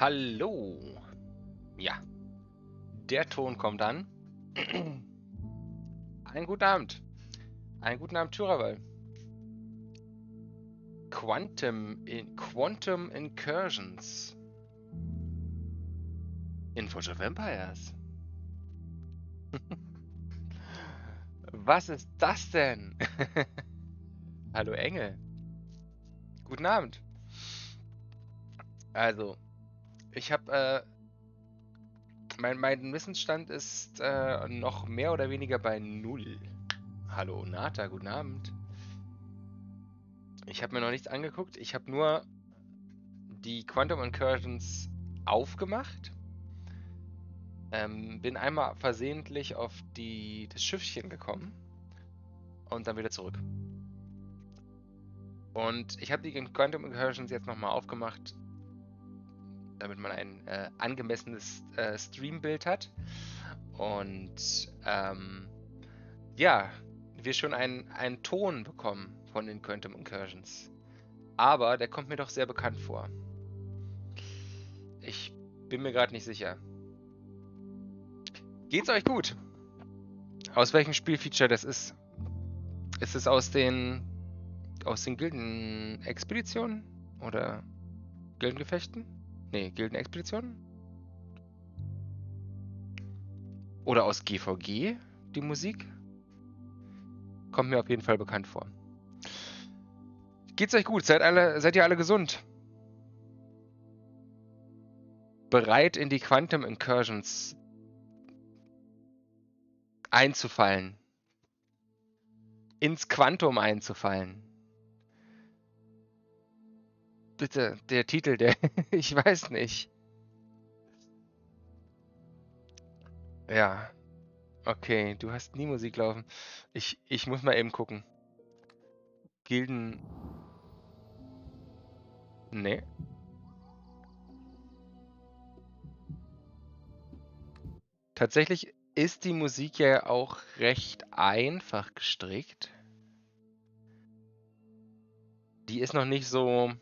Hallo. Ja. Der Ton kommt an. Einen guten Abend. Einen guten Abend, Türerwall. Quantum, in, Quantum Incursions. In Forge of Empires. Was ist das denn? Hallo Engel. Guten Abend. Also, ich habe, äh, mein, mein Wissensstand ist äh, noch mehr oder weniger bei Null. Hallo Nata, guten Abend. Ich habe mir noch nichts angeguckt. Ich habe nur die Quantum Incursions aufgemacht. Ähm, bin einmal versehentlich auf die, das Schiffchen gekommen und dann wieder zurück. Und ich habe die Quantum Incursions jetzt nochmal aufgemacht, damit man ein äh, angemessenes äh, Streambild hat. Und ähm, ja, wir schon einen, Ton bekommen von den Quantum Incursions. Aber der kommt mir doch sehr bekannt vor. Ich bin mir gerade nicht sicher. Geht's euch gut? Aus welchem Spielfeature das ist? Ist es aus den aus den Gildenexpeditionen oder Gildengefechten? Nee, Gildenexpeditionen? Oder aus GVG die Musik? Kommt mir auf jeden Fall bekannt vor. Geht's euch gut? Seid, alle, seid ihr alle gesund? Bereit in die Quantum Incursions einzufallen? Ins Quantum einzufallen? Bitte, der Titel, der. ich weiß nicht. Ja. Okay, du hast nie Musik laufen. Ich, ich muss mal eben gucken. Gilden. Nee. Tatsächlich ist die Musik ja auch recht einfach gestrickt. Die ist noch nicht so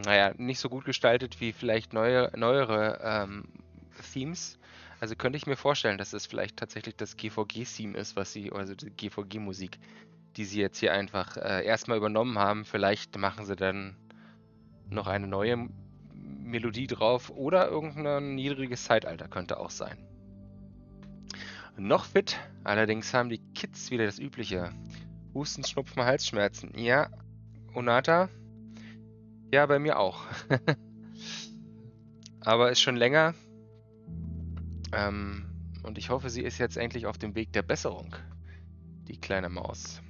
naja, nicht so gut gestaltet wie vielleicht neue, neuere ähm, Themes. Also könnte ich mir vorstellen, dass es vielleicht tatsächlich das GVG-Theme ist, was sie, also die GVG-Musik, die sie jetzt hier einfach äh, erstmal übernommen haben. Vielleicht machen sie dann noch eine neue Melodie drauf oder irgendein niedriges Zeitalter könnte auch sein. Noch fit, allerdings haben die Kids wieder das übliche. Husten, Schnupfen, Halsschmerzen. Ja, Onata, ja, bei mir auch. Aber ist schon länger. Ähm, und ich hoffe, sie ist jetzt endlich auf dem Weg der Besserung. Die kleine Maus.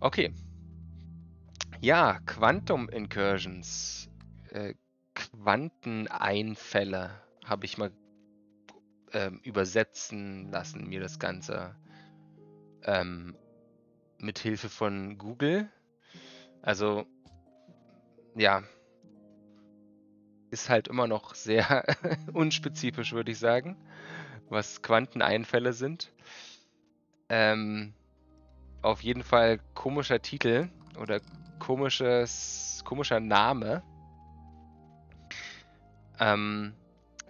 Okay. Ja, Quantum Incursions. Äh, Quanteneinfälle habe ich mal ähm, übersetzen lassen, mir das Ganze ähm, mit Hilfe von Google. Also ja, ist halt immer noch sehr unspezifisch, würde ich sagen, was Quanteneinfälle sind. Ähm, auf jeden Fall komischer Titel oder komisches, komischer Name. Ähm,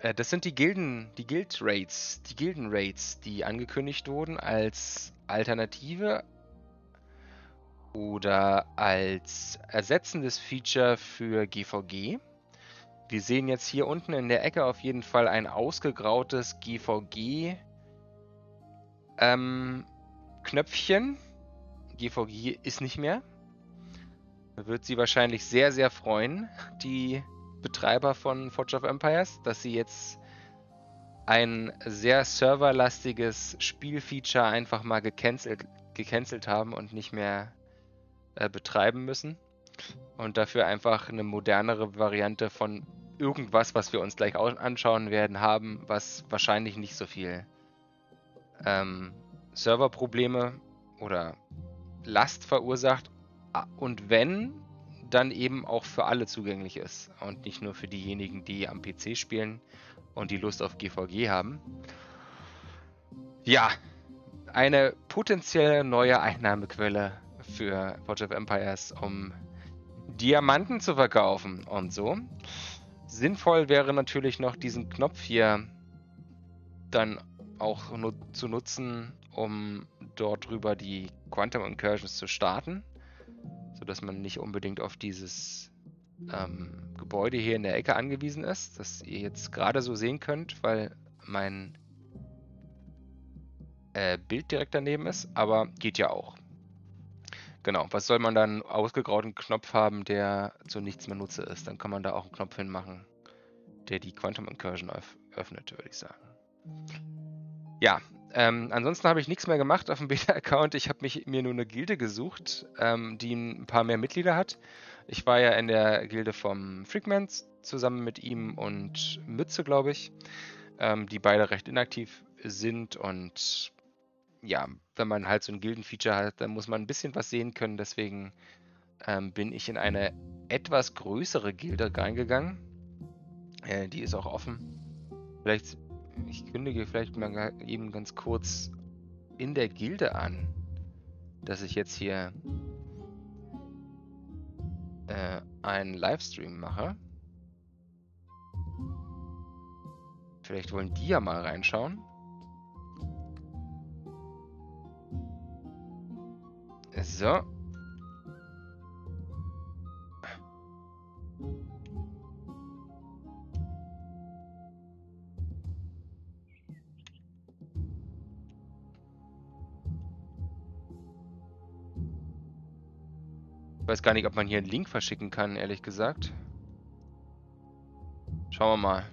äh, das sind die Gilden, die Guild-Raids, die Gilden-Raids, die angekündigt wurden als Alternative oder als ersetzendes Feature für GVG. Wir sehen jetzt hier unten in der Ecke auf jeden Fall ein ausgegrautes GVG ähm, Knöpfchen. GVG ist nicht mehr. Wird sie wahrscheinlich sehr, sehr freuen, die Betreiber von Forge of Empires, dass sie jetzt ein sehr serverlastiges Spielfeature einfach mal gecancelt, gecancelt haben und nicht mehr äh, betreiben müssen und dafür einfach eine modernere Variante von irgendwas, was wir uns gleich anschauen werden, haben, was wahrscheinlich nicht so viel ähm, Serverprobleme oder Last verursacht und wenn, dann eben auch für alle zugänglich ist und nicht nur für diejenigen, die am PC spielen und die Lust auf GVG haben. Ja, eine potenzielle neue Einnahmequelle für Forge of Empires, um Diamanten zu verkaufen und so. Sinnvoll wäre natürlich noch diesen Knopf hier dann auch nur zu nutzen, um dort drüber die Quantum Incursions zu starten, sodass man nicht unbedingt auf dieses ähm, Gebäude hier in der Ecke angewiesen ist, das ihr jetzt gerade so sehen könnt, weil mein äh, Bild direkt daneben ist, aber geht ja auch. Genau, was soll man dann ausgegrauten Knopf haben, der zu nichts mehr Nutze ist? Dann kann man da auch einen Knopf hinmachen, der die Quantum Incursion öff öffnet, würde ich sagen. Ja, ähm, ansonsten habe ich nichts mehr gemacht auf dem Beta-Account. Ich habe mir nur eine Gilde gesucht, ähm, die ein paar mehr Mitglieder hat. Ich war ja in der Gilde vom Freakmans zusammen mit ihm und Mütze, glaube ich, ähm, die beide recht inaktiv sind und ja, wenn man halt so ein Gildenfeature hat, dann muss man ein bisschen was sehen können. Deswegen ähm, bin ich in eine etwas größere Gilde reingegangen. Äh, die ist auch offen. Vielleicht, ich kündige vielleicht mal eben ganz kurz in der Gilde an, dass ich jetzt hier äh, einen Livestream mache. Vielleicht wollen die ja mal reinschauen. So. Ich weiß gar nicht, ob man hier einen Link verschicken kann, ehrlich gesagt. Schauen wir mal.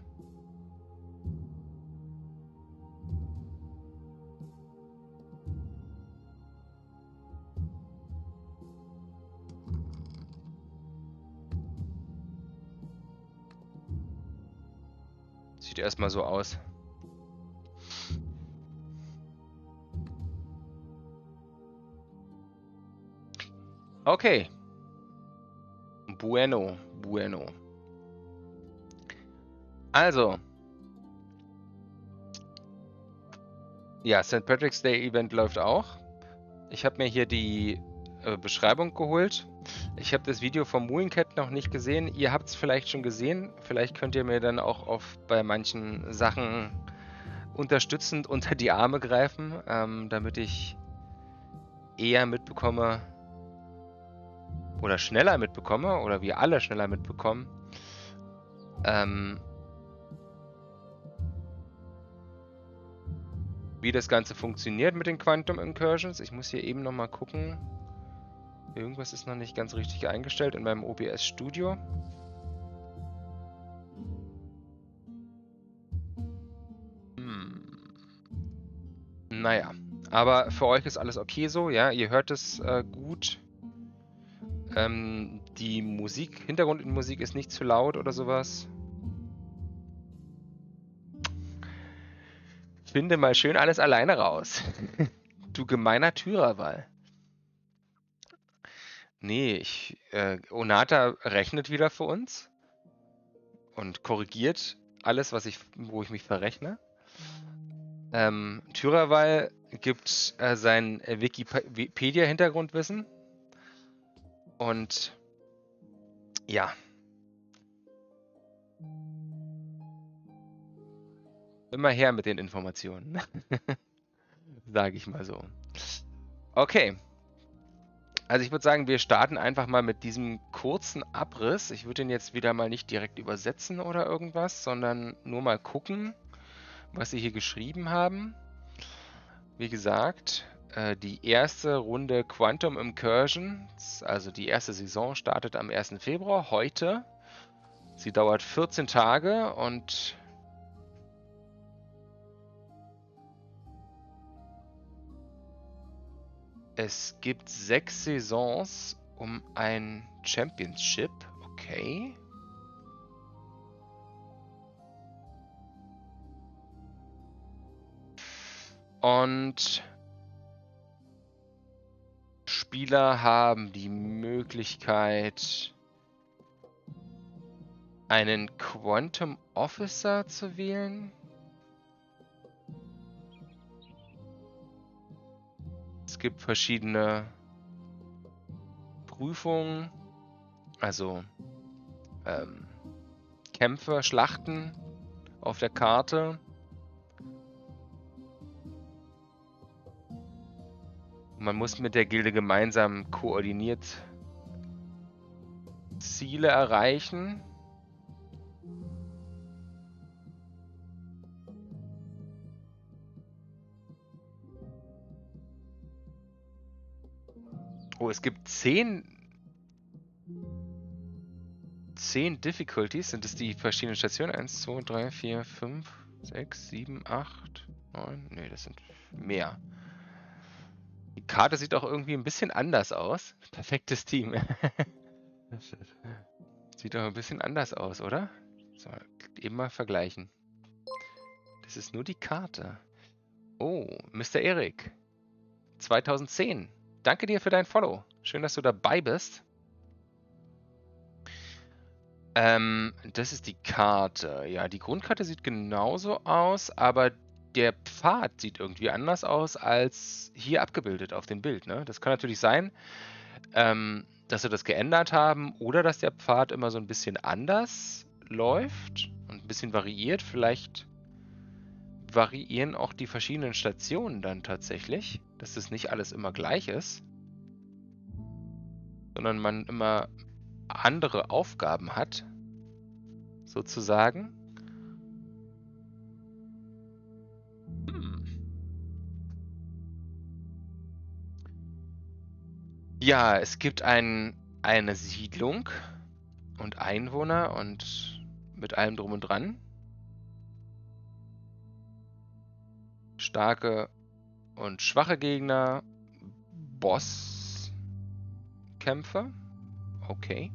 Erstmal so aus. Okay. Bueno, bueno. Also. Ja, St. Patrick's Day Event läuft auch. Ich habe mir hier die äh, Beschreibung geholt. Ich habe das Video vom Mooing Cat noch nicht gesehen. Ihr habt es vielleicht schon gesehen. Vielleicht könnt ihr mir dann auch auf, bei manchen Sachen unterstützend unter die Arme greifen, ähm, damit ich eher mitbekomme oder schneller mitbekomme oder wir alle schneller mitbekommen, ähm, wie das Ganze funktioniert mit den Quantum Incursions. Ich muss hier eben nochmal gucken. Irgendwas ist noch nicht ganz richtig eingestellt in meinem OBS Studio. Hm. Naja, aber für euch ist alles okay so, ja, ihr hört es äh, gut. Ähm, die Musik, Hintergrundmusik ist nicht zu laut oder sowas. Finde mal schön alles alleine raus. du gemeiner Türerwall. Nee, ich, äh, Onata rechnet wieder für uns und korrigiert alles, was ich, wo ich mich verrechne. Ähm, Thürerwall gibt äh, sein Wikipedia-Hintergrundwissen und ja. Immer her mit den Informationen. Sage ich mal so. Okay. Also ich würde sagen, wir starten einfach mal mit diesem kurzen Abriss. Ich würde ihn jetzt wieder mal nicht direkt übersetzen oder irgendwas, sondern nur mal gucken, was sie hier geschrieben haben. Wie gesagt, äh, die erste Runde Quantum Incursion, also die erste Saison, startet am 1. Februar, heute. Sie dauert 14 Tage und Es gibt sechs Saisons um ein Championship. Okay. Und Spieler haben die Möglichkeit, einen Quantum Officer zu wählen. Gibt verschiedene Prüfungen, also ähm, Kämpfe, Schlachten auf der Karte. Man muss mit der Gilde gemeinsam koordiniert Ziele erreichen. Oh, es gibt zehn... Zehn Difficulties. Sind es die verschiedenen Stationen? Eins, zwei, drei, vier, fünf, sechs, sieben, acht, neun... Ne, das sind mehr. Die Karte sieht auch irgendwie ein bisschen anders aus. Perfektes Team. sieht doch ein bisschen anders aus, oder? So, eben mal vergleichen. Das ist nur die Karte. Oh, Mr. Erik. 2010. Danke dir für dein Follow. Schön, dass du dabei bist. Ähm, das ist die Karte. Ja, die Grundkarte sieht genauso aus, aber der Pfad sieht irgendwie anders aus als hier abgebildet auf dem Bild. Ne? Das kann natürlich sein, ähm, dass sie das geändert haben oder dass der Pfad immer so ein bisschen anders läuft und ein bisschen variiert. Vielleicht variieren auch die verschiedenen Stationen dann tatsächlich dass das nicht alles immer gleich ist, sondern man immer andere Aufgaben hat, sozusagen. Hm. Ja, es gibt ein, eine Siedlung und Einwohner und mit allem drum und dran. Starke und schwache Gegner, Bosskämpfe. Okay.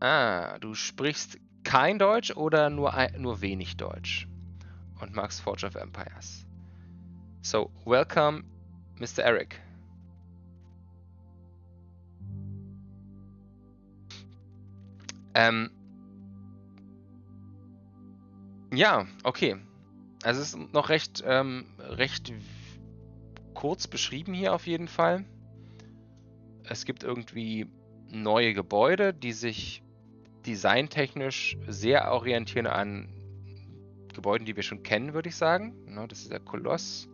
Ah, du sprichst kein Deutsch oder nur, nur wenig Deutsch und magst Forge of Empires. So, welcome, Mr. Eric. Ähm, ja, okay. Also es ist noch recht, ähm, recht kurz beschrieben hier auf jeden Fall. Es gibt irgendwie neue Gebäude, die sich designtechnisch sehr orientieren an Gebäuden, die wir schon kennen, würde ich sagen. Das ist der Koloss,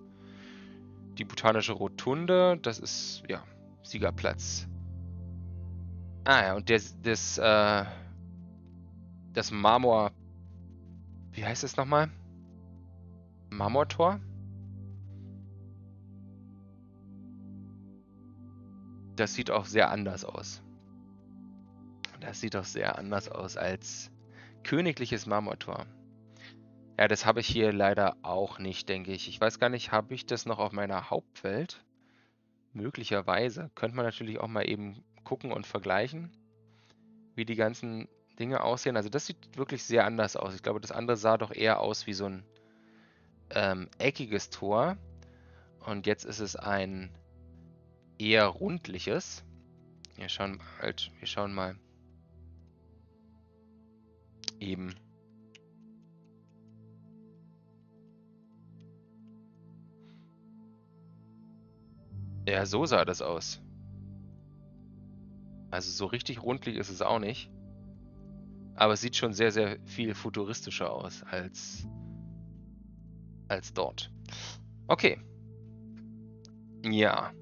die botanische Rotunde, das ist, ja, Siegerplatz. Ah ja, und das, das, äh, das Marmor, wie heißt es nochmal? Marmortor. Das sieht auch sehr anders aus. Das sieht auch sehr anders aus als königliches Marmortor. Ja, das habe ich hier leider auch nicht, denke ich. Ich weiß gar nicht, habe ich das noch auf meiner Hauptwelt? Möglicherweise. Könnte man natürlich auch mal eben gucken und vergleichen, wie die ganzen Dinge aussehen. Also das sieht wirklich sehr anders aus. Ich glaube, das andere sah doch eher aus wie so ein ähm, eckiges Tor. Und jetzt ist es ein eher rundliches. Wir schauen halt, wir schauen mal eben. Ja, so sah das aus. Also so richtig rundlich ist es auch nicht. Aber es sieht schon sehr, sehr viel futuristischer aus als als dort. Okay. Ja.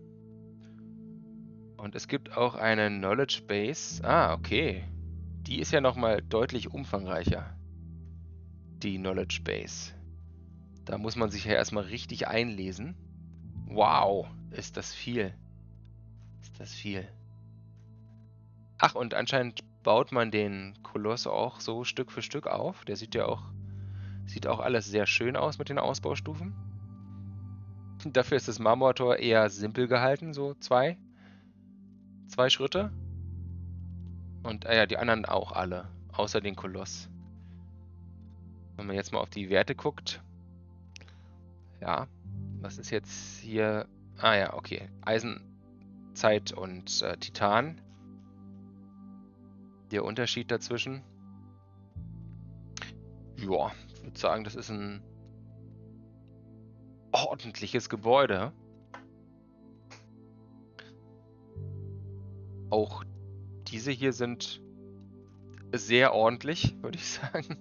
Und es gibt auch eine Knowledge Base. Ah, okay. Die ist ja nochmal deutlich umfangreicher. Die Knowledge Base. Da muss man sich ja erstmal richtig einlesen. Wow, ist das viel. Ist das viel. Ach, und anscheinend baut man den Koloss auch so Stück für Stück auf. Der sieht ja auch Sieht auch alles sehr schön aus mit den Ausbaustufen. Dafür ist das Marmortor eher simpel gehalten, so zwei. Zwei Schritte. Und ah ja, die anderen auch alle, außer den Koloss. Wenn man jetzt mal auf die Werte guckt. Ja, was ist jetzt hier? Ah ja, okay. Eisenzeit und äh, Titan. Der Unterschied dazwischen. Ja, würde sagen, das ist ein ordentliches Gebäude. Auch diese hier sind sehr ordentlich, würde ich sagen.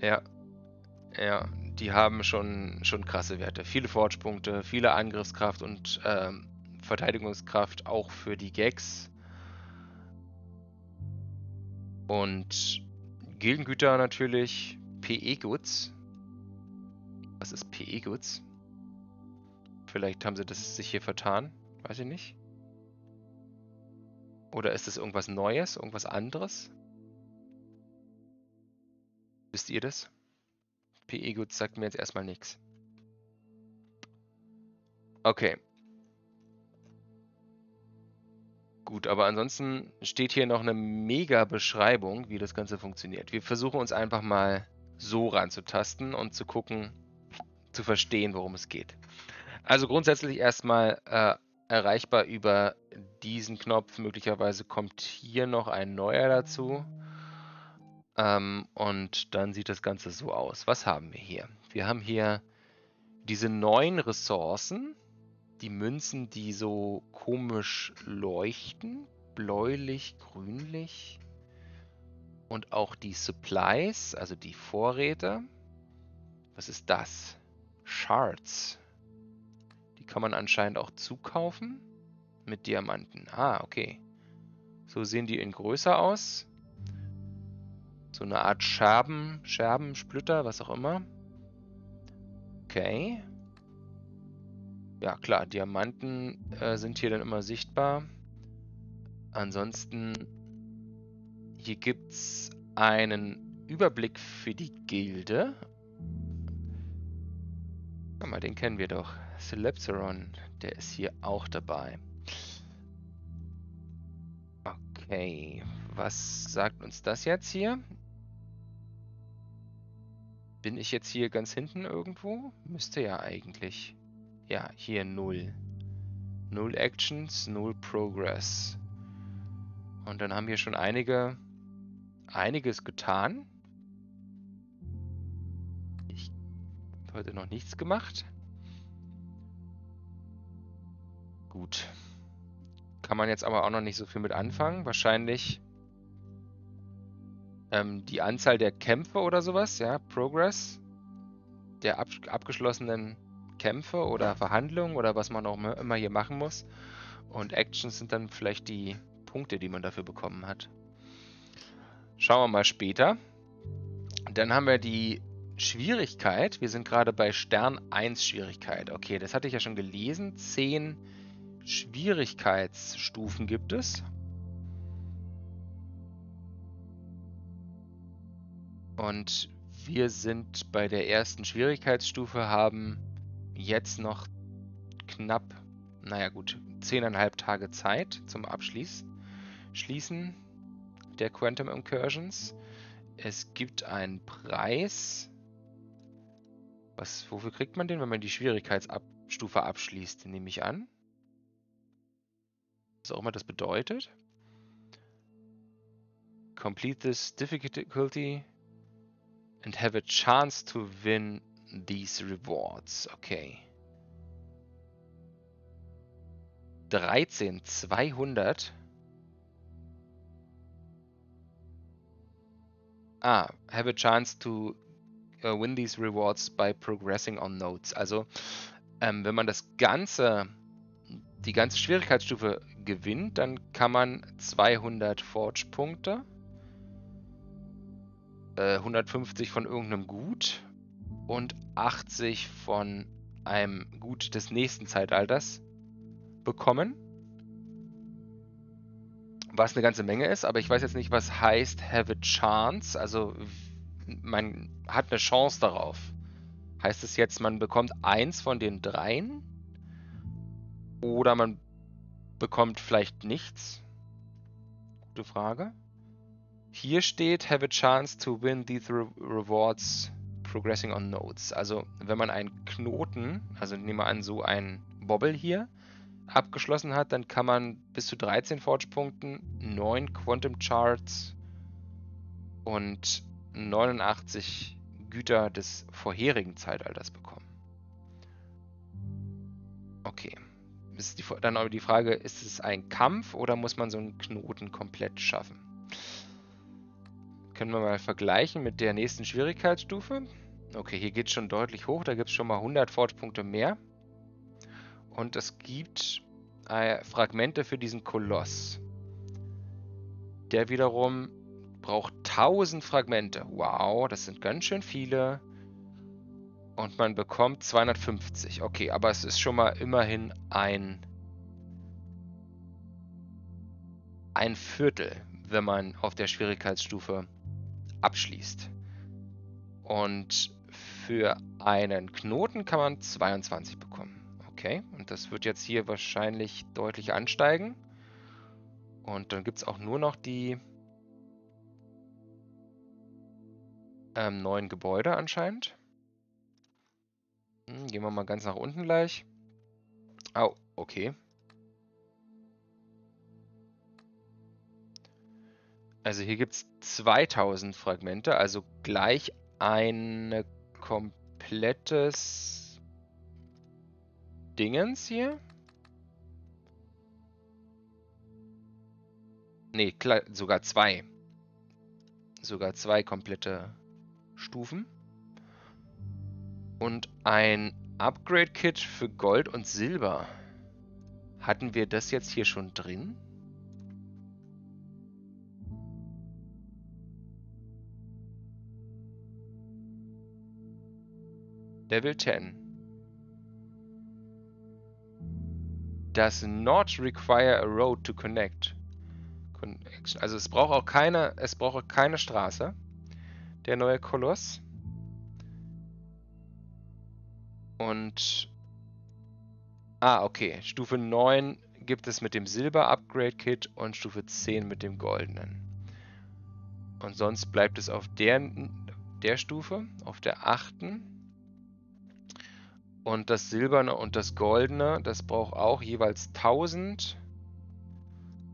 Ja. Ja, die haben schon, schon krasse Werte. Viele Forge-Punkte, viele Angriffskraft und ähm, Verteidigungskraft auch für die Gags. Und Gildengüter natürlich, PE-Goods. Was ist PE-Goods? Vielleicht haben sie das sich hier vertan, weiß ich nicht. Oder ist es irgendwas Neues, irgendwas anderes? Wisst ihr das? PE-Goods sagt mir jetzt erstmal nichts. Okay. Gut, aber ansonsten steht hier noch eine mega Beschreibung, wie das Ganze funktioniert. Wir versuchen uns einfach mal so ranzutasten und zu gucken, zu verstehen, worum es geht. Also grundsätzlich erstmal äh, erreichbar über diesen Knopf. Möglicherweise kommt hier noch ein neuer dazu. Ähm, und dann sieht das Ganze so aus. Was haben wir hier? Wir haben hier diese neuen Ressourcen. Die Münzen, die so komisch leuchten. Bläulich, grünlich. Und auch die Supplies, also die Vorräte. Was ist das? Shards kann man anscheinend auch zukaufen. Mit Diamanten. Ah, okay. So sehen die in größer aus. So eine Art Scherben, Scherbensplitter, was auch immer. Okay. Ja, klar, Diamanten äh, sind hier dann immer sichtbar. Ansonsten, hier gibt es einen Überblick für die Gilde. Guck mal, den kennen wir doch. Celebseron, der ist hier auch dabei. Okay, was sagt uns das jetzt hier? Bin ich jetzt hier ganz hinten irgendwo? Müsste ja eigentlich. Ja, hier null. Null Actions, null Progress. Und dann haben wir schon einige, einiges getan. Ich habe heute noch nichts gemacht. Gut. Kann man jetzt aber auch noch nicht so viel mit anfangen. Wahrscheinlich ähm, die Anzahl der Kämpfe oder sowas, ja, Progress. Der ab abgeschlossenen Kämpfe oder Verhandlungen oder was man auch immer hier machen muss. Und Actions sind dann vielleicht die Punkte, die man dafür bekommen hat. Schauen wir mal später. Dann haben wir die Schwierigkeit. Wir sind gerade bei Stern 1 Schwierigkeit. Okay, das hatte ich ja schon gelesen. 10 Schwierigkeitsstufen gibt es. Und wir sind bei der ersten Schwierigkeitsstufe, haben jetzt noch knapp, naja gut, 10,5 Tage Zeit zum Abschließen Schließen der Quantum Incursions. Es gibt einen Preis. Was, wofür kriegt man den, wenn man die Schwierigkeitsstufe abschließt, nehme ich an? Was auch immer das bedeutet. Complete this difficulty and have a chance to win these rewards. Okay. 13, 200. Ah, have a chance to uh, win these rewards by progressing on notes. Also, ähm, wenn man das Ganze, die ganze Schwierigkeitsstufe gewinnt, dann kann man 200 Forge-Punkte, äh, 150 von irgendeinem Gut und 80 von einem Gut des nächsten Zeitalters bekommen. Was eine ganze Menge ist, aber ich weiß jetzt nicht, was heißt have a chance. Also man hat eine Chance darauf. Heißt es jetzt, man bekommt eins von den dreien? Oder man bekommt vielleicht nichts? Gute Frage. Hier steht, have a chance to win these re rewards progressing on nodes. Also wenn man einen Knoten, also nehmen wir an so ein Bobble hier, abgeschlossen hat, dann kann man bis zu 13 Forge-Punkten, 9 Quantum Charts und 89 Güter des vorherigen Zeitalters bekommen. Okay. Ist die, dann aber die Frage, ist es ein Kampf oder muss man so einen Knoten komplett schaffen? Können wir mal vergleichen mit der nächsten Schwierigkeitsstufe. Okay, hier geht es schon deutlich hoch. Da gibt es schon mal 100 Fortpunkte mehr. Und es gibt äh, Fragmente für diesen Koloss. Der wiederum braucht 1000 Fragmente. Wow, das sind ganz schön viele. Und man bekommt 250. Okay, aber es ist schon mal immerhin ein ein Viertel, wenn man auf der Schwierigkeitsstufe abschließt. Und für einen Knoten kann man 22 bekommen. Okay, und das wird jetzt hier wahrscheinlich deutlich ansteigen. Und dann gibt es auch nur noch die ähm, neuen Gebäude anscheinend. Hm, gehen wir mal ganz nach unten gleich. Oh, okay. Also hier gibt es 2000 Fragmente, also gleich ein komplettes Dingens hier. Ne, sogar zwei. Sogar zwei komplette Stufen. Und ein Upgrade-Kit für Gold und Silber. Hatten wir das jetzt hier schon drin? Level 10. Does not require a road to connect. Also es braucht auch keine, es braucht auch keine Straße. Der neue Koloss. Und... Ah, okay. Stufe 9 gibt es mit dem Silber-Upgrade-Kit und Stufe 10 mit dem Goldenen. Und sonst bleibt es auf der, der Stufe, auf der 8. Und das Silberne und das Goldene, das braucht auch jeweils 1000.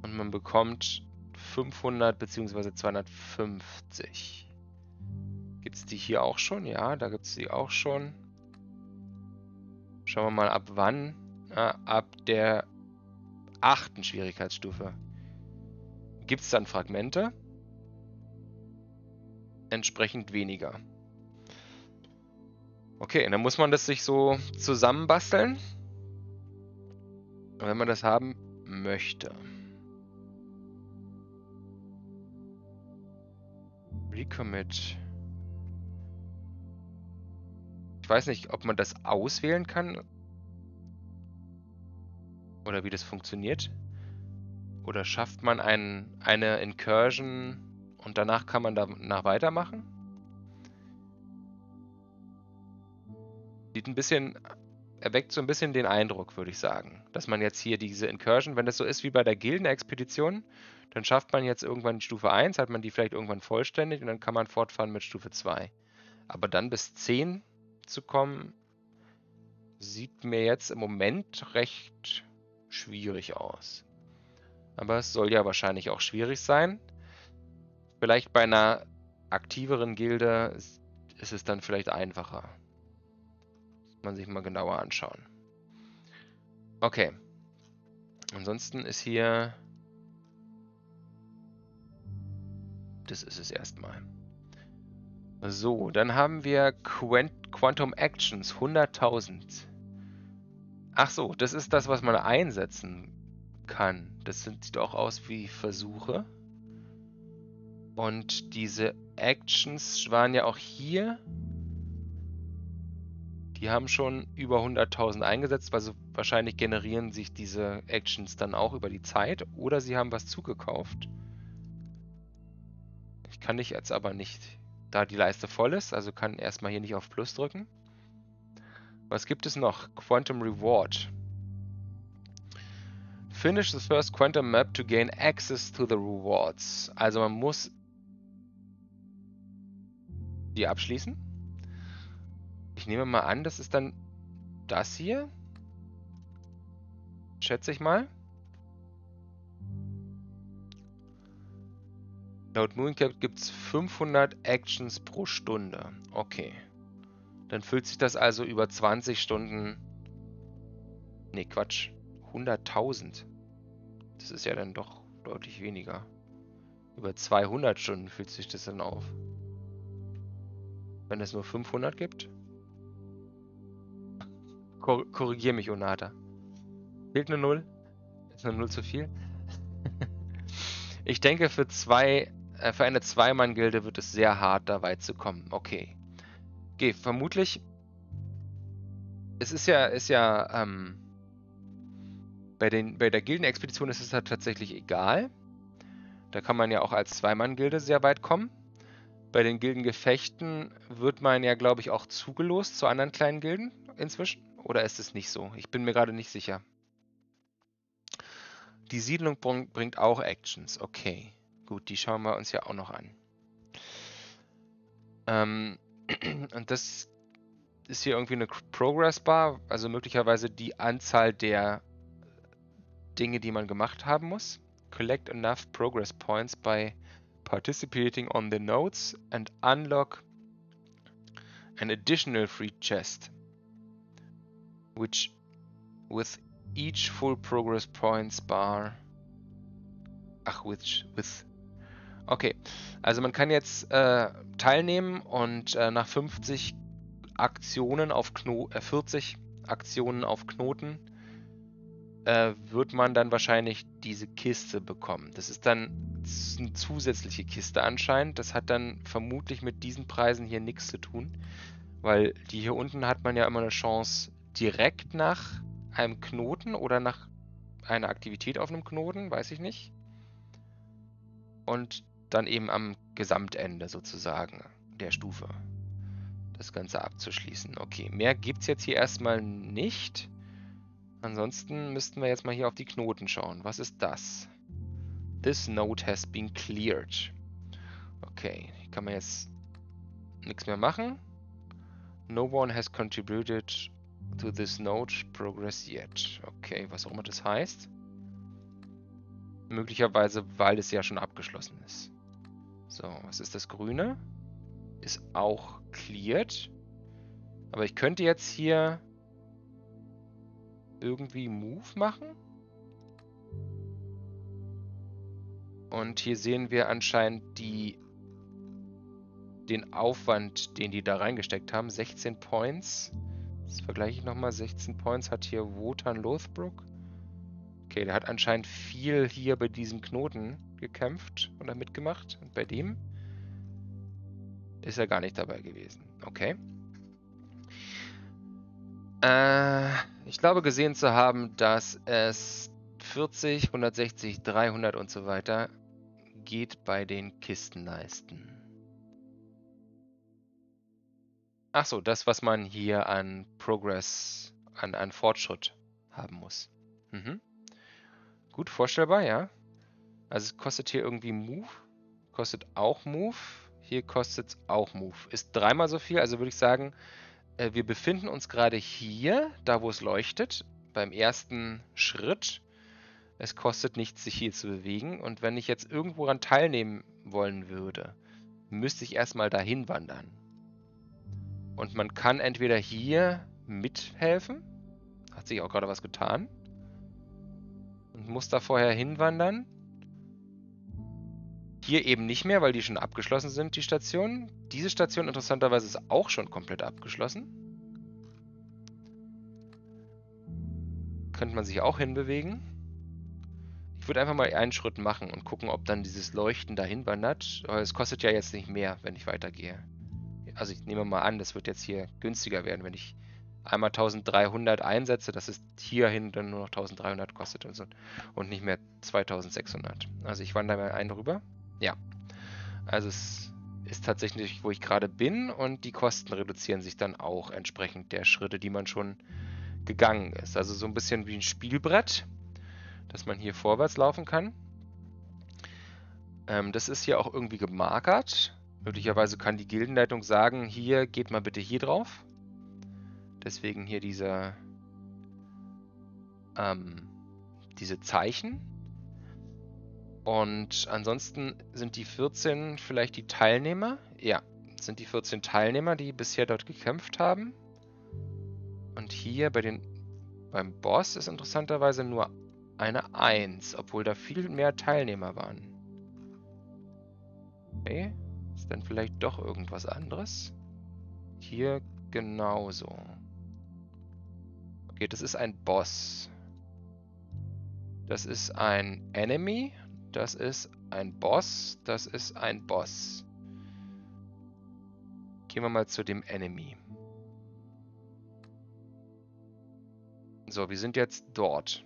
Und man bekommt 500 bzw. 250. Gibt es die hier auch schon? Ja, da gibt es die auch schon. Schauen wir mal ab wann. Ah, ab der achten Schwierigkeitsstufe. Gibt es dann Fragmente? Entsprechend weniger. Okay, dann muss man das sich so zusammenbasteln. Wenn man das haben möchte. Recommit. Ich weiß nicht, ob man das auswählen kann. Oder wie das funktioniert. Oder schafft man ein, eine Incursion und danach kann man danach weitermachen? Sieht ein bisschen, erweckt so ein bisschen den Eindruck, würde ich sagen, dass man jetzt hier diese Incursion, wenn das so ist wie bei der Gildenexpedition, dann schafft man jetzt irgendwann Stufe 1, hat man die vielleicht irgendwann vollständig und dann kann man fortfahren mit Stufe 2. Aber dann bis 10 zu kommen, sieht mir jetzt im Moment recht schwierig aus. Aber es soll ja wahrscheinlich auch schwierig sein. Vielleicht bei einer aktiveren Gilde ist es dann vielleicht einfacher man sich mal genauer anschauen. Okay. Ansonsten ist hier... Das ist es erstmal. So, dann haben wir Quant Quantum Actions 100.000. Ach so, das ist das, was man einsetzen kann. Das sieht auch aus wie Versuche. Und diese Actions waren ja auch hier die haben schon über 100.000 eingesetzt, also wahrscheinlich generieren sich diese Actions dann auch über die Zeit oder sie haben was zugekauft. Ich kann dich jetzt aber nicht, da die Leiste voll ist, also kann erstmal hier nicht auf Plus drücken. Was gibt es noch? Quantum Reward. Finish the first Quantum Map to gain access to the rewards. Also man muss die abschließen. Ich nehme mal an, das ist dann das hier. Schätze ich mal. Laut Mooncap gibt es 500 Actions pro Stunde. Okay. Dann füllt sich das also über 20 Stunden. Ne, Quatsch. 100.000. Das ist ja dann doch deutlich weniger. Über 200 Stunden füllt sich das dann auf. Wenn es nur 500 gibt? Kor korrigier mich, Onata. Fehlt eine Null? Ist eine Null zu viel? ich denke, für zwei äh, für eine Zweimann-Gilde wird es sehr hart, da weit zu kommen. Okay. Okay, vermutlich. Es ist ja, ist ja, ähm, bei, den, bei der Gildenexpedition ist es halt tatsächlich egal. Da kann man ja auch als Zweimann-Gilde sehr weit kommen. Bei den Gildengefechten wird man ja, glaube ich, auch zugelost zu anderen kleinen Gilden inzwischen. Oder ist es nicht so? Ich bin mir gerade nicht sicher. Die Siedlung bringt auch Actions. Okay. Gut, die schauen wir uns ja auch noch an. Ähm, und das ist hier irgendwie eine Progress Bar, also möglicherweise die Anzahl der Dinge, die man gemacht haben muss. Collect enough progress points by participating on the notes and unlock an additional free chest, which with each full progress points bar, ach, which with Okay, also man kann jetzt äh, teilnehmen und äh, nach 50 Aktionen auf Kno äh, 40 Aktionen auf Knoten äh, wird man dann wahrscheinlich diese Kiste bekommen. Das ist dann eine zusätzliche Kiste anscheinend. Das hat dann vermutlich mit diesen Preisen hier nichts zu tun, weil die hier unten hat man ja immer eine Chance direkt nach einem Knoten oder nach einer Aktivität auf einem Knoten, weiß ich nicht. Und dann eben am Gesamtende sozusagen der Stufe das Ganze abzuschließen. Okay, mehr gibt es jetzt hier erstmal nicht. Ansonsten müssten wir jetzt mal hier auf die Knoten schauen. Was ist das? This node has been cleared. Okay, kann man jetzt nichts mehr machen. No one has contributed to this node progress yet. Okay, was auch immer das heißt. Möglicherweise, weil es ja schon abgeschlossen ist. So, was ist das Grüne? Ist auch cleared. Aber ich könnte jetzt hier irgendwie Move machen. Und hier sehen wir anscheinend die, den Aufwand, den die da reingesteckt haben. 16 Points. Das vergleiche ich nochmal. 16 Points hat hier Wotan Lothbrook. Okay, der hat anscheinend viel hier bei diesem Knoten gekämpft oder mitgemacht. Und bei dem ist er gar nicht dabei gewesen. Okay. Äh, ich glaube gesehen zu haben, dass es 40, 160, 300 und so weiter geht bei den Kistenleisten. Achso, das, was man hier an Progress, an, an Fortschritt haben muss. Mhm. Gut vorstellbar, ja. Also es kostet hier irgendwie Move. Kostet auch Move. Hier kostet es auch Move. Ist dreimal so viel, also würde ich sagen, äh, wir befinden uns gerade hier, da wo es leuchtet, beim ersten Schritt. Es kostet nichts, sich hier zu bewegen. Und wenn ich jetzt irgendwo daran teilnehmen wollen würde, müsste ich erstmal dahin wandern. Und man kann entweder hier mithelfen. Hat sich auch gerade was getan und muss da vorher hinwandern. Hier eben nicht mehr, weil die schon abgeschlossen sind, die Stationen. Diese Station interessanterweise ist auch schon komplett abgeschlossen. Könnte man sich auch hinbewegen. Ich würde einfach mal einen Schritt machen und gucken, ob dann dieses Leuchten dahin wandert. Es kostet ja jetzt nicht mehr, wenn ich weitergehe. Also ich nehme mal an, das wird jetzt hier günstiger werden, wenn ich einmal 1300 einsetze, dass es hierhin dann nur noch 1300 kostet und so und nicht mehr 2600. Also ich wandere mal einen rüber. Ja. Also es ist tatsächlich, wo ich gerade bin und die Kosten reduzieren sich dann auch entsprechend der Schritte, die man schon gegangen ist. Also so ein bisschen wie ein Spielbrett, dass man hier vorwärts laufen kann. Ähm, das ist hier auch irgendwie gemarkert. Möglicherweise kann die Gildenleitung sagen, hier geht mal bitte hier drauf. Deswegen hier diese, ähm, diese Zeichen. Und ansonsten sind die 14 vielleicht die Teilnehmer. Ja, sind die 14 Teilnehmer, die bisher dort gekämpft haben. Und hier bei den, beim Boss ist interessanterweise nur eine 1, obwohl da viel mehr Teilnehmer waren. Okay, ist dann vielleicht doch irgendwas anderes? Hier genauso. Okay, das ist ein Boss. Das ist ein Enemy. Das ist ein Boss. Das ist ein Boss. Gehen wir mal zu dem Enemy. So, wir sind jetzt dort.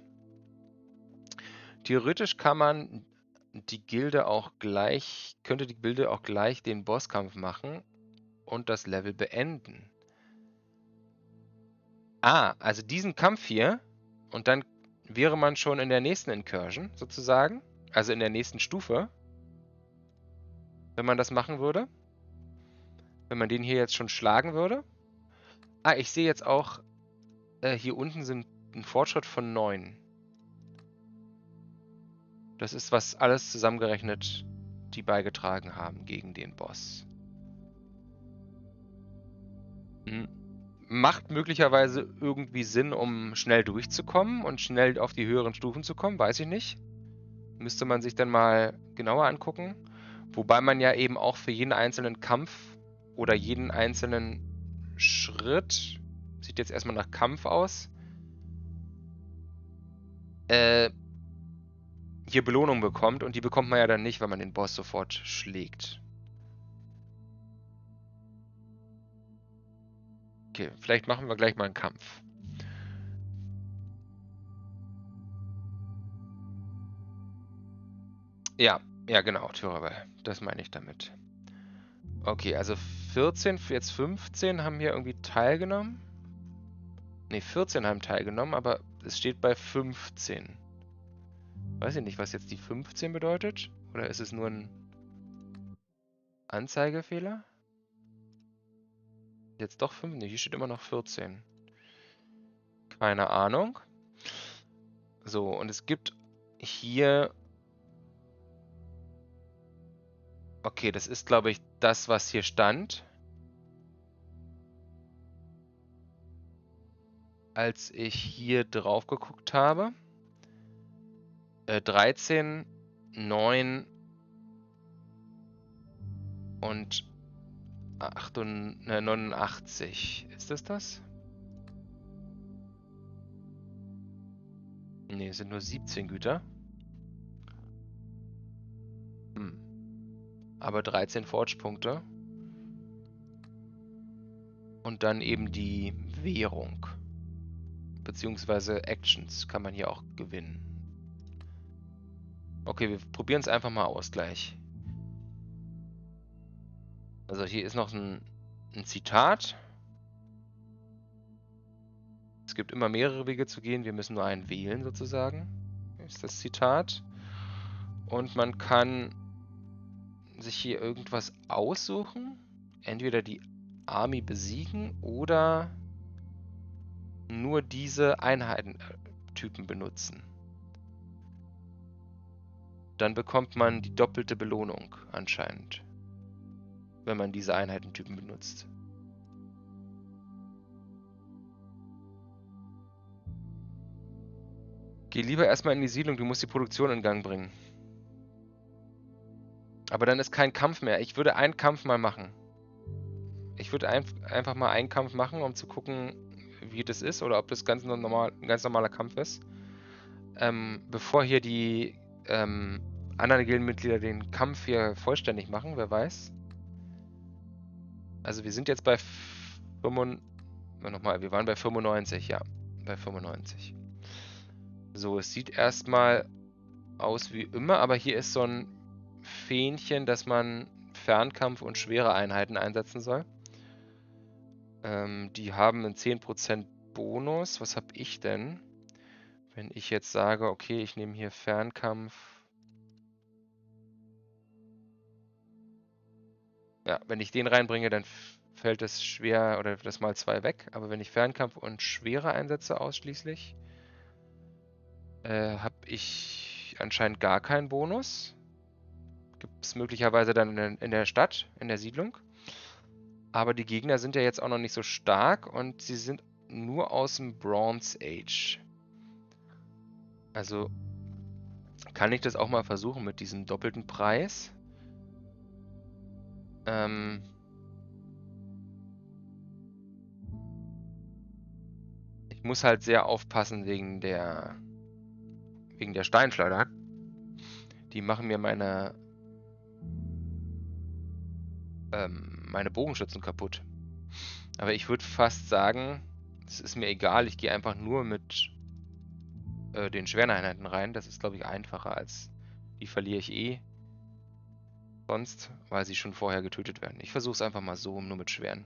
Theoretisch kann man die Gilde auch gleich, könnte die Gilde auch gleich den Bosskampf machen und das Level beenden. Ah, also diesen Kampf hier und dann wäre man schon in der nächsten Incursion sozusagen, also in der nächsten Stufe, wenn man das machen würde. Wenn man den hier jetzt schon schlagen würde. Ah, ich sehe jetzt auch, äh, hier unten sind ein Fortschritt von 9. Das ist, was alles zusammengerechnet die beigetragen haben gegen den Boss. Macht möglicherweise irgendwie Sinn, um schnell durchzukommen und schnell auf die höheren Stufen zu kommen, weiß ich nicht. Müsste man sich dann mal genauer angucken. Wobei man ja eben auch für jeden einzelnen Kampf oder jeden einzelnen Schritt, sieht jetzt erstmal nach Kampf aus, äh, hier Belohnung bekommt und die bekommt man ja dann nicht, wenn man den Boss sofort schlägt. Okay, vielleicht machen wir gleich mal einen Kampf. Ja, ja genau, Türabel. Das meine ich damit. Okay, also 14, jetzt 15 haben hier irgendwie teilgenommen. Ne, 14 haben teilgenommen, aber es steht bei 15. Weiß ich nicht, was jetzt die 15 bedeutet. Oder ist es nur ein Anzeigefehler? Jetzt doch 5? Ne, hier steht immer noch 14. Keine Ahnung. So, und es gibt hier... Okay, das ist, glaube ich, das, was hier stand. Als ich hier drauf geguckt habe. 13, äh, 9 und 89. Äh, Ist das das? Ne, sind nur 17 Güter. Hm. Aber 13 Forge-Punkte. Und dann eben die Währung. Beziehungsweise Actions kann man hier auch gewinnen. Okay, wir probieren es einfach mal aus gleich. Also hier ist noch ein, ein Zitat. Es gibt immer mehrere Wege zu gehen. Wir müssen nur einen wählen sozusagen. Ist das Zitat. Und man kann sich hier irgendwas aussuchen. Entweder die Army besiegen oder nur diese Einheitentypen benutzen dann bekommt man die doppelte Belohnung anscheinend, wenn man diese Einheitentypen benutzt. Geh lieber erstmal in die Siedlung, du musst die Produktion in Gang bringen. Aber dann ist kein Kampf mehr. Ich würde einen Kampf mal machen. Ich würde ein, einfach mal einen Kampf machen, um zu gucken, wie das ist oder ob das ganz normal, ein ganz normaler Kampf ist. Ähm, bevor hier die ähm, anderen Gildenmitglieder den Kampf hier vollständig machen, wer weiß. Also wir sind jetzt bei 95, nochmal, wir waren bei 95, ja, bei 95. So, es sieht erstmal aus wie immer, aber hier ist so ein Fähnchen, dass man Fernkampf und schwere Einheiten einsetzen soll. Ähm, die haben einen 10% Bonus. Was habe ich denn? Wenn ich jetzt sage, okay, ich nehme hier Fernkampf. Ja, wenn ich den reinbringe, dann fällt das schwer oder das mal zwei weg. Aber wenn ich Fernkampf und schwere einsetze ausschließlich, äh, habe ich anscheinend gar keinen Bonus. Gibt es möglicherweise dann in der Stadt, in der Siedlung. Aber die Gegner sind ja jetzt auch noch nicht so stark und sie sind nur aus dem Bronze Age. Also kann ich das auch mal versuchen mit diesem doppelten Preis. Ähm ich muss halt sehr aufpassen wegen der wegen der Steinschleuder. Die machen mir meine ähm, meine Bogenschützen kaputt. Aber ich würde fast sagen, es ist mir egal, ich gehe einfach nur mit äh, den schweren Einheiten rein. Das ist, glaube ich, einfacher als die verliere ich eh sonst, weil sie schon vorher getötet werden. Ich versuche es einfach mal so, nur mit schweren.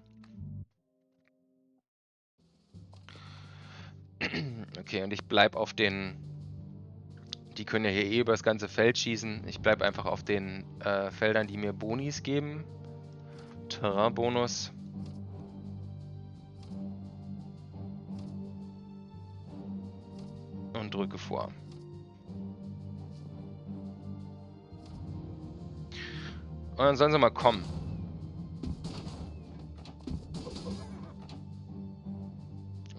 Okay, und ich bleibe auf den... Die können ja hier eh über das ganze Feld schießen. Ich bleibe einfach auf den äh, Feldern, die mir Bonis geben. Terrain-Bonus. Und drücke vor. Und dann sollen sie mal kommen.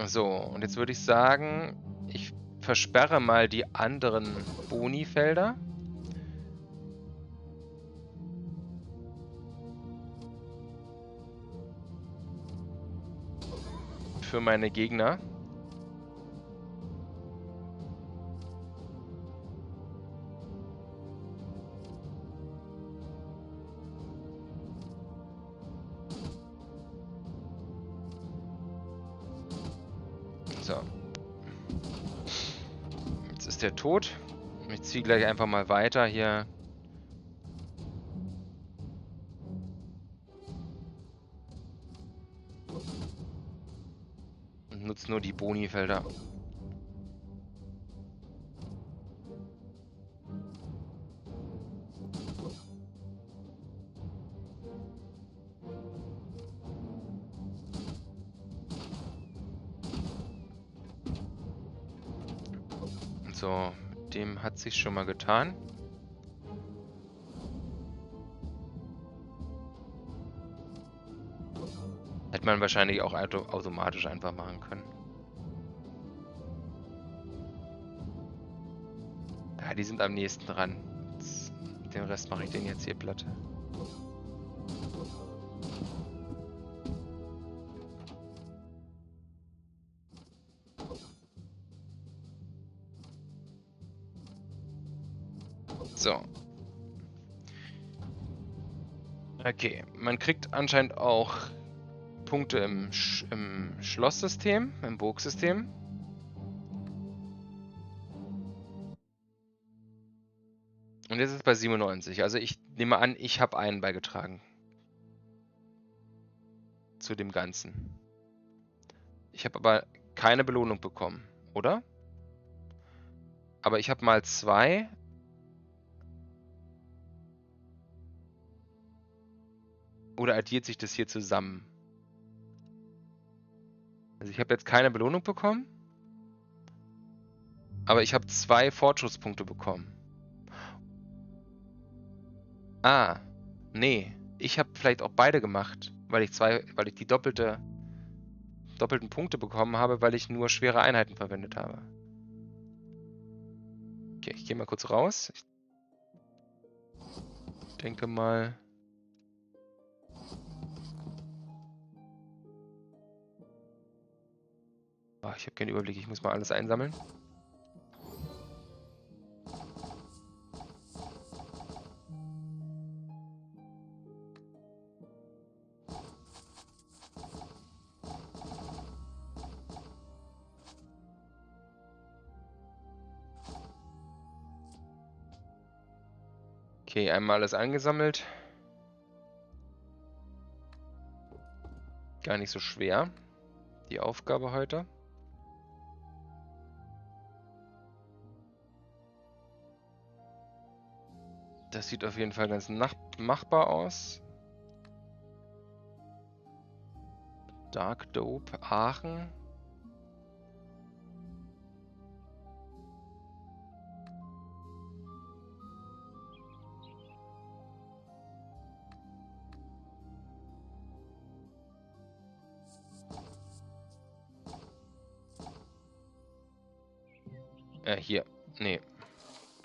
So, und jetzt würde ich sagen, ich versperre mal die anderen Boni-Felder. Für meine Gegner. Tot. Ich ziehe gleich einfach mal weiter hier. Und nutze nur die Boni-Felder. So, sich schon mal getan. Hätte man wahrscheinlich auch auto automatisch einfach machen können. Ja, die sind am nächsten dran. Den Rest mache ich den jetzt hier platt. Man kriegt anscheinend auch Punkte im, Sch im Schlosssystem, im Burgsystem. Und jetzt ist es bei 97. Also ich nehme an, ich habe einen beigetragen. Zu dem Ganzen. Ich habe aber keine Belohnung bekommen, oder? Aber ich habe mal zwei Oder addiert sich das hier zusammen? Also ich habe jetzt keine Belohnung bekommen. Aber ich habe zwei Fortschrittspunkte bekommen. Ah, nee. Ich habe vielleicht auch beide gemacht, weil ich zwei, weil ich die doppelte, doppelten Punkte bekommen habe, weil ich nur schwere Einheiten verwendet habe. Okay, ich gehe mal kurz raus. Ich denke mal. Oh, ich habe keinen Überblick, ich muss mal alles einsammeln. Okay, einmal alles eingesammelt. Gar nicht so schwer, die Aufgabe heute. Das sieht auf jeden Fall ganz machbar aus. Dark Dope, Aachen. Äh, hier. Nee.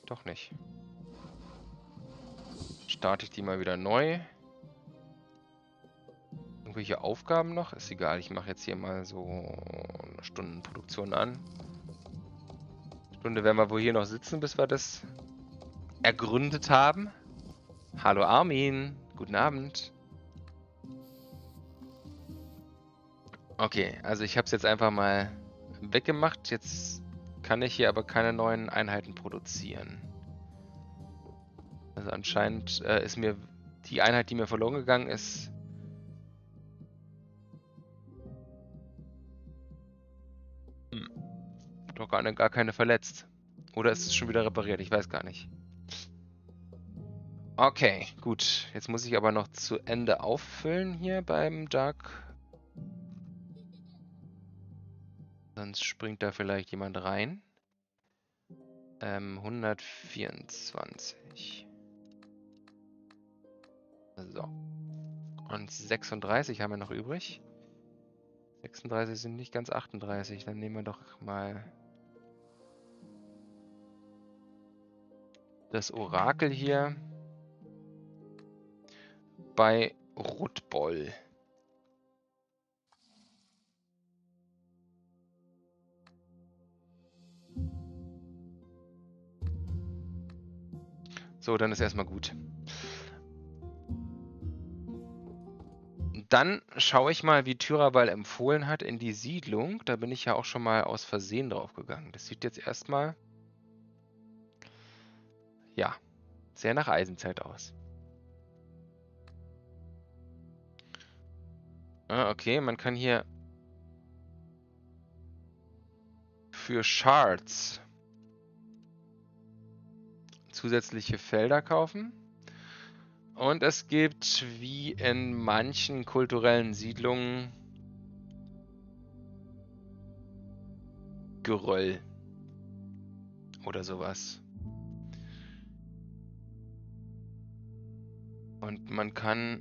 Doch nicht. Starte ich die mal wieder neu. Irgendwelche Aufgaben noch? Ist egal, ich mache jetzt hier mal so eine Stundenproduktion an. Stunde werden wir wohl hier noch sitzen, bis wir das ergründet haben. Hallo Armin, guten Abend. Okay, also ich habe es jetzt einfach mal weggemacht. Jetzt kann ich hier aber keine neuen Einheiten produzieren. Also anscheinend äh, ist mir die Einheit, die mir verloren gegangen ist, hm, doch gar, gar keine verletzt. Oder ist es schon wieder repariert? Ich weiß gar nicht. Okay, gut. Jetzt muss ich aber noch zu Ende auffüllen hier beim Dark. Sonst springt da vielleicht jemand rein. Ähm, 124. So. Und 36 haben wir noch übrig. 36 sind nicht ganz 38. Dann nehmen wir doch mal das Orakel hier bei Rutboll. So, dann ist erstmal gut. Dann schaue ich mal, wie Tyrabal empfohlen hat in die Siedlung. Da bin ich ja auch schon mal aus Versehen drauf gegangen. Das sieht jetzt erstmal, ja, sehr nach Eisenzeit aus. Ah, okay, man kann hier für Shards zusätzliche Felder kaufen. Und es gibt, wie in manchen kulturellen Siedlungen, Geröll oder sowas. Und man kann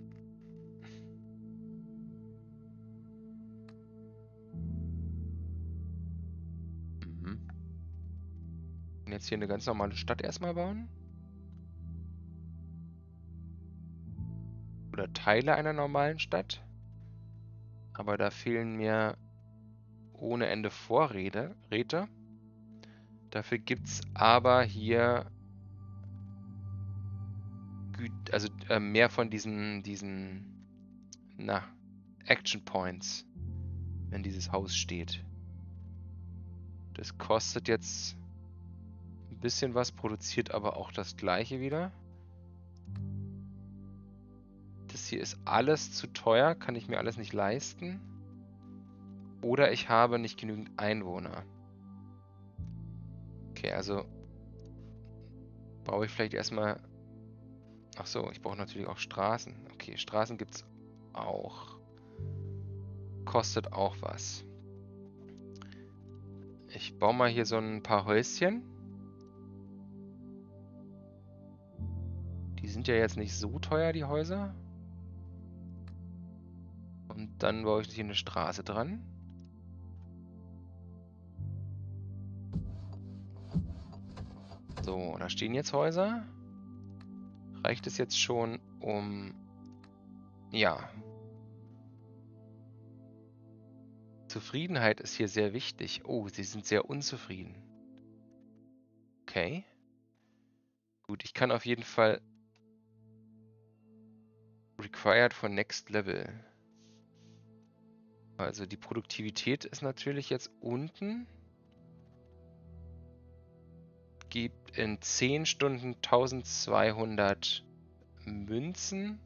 jetzt hier eine ganz normale Stadt erstmal bauen. Oder Teile einer normalen Stadt. Aber da fehlen mir ohne Ende Vorräte. Räte. Dafür gibt es aber hier also äh, mehr von diesen, diesen, na, Action Points, wenn dieses Haus steht. Das kostet jetzt ein bisschen was, produziert aber auch das gleiche wieder. Hier ist alles zu teuer, kann ich mir alles nicht leisten. Oder ich habe nicht genügend Einwohner. Okay, also baue ich vielleicht erstmal... Ach so, ich brauche natürlich auch Straßen. Okay, Straßen gibt es auch. Kostet auch was. Ich baue mal hier so ein paar Häuschen. Die sind ja jetzt nicht so teuer, die Häuser. Und dann baue ich hier eine Straße dran. So, da stehen jetzt Häuser. Reicht es jetzt schon, um... Ja. Zufriedenheit ist hier sehr wichtig. Oh, sie sind sehr unzufrieden. Okay. Gut, ich kann auf jeden Fall Required for Next Level. Also die Produktivität ist natürlich jetzt unten. Gibt in 10 Stunden 1200 Münzen.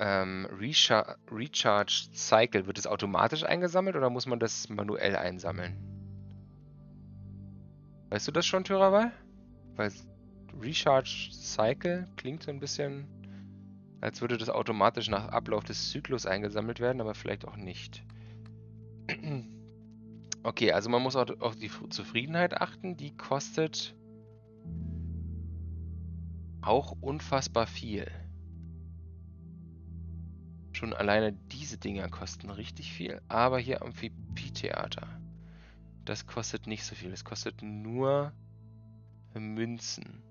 Ähm, Recharge, Recharge Cycle, wird es automatisch eingesammelt oder muss man das manuell einsammeln? Weißt du das schon, Tyraval? Weil Recharge Cycle klingt so ein bisschen, als würde das automatisch nach Ablauf des Zyklus eingesammelt werden, aber vielleicht auch nicht. Okay, also man muss auch auf die Zufriedenheit achten. Die kostet auch unfassbar viel. Schon alleine diese Dinger kosten richtig viel. Aber hier Amphitheater. Das kostet nicht so viel. Es kostet nur Münzen.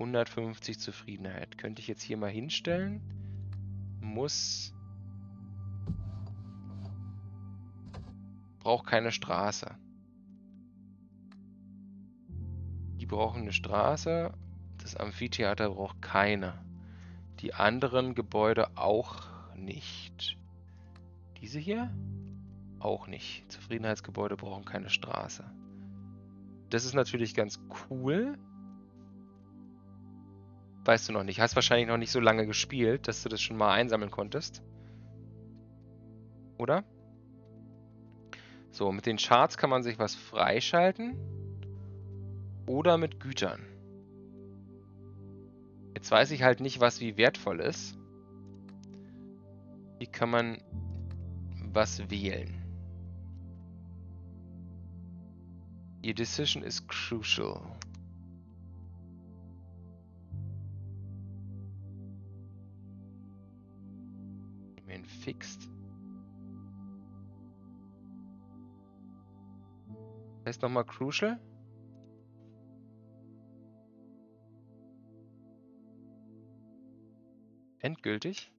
150 Zufriedenheit. Könnte ich jetzt hier mal hinstellen. Muss... Braucht keine Straße. Die brauchen eine Straße. Das Amphitheater braucht keine. Die anderen Gebäude auch nicht. Diese hier? Auch nicht. Zufriedenheitsgebäude brauchen keine Straße. Das ist natürlich ganz cool. Weißt du noch nicht. Hast wahrscheinlich noch nicht so lange gespielt, dass du das schon mal einsammeln konntest. Oder? So, mit den Charts kann man sich was freischalten. Oder mit Gütern. Jetzt weiß ich halt nicht, was wie wertvoll ist. Wie kann man was wählen? Your decision is crucial. Fixed. Heißt nochmal crucial? Endgültig?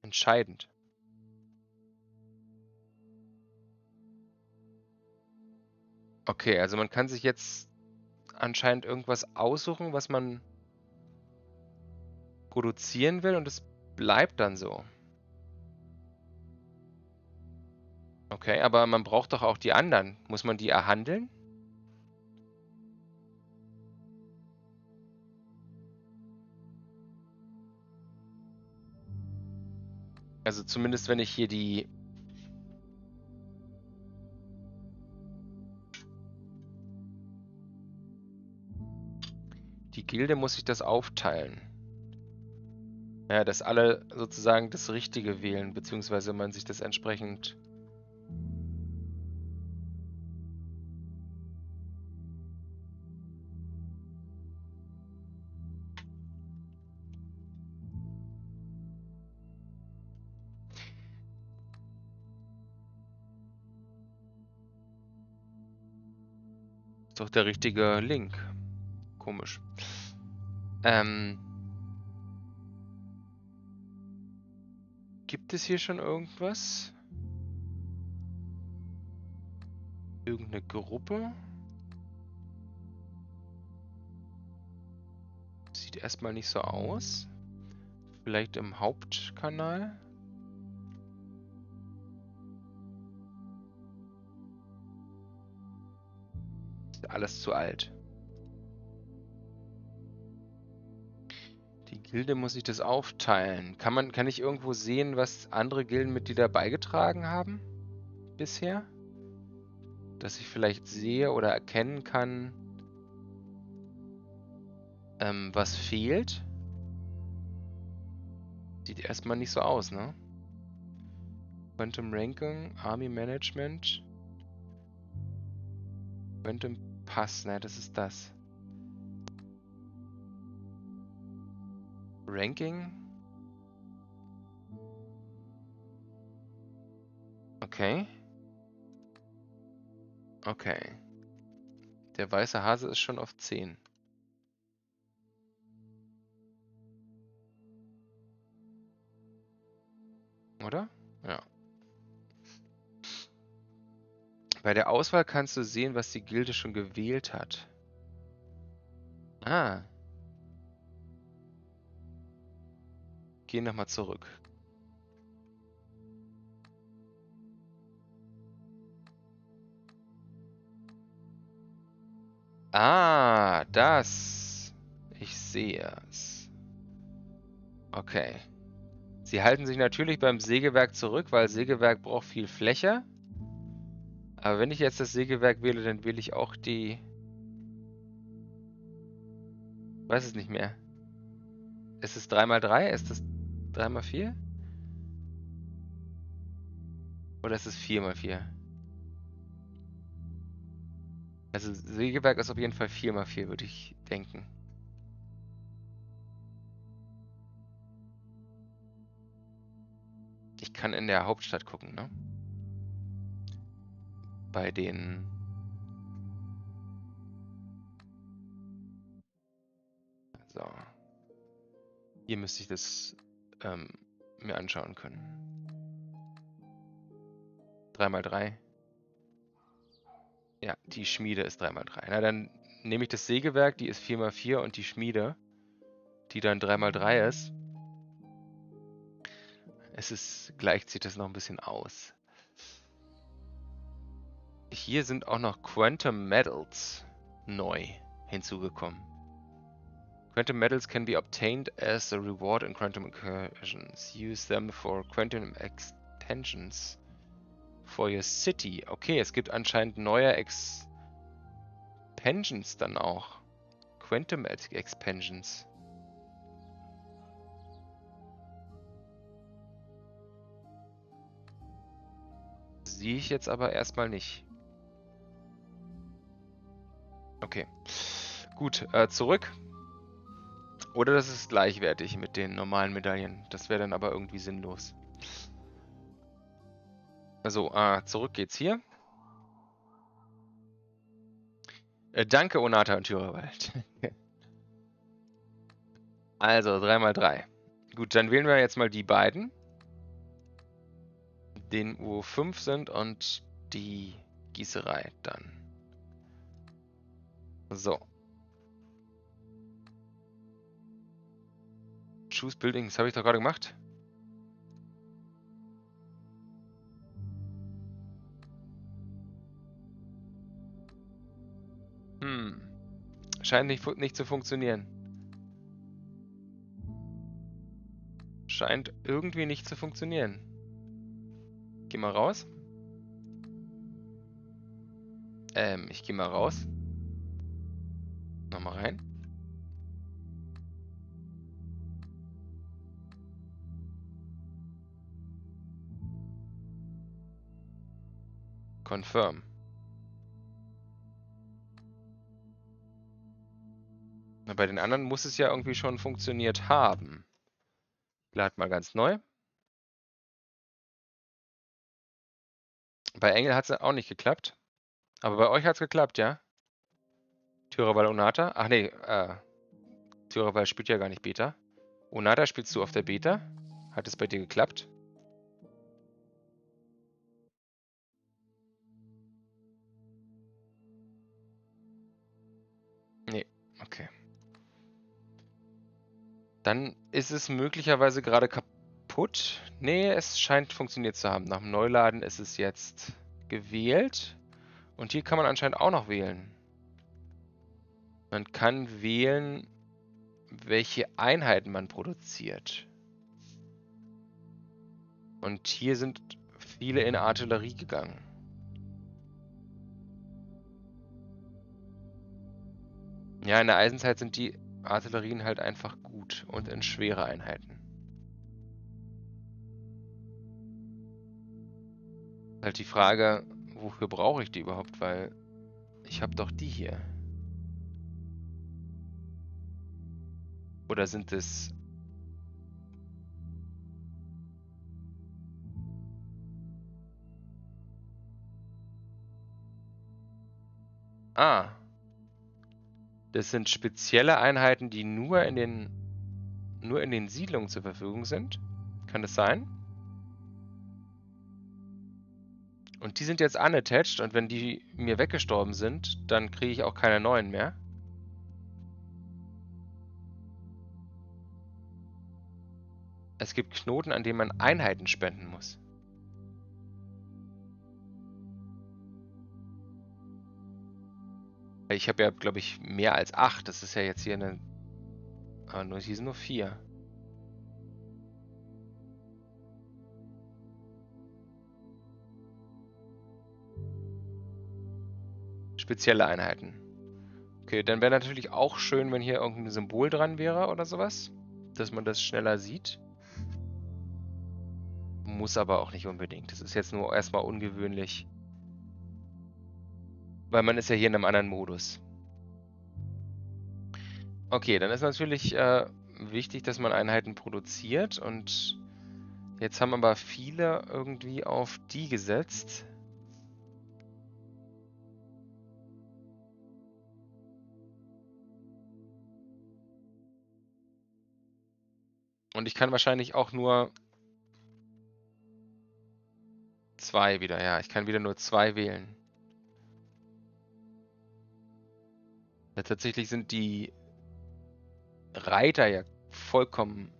Entscheidend. Okay, also man kann sich jetzt anscheinend irgendwas aussuchen, was man produzieren will und es bleibt dann so. Okay, aber man braucht doch auch die anderen. Muss man die erhandeln? Also zumindest wenn ich hier die... Die Gilde muss ich das aufteilen. Ja, dass alle sozusagen das Richtige wählen, beziehungsweise man sich das entsprechend der richtige Link. Komisch. Ähm. Gibt es hier schon irgendwas? Irgendeine Gruppe? Sieht erstmal nicht so aus. Vielleicht im Hauptkanal? Alles zu alt. Die Gilde muss sich das aufteilen. Kann man, kann ich irgendwo sehen, was andere Gildenmitglieder beigetragen haben? Bisher? Dass ich vielleicht sehe oder erkennen kann, ähm, was fehlt? Sieht erstmal nicht so aus, ne? Quantum Ranking, Army Management, Quantum Pass, ne, das ist das. Ranking. Okay. Okay. Der weiße Hase ist schon auf 10. Oder? Ja. Bei der Auswahl kannst du sehen, was die Gilde schon gewählt hat. Ah. Geh nochmal zurück. Ah, das. Ich sehe es. Okay. Sie halten sich natürlich beim Sägewerk zurück, weil Sägewerk braucht viel Fläche. Aber wenn ich jetzt das Sägewerk wähle, dann wähle ich auch die... Weiß es nicht mehr. Ist es 3x3? Ist es 3x4? Oder ist es 4x4? Also Sägewerk ist auf jeden Fall 4x4, würde ich denken. kann in der Hauptstadt gucken, ne? Bei den... So. Hier müsste ich das ähm, mir anschauen können. 3x3. Ja, die Schmiede ist 3x3. Na, dann nehme ich das Sägewerk, die ist 4x4 und die Schmiede, die dann 3x3 ist. Es ist, gleicht sich das noch ein bisschen aus. Hier sind auch noch Quantum Metals neu hinzugekommen. Quantum metals can be obtained as a reward in quantum incursions. Use them for quantum extensions for your city. Okay, es gibt anscheinend neue Expansions dann auch. Quantum Expansions. Sehe ich jetzt aber erstmal nicht. Okay. Gut, äh, zurück. Oder das ist gleichwertig mit den normalen Medaillen. Das wäre dann aber irgendwie sinnlos. Also, äh, zurück geht's hier. Äh, danke, Onata und Thürerwald. also, 3x3. Gut, dann wählen wir jetzt mal die beiden. Den U5 sind und die Gießerei dann. So. Choose Building, das habe ich doch gerade gemacht. Hm. Scheint nicht, nicht zu funktionieren. Scheint irgendwie nicht zu funktionieren. Geh mal raus. Ähm, ich geh mal raus. Nochmal rein. Confirm. Bei den anderen muss es ja irgendwie schon funktioniert haben. Lad mal ganz neu. Bei Engel hat es auch nicht geklappt. Aber bei euch hat es geklappt, ja? Tyraval Onata? Ach nee, äh, Tyraval spielt ja gar nicht Beta. Onata spielst du auf der Beta? Hat es bei dir geklappt? Nee, okay. Dann ist es möglicherweise gerade kaputt. Nee, es scheint funktioniert zu haben. Nach dem Neuladen ist es jetzt gewählt. Und hier kann man anscheinend auch noch wählen. Man kann wählen, welche Einheiten man produziert. Und hier sind viele in Artillerie gegangen. Ja, in der Eisenzeit sind die Artillerien halt einfach gut und in schwere Einheiten. Halt die Frage, wofür brauche ich die überhaupt, weil ich habe doch die hier. Oder sind es... Ah. Das sind spezielle Einheiten, die nur in den nur in den Siedlungen zur Verfügung sind. Kann das sein? Und die sind jetzt unattached und wenn die mir weggestorben sind, dann kriege ich auch keine neuen mehr. Es gibt Knoten, an denen man Einheiten spenden muss. Ich habe ja, glaube ich, mehr als acht. Das ist ja jetzt hier eine... Aber nur, hier sind nur vier. Spezielle Einheiten. Okay, dann wäre natürlich auch schön, wenn hier irgendein Symbol dran wäre oder sowas. Dass man das schneller sieht. Muss aber auch nicht unbedingt. Das ist jetzt nur erstmal ungewöhnlich. Weil man ist ja hier in einem anderen Modus. Okay, dann ist natürlich äh, wichtig, dass man Einheiten produziert und Jetzt haben aber viele irgendwie auf die gesetzt. Und ich kann wahrscheinlich auch nur zwei wieder, ja. Ich kann wieder nur zwei wählen. Ja, tatsächlich sind die Reiter ja vollkommen,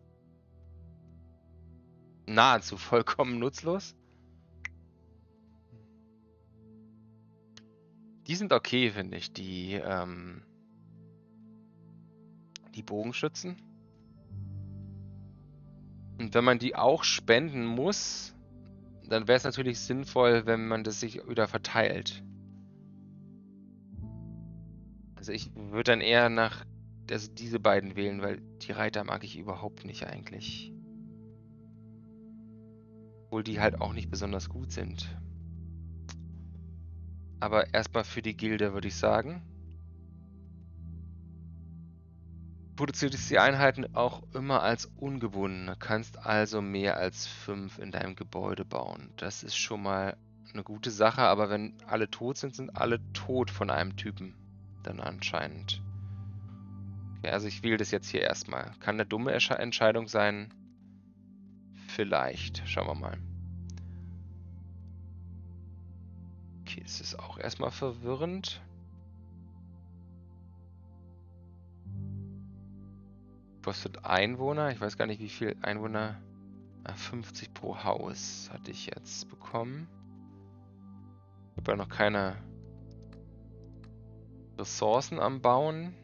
nahezu vollkommen nutzlos. Die sind okay, finde ich, die, ähm, die Bogenschützen. Und wenn man die auch spenden muss, dann wäre es natürlich sinnvoll, wenn man das sich wieder verteilt. Also ich würde dann eher nach also diese beiden wählen, weil die Reiter mag ich überhaupt nicht eigentlich. Obwohl die halt auch nicht besonders gut sind. Aber erstmal für die Gilde würde ich sagen. Produzierst die Einheiten auch immer als ungebunden, kannst also mehr als fünf in deinem Gebäude bauen. Das ist schon mal eine gute Sache, aber wenn alle tot sind, sind alle tot von einem Typen. Dann anscheinend. Okay, also ich wähle das jetzt hier erstmal. Kann eine dumme Entscheidung sein? Vielleicht. Schauen wir mal. Okay, es ist auch erstmal verwirrend. Kostet Einwohner. Ich weiß gar nicht, wie viel Einwohner. 50 ah, pro Haus hatte ich jetzt bekommen. Ich habe ja noch keine Ressourcen am Bauen.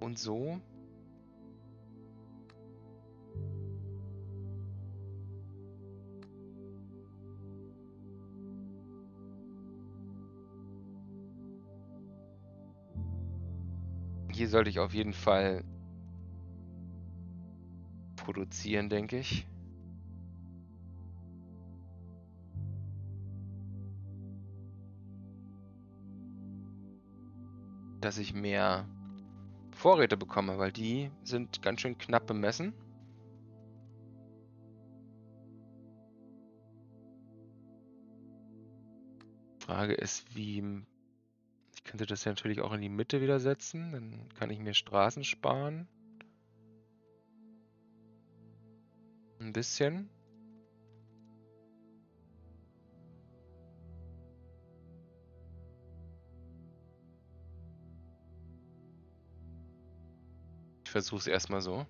Und so. Hier sollte ich auf jeden Fall produzieren, denke ich. Dass ich mehr Vorräte bekomme, weil die sind ganz schön knapp bemessen. Frage ist, wie ich könnte das ja natürlich auch in die Mitte wieder setzen. Dann kann ich mir Straßen sparen. Ein bisschen. Ich versuche es erstmal so.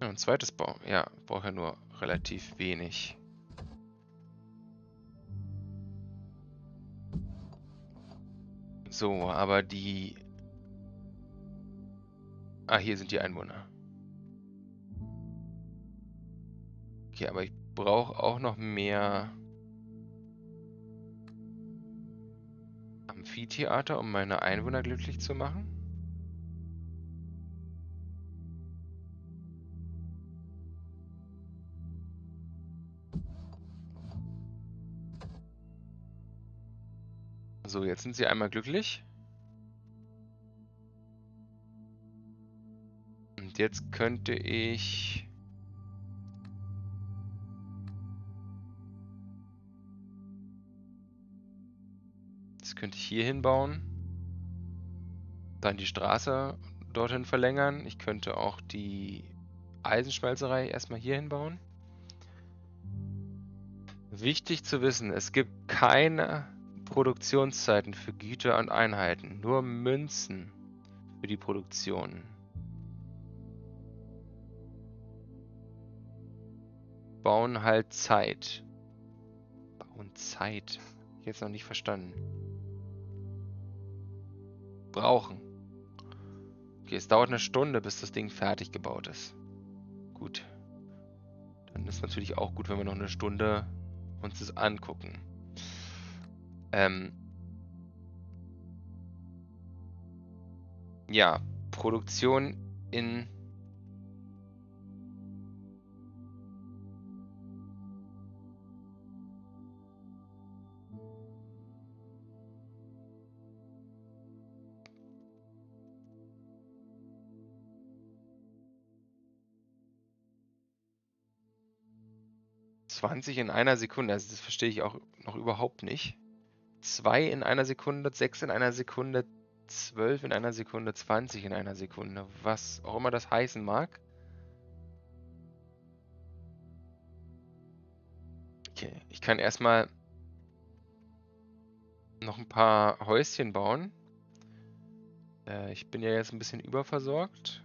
Ja, ein zweites Bau. Ja, brauche ja nur relativ wenig. So, aber die... Ah, hier sind die Einwohner. Okay, aber ich brauche auch noch mehr Amphitheater, um meine Einwohner glücklich zu machen. So, jetzt sind sie einmal glücklich. Und jetzt könnte ich... Das könnte ich hier hinbauen. Dann die Straße dorthin verlängern. Ich könnte auch die Eisenschmelzerei erstmal hier hinbauen. Wichtig zu wissen, es gibt keine Produktionszeiten für Güter und Einheiten, nur Münzen für die Produktion. Bauen halt Zeit. Bauen Zeit. Jetzt noch nicht verstanden. Brauchen. Okay, es dauert eine Stunde, bis das Ding fertig gebaut ist. Gut. Dann ist natürlich auch gut, wenn wir noch eine Stunde uns das angucken. Ähm, ja, Produktion in 20 in einer Sekunde, also das verstehe ich auch noch überhaupt nicht. 2 in einer Sekunde, 6 in einer Sekunde, 12 in einer Sekunde, 20 in einer Sekunde. Was auch immer das heißen mag. Okay, ich kann erstmal noch ein paar Häuschen bauen. Äh, ich bin ja jetzt ein bisschen überversorgt.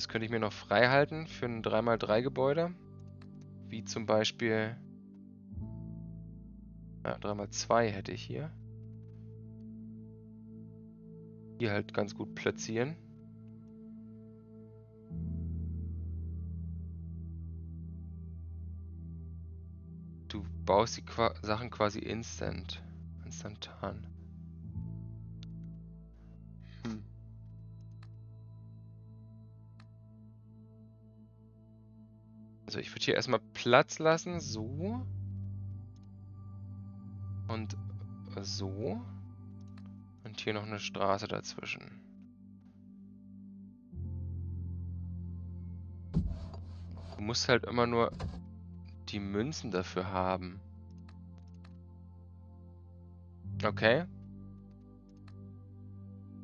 Das könnte ich mir noch frei halten für ein 3x3 Gebäude. Wie zum Beispiel... Ja, 3x2 hätte ich hier. Hier halt ganz gut platzieren. Du baust die Qua Sachen quasi instant. Instantan. Also ich würde hier erstmal Platz lassen, so. Und so. Und hier noch eine Straße dazwischen. Du musst halt immer nur die Münzen dafür haben. Okay.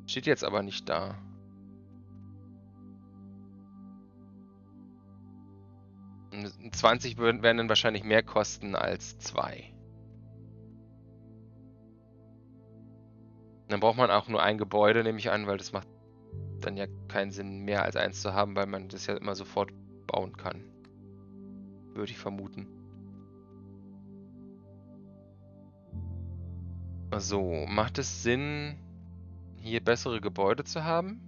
Steht jetzt aber nicht da. 20 würden, werden dann wahrscheinlich mehr kosten als 2. Dann braucht man auch nur ein Gebäude, nehme ich an, weil das macht dann ja keinen Sinn, mehr als eins zu haben, weil man das ja immer sofort bauen kann. Würde ich vermuten. So, macht es Sinn, hier bessere Gebäude zu haben?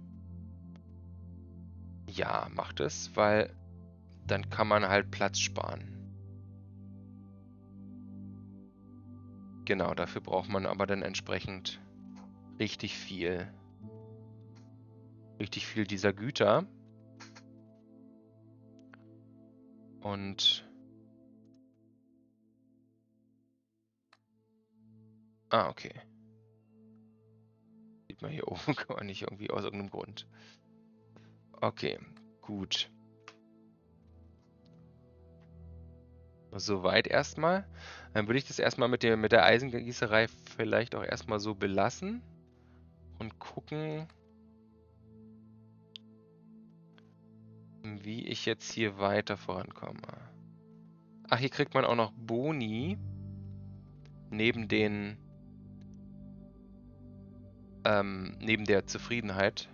Ja, macht es, weil dann kann man halt Platz sparen. Genau, dafür braucht man aber dann entsprechend richtig viel. Richtig viel dieser Güter. Und... Ah, okay. Sieht man hier oben, kann man nicht irgendwie aus irgendeinem Grund. Okay, gut. Soweit erstmal. Dann würde ich das erstmal mit, dem, mit der Eisengießerei vielleicht auch erstmal so belassen. Und gucken, wie ich jetzt hier weiter vorankomme. Ach, hier kriegt man auch noch Boni. Neben den... Ähm, neben der Zufriedenheit.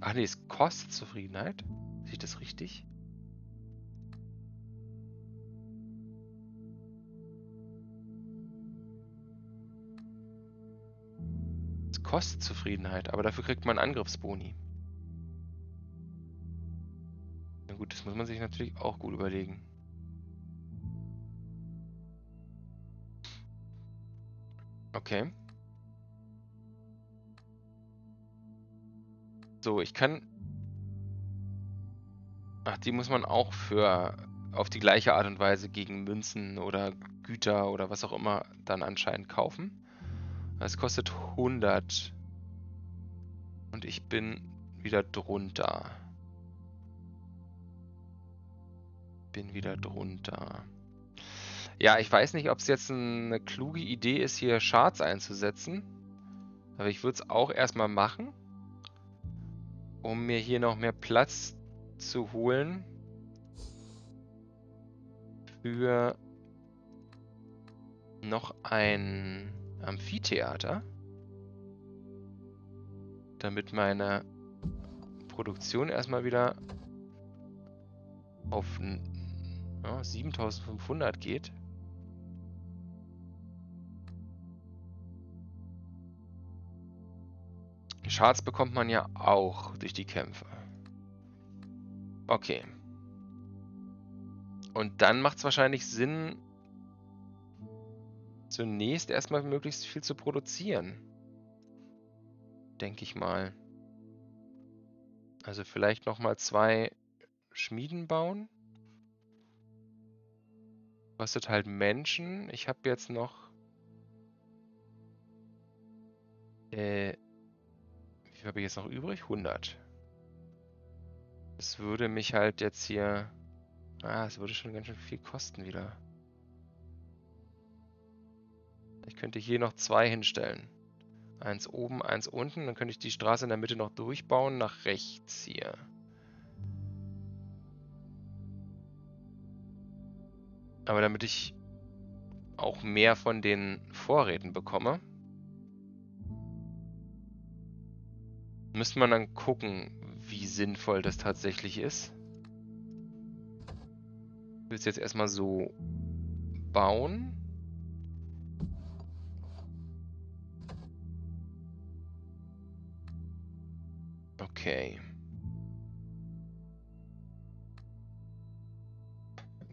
Ach nee, es kostet Zufriedenheit. Sehe ich das richtig? Kostet Zufriedenheit, aber dafür kriegt man Angriffsboni. Na gut, das muss man sich natürlich auch gut überlegen. Okay. So, ich kann... Ach, die muss man auch für auf die gleiche Art und Weise gegen Münzen oder Güter oder was auch immer dann anscheinend kaufen. Es kostet 100. Und ich bin wieder drunter. Bin wieder drunter. Ja, ich weiß nicht, ob es jetzt eine kluge Idee ist, hier Charts einzusetzen. Aber ich würde es auch erstmal machen. Um mir hier noch mehr Platz zu holen. Für noch ein Amphitheater, damit meine Produktion erstmal wieder auf ja, 7500 geht. Charts bekommt man ja auch durch die Kämpfe. Okay. Und dann macht es wahrscheinlich Sinn, zunächst erstmal möglichst viel zu produzieren. Denke ich mal. Also vielleicht nochmal zwei Schmieden bauen. Kostet halt Menschen. Ich habe jetzt noch... Äh, wie viel habe ich jetzt noch übrig? 100. Es würde mich halt jetzt hier... Ah, es würde schon ganz schön viel kosten wieder. Ich könnte hier noch zwei hinstellen. Eins oben, eins unten. Dann könnte ich die Straße in der Mitte noch durchbauen, nach rechts hier. Aber damit ich auch mehr von den Vorräten bekomme, müsste man dann gucken, wie sinnvoll das tatsächlich ist. Ich will es jetzt erstmal so bauen. Okay.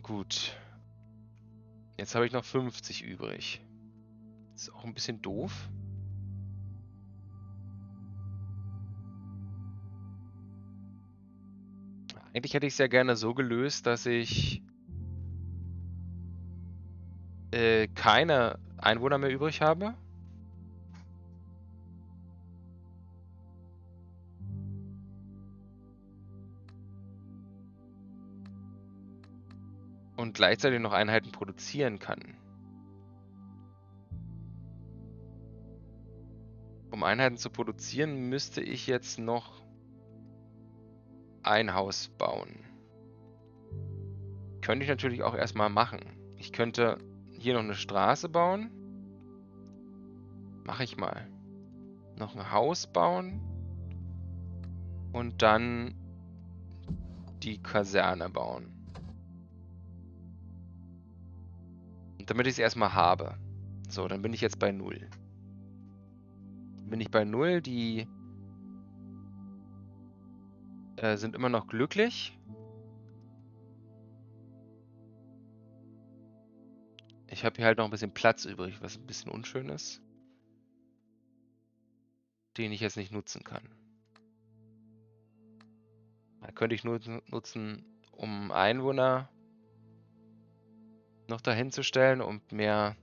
Gut. Jetzt habe ich noch 50 übrig. ist auch ein bisschen doof. Eigentlich hätte ich es ja gerne so gelöst, dass ich äh, keine Einwohner mehr übrig habe. Gleichzeitig noch Einheiten produzieren kann. Um Einheiten zu produzieren, müsste ich jetzt noch ein Haus bauen. Könnte ich natürlich auch erstmal machen. Ich könnte hier noch eine Straße bauen. Mache ich mal. Noch ein Haus bauen. Und dann die Kaserne bauen. Damit ich es erstmal habe. So, dann bin ich jetzt bei 0. Bin ich bei 0, die äh, sind immer noch glücklich. Ich habe hier halt noch ein bisschen Platz übrig, was ein bisschen unschön ist. Den ich jetzt nicht nutzen kann. Da könnte ich nur nutzen, um Einwohner noch dahin zu stellen und mehr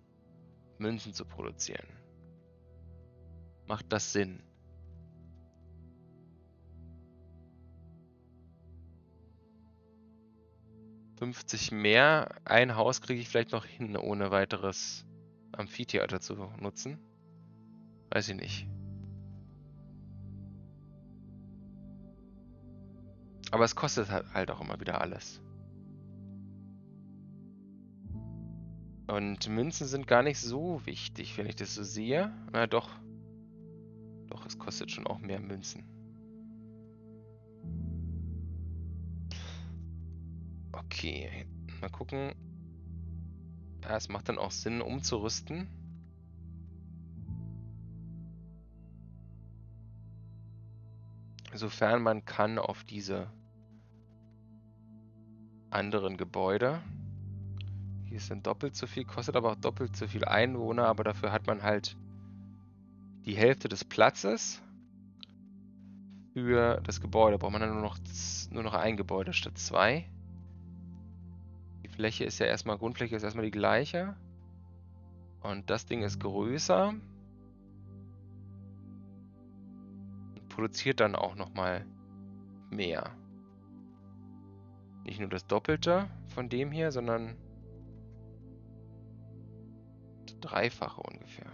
Münzen zu produzieren. Macht das Sinn? 50 mehr. Ein Haus kriege ich vielleicht noch hin, ohne weiteres Amphitheater zu nutzen. Weiß ich nicht. Aber es kostet halt auch immer wieder alles. Und Münzen sind gar nicht so wichtig, wenn ich das so sehe. Na doch. Doch, es kostet schon auch mehr Münzen. Okay, mal gucken. Ja, es macht dann auch Sinn, umzurüsten. Sofern man kann auf diese anderen Gebäude. Hier ist dann doppelt so viel, kostet aber auch doppelt so viel Einwohner, aber dafür hat man halt die Hälfte des Platzes für das Gebäude. Braucht man dann nur noch, nur noch ein Gebäude statt zwei. Fläche ist ja erstmal, Grundfläche ist erstmal die gleiche. Und das Ding ist größer. Produziert dann auch nochmal mehr. Nicht nur das Doppelte von dem hier, sondern Dreifache ungefähr.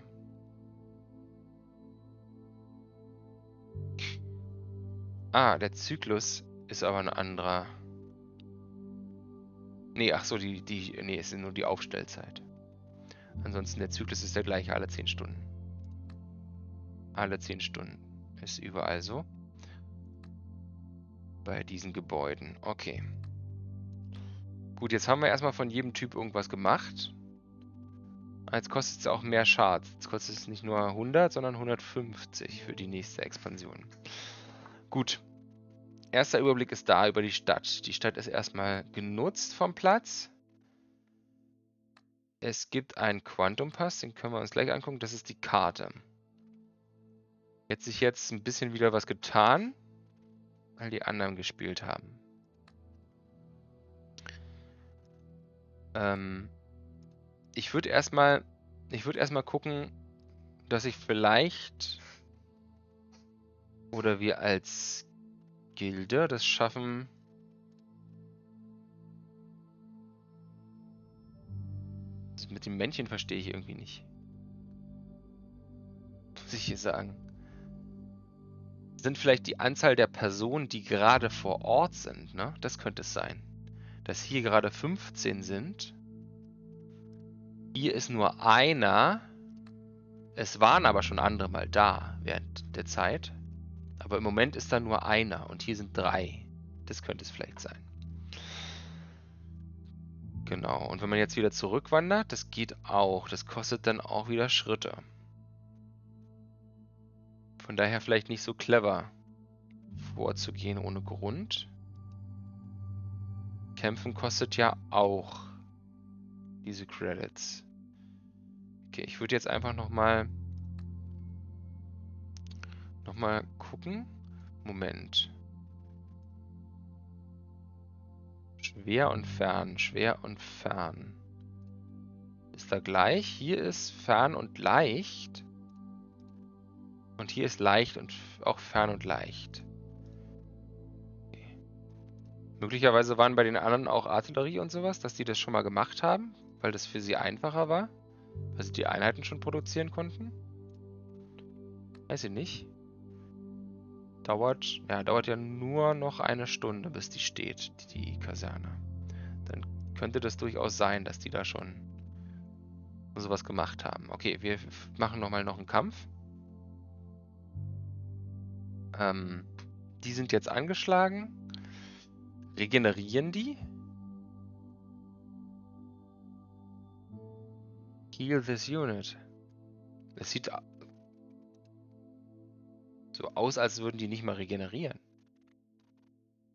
Ah, der Zyklus ist aber ein anderer. Nee, ach so, die, die, nee, es ist nur die Aufstellzeit. Ansonsten der Zyklus ist der gleiche alle 10 Stunden. Alle 10 Stunden. Ist überall so. Bei diesen Gebäuden. Okay. Gut, jetzt haben wir erstmal von jedem Typ irgendwas gemacht. Jetzt kostet es auch mehr Shards. Jetzt kostet es nicht nur 100, sondern 150 für die nächste Expansion. Gut erster Überblick ist da über die Stadt. Die Stadt ist erstmal genutzt vom Platz. Es gibt einen Quantum Pass, den können wir uns gleich angucken. Das ist die Karte. Jetzt sich jetzt ein bisschen wieder was getan, weil die anderen gespielt haben. Ähm, ich würde erstmal, ich würde erstmal gucken, dass ich vielleicht oder wir als Gilde das schaffen. Das mit dem Männchen verstehe ich irgendwie nicht. Muss ich hier sagen. Sind vielleicht die Anzahl der Personen, die gerade vor Ort sind, ne? Das könnte es sein. Dass hier gerade 15 sind hier ist nur einer. Es waren aber schon andere mal da während der Zeit. Aber im Moment ist da nur einer und hier sind drei. Das könnte es vielleicht sein. Genau, und wenn man jetzt wieder zurückwandert, das geht auch. Das kostet dann auch wieder Schritte. Von daher vielleicht nicht so clever vorzugehen ohne Grund. Kämpfen kostet ja auch diese Credits. Okay, ich würde jetzt einfach nochmal noch mal gucken. Moment. Schwer und fern, schwer und fern. Ist da gleich? Hier ist fern und leicht. Und hier ist leicht und auch fern und leicht. Okay. Möglicherweise waren bei den anderen auch Artillerie und sowas, dass die das schon mal gemacht haben, weil das für sie einfacher war. Weil sie die Einheiten schon produzieren konnten. Weiß ich nicht. Dauert, ja, dauert ja nur noch eine Stunde, bis die steht, die Kaserne. Dann könnte das durchaus sein, dass die da schon sowas gemacht haben. Okay, wir machen nochmal noch einen Kampf. Ähm, die sind jetzt angeschlagen. Regenerieren die? Heal this unit. Es sieht so aus, als würden die nicht mal regenerieren.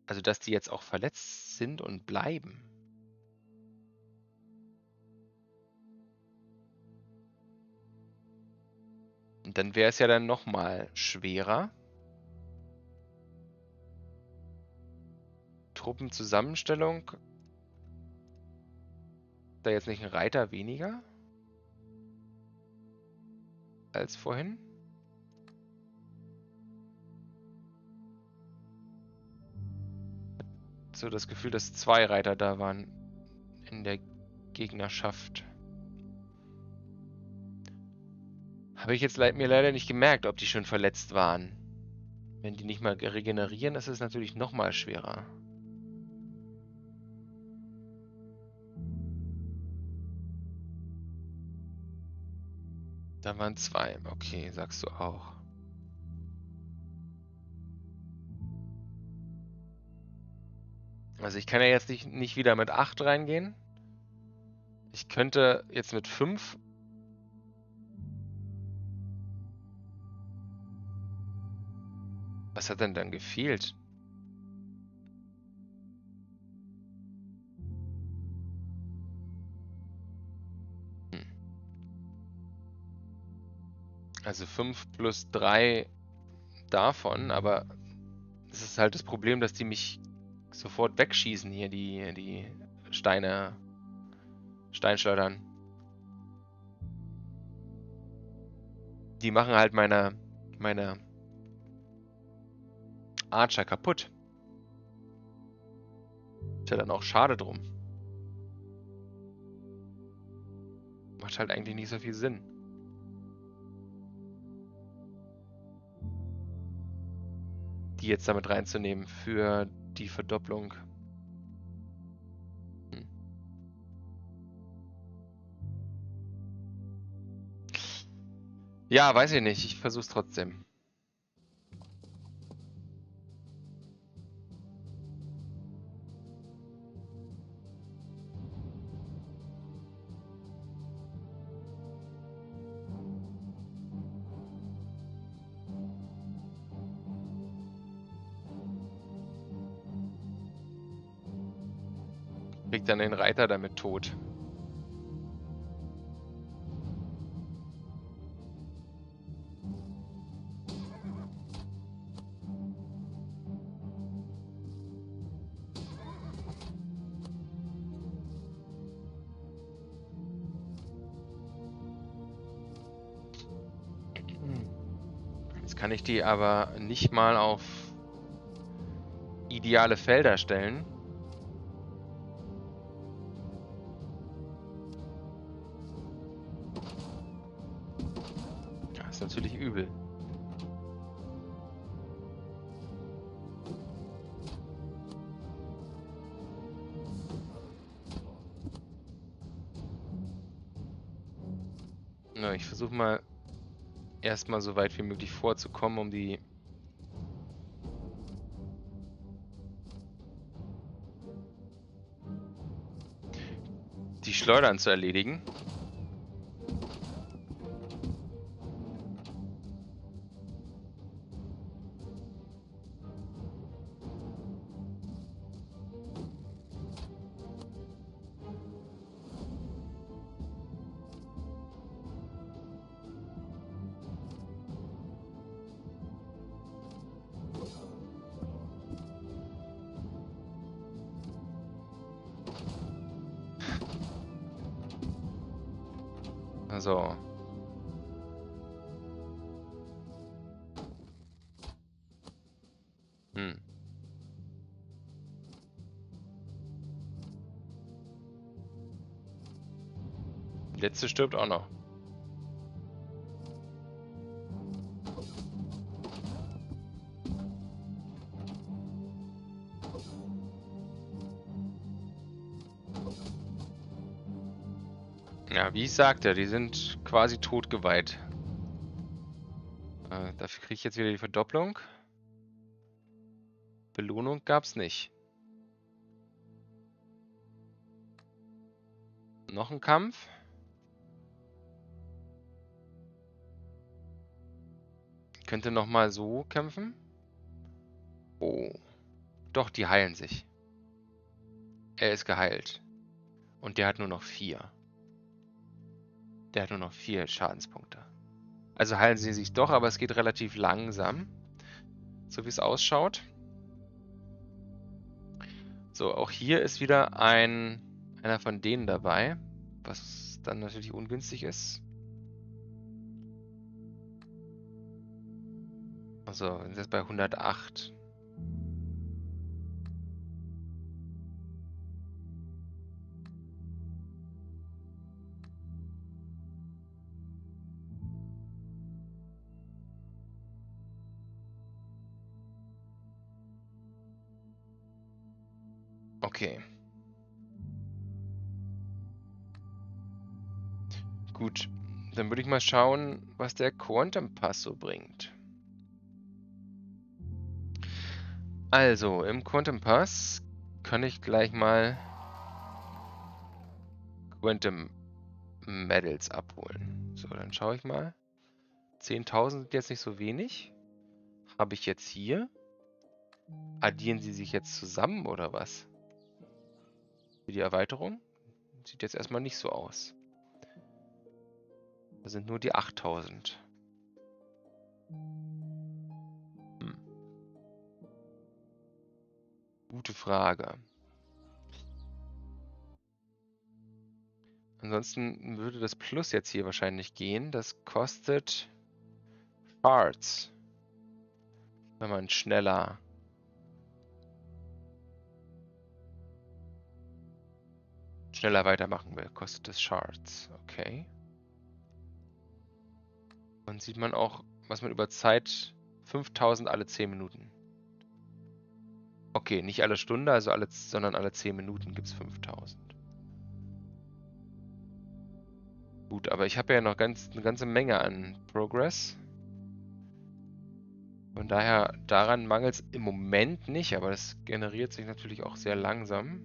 Also, dass die jetzt auch verletzt sind und bleiben. Und dann wäre es ja dann nochmal schwerer. Truppenzusammenstellung. Da jetzt nicht ein Reiter weniger als vorhin? so das Gefühl, dass zwei Reiter da waren in der Gegnerschaft. Habe ich jetzt mir leider nicht gemerkt, ob die schon verletzt waren. Wenn die nicht mal regenerieren, ist es natürlich noch mal schwerer. Da waren zwei. Okay, sagst du auch. Also ich kann ja jetzt nicht, nicht wieder mit 8 reingehen. Ich könnte jetzt mit 5. Was hat denn dann gefehlt? Also 5 plus 3 davon, aber es ist halt das Problem, dass die mich sofort wegschießen hier, die, die Steine, Steinschleudern. Die machen halt meine, meine Archer kaputt. Ist ja dann auch schade drum. Macht halt eigentlich nicht so viel Sinn. Die jetzt damit reinzunehmen für die Verdopplung. Hm. Ja, weiß ich nicht. Ich versuch's trotzdem. Kriegt dann den Reiter damit tot. Jetzt kann ich die aber nicht mal auf ideale Felder stellen. Erstmal so weit wie möglich vorzukommen, um die die Schleudern zu erledigen. So. Hm. Die letzte stirbt auch noch. Wie ich sagte, die sind quasi totgeweiht. Äh, dafür kriege ich jetzt wieder die Verdopplung. Belohnung gab es nicht. Noch ein Kampf. Ich könnte noch mal so kämpfen. Oh. Doch, die heilen sich. Er ist geheilt. Und der hat nur noch vier. Der hat nur noch vier Schadenspunkte. Also heilen sie sich doch, aber es geht relativ langsam. So wie es ausschaut. So, auch hier ist wieder ein einer von denen dabei, was dann natürlich ungünstig ist. Also, wir sind jetzt bei 108. Okay. Gut, dann würde ich mal schauen, was der Quantum Pass so bringt. Also, im Quantum Pass kann ich gleich mal Quantum Medals abholen. So, dann schaue ich mal. 10.000 sind jetzt nicht so wenig. Habe ich jetzt hier. Addieren sie sich jetzt zusammen oder was? Die Erweiterung sieht jetzt erstmal nicht so aus. Da sind nur die 8000. Hm. Gute Frage. Ansonsten würde das Plus jetzt hier wahrscheinlich gehen. Das kostet Shards. Wenn man schneller schneller weitermachen will, kostet es Shards. Okay. Und sieht man auch, was man über Zeit 5000 alle 10 Minuten. Okay, nicht alle Stunde, also alle, sondern alle 10 Minuten gibt es 5000. Gut, aber ich habe ja noch ganz, eine ganze Menge an Progress. Von daher, daran mangelt es im Moment nicht, aber das generiert sich natürlich auch sehr langsam.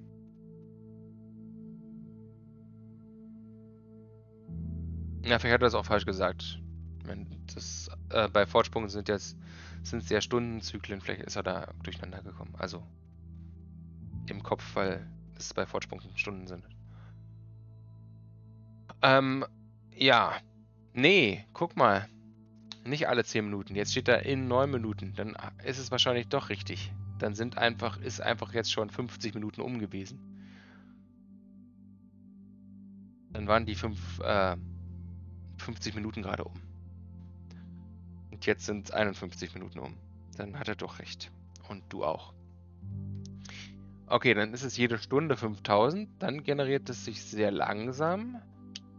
Ja, vielleicht hat er das auch falsch gesagt. Das, äh, bei Fortsprung sind jetzt sind es ja Stundenzyklen, vielleicht ist er da durcheinander gekommen. Also im Kopf, weil es bei Fortsprung Stunden sind. Ähm, ja. Nee, guck mal. Nicht alle 10 Minuten. Jetzt steht da in 9 Minuten. Dann ist es wahrscheinlich doch richtig. Dann sind einfach, ist einfach jetzt schon 50 Minuten um gewesen. Dann waren die 5, äh, 50 Minuten gerade um. Und jetzt sind es 51 Minuten um. Dann hat er doch recht. Und du auch. Okay, dann ist es jede Stunde 5000. Dann generiert es sich sehr langsam.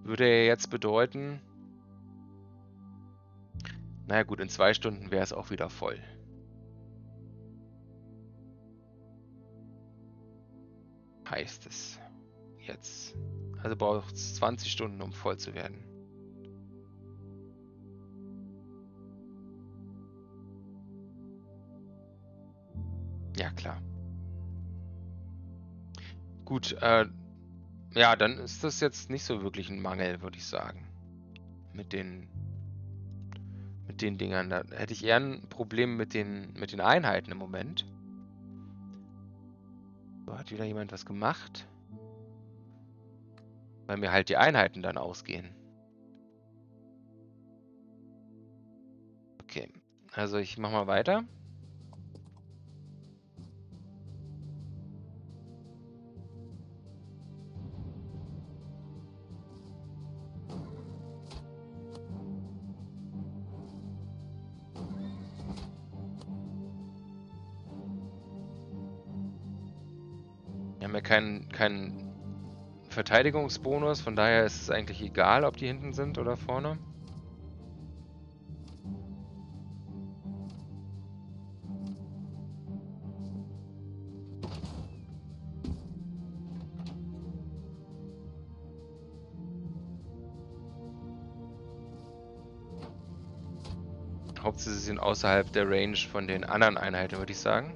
Würde ja jetzt bedeuten... Naja gut, in zwei Stunden wäre es auch wieder voll. Heißt es. Jetzt. Also braucht es 20 Stunden, um voll zu werden. Klar. Gut, äh, ja, dann ist das jetzt nicht so wirklich ein Mangel, würde ich sagen. Mit den mit den Dingern. Da hätte ich eher ein Problem mit den mit den Einheiten im Moment. So, hat wieder jemand was gemacht? Weil mir halt die Einheiten dann ausgehen. Okay, also ich mach mal weiter. Haben ja keinen keinen Verteidigungsbonus, von daher ist es eigentlich egal, ob die hinten sind oder vorne. Hauptsache sie sind außerhalb der Range von den anderen Einheiten, würde ich sagen.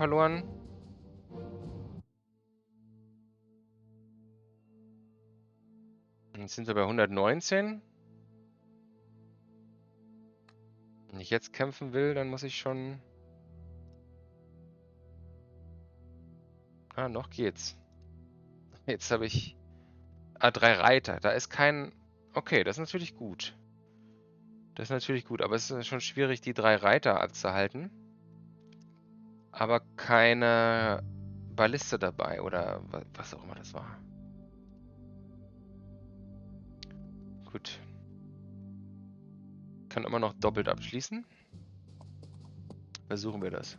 Verloren. Jetzt sind wir bei 119. Wenn ich jetzt kämpfen will, dann muss ich schon... Ah, noch geht's. Jetzt habe ich... Ah, drei Reiter. Da ist kein... Okay, das ist natürlich gut. Das ist natürlich gut, aber es ist schon schwierig, die drei Reiter abzuhalten. Aber keine Balliste dabei oder was auch immer das war. Gut. Kann immer noch doppelt abschließen. Versuchen wir das.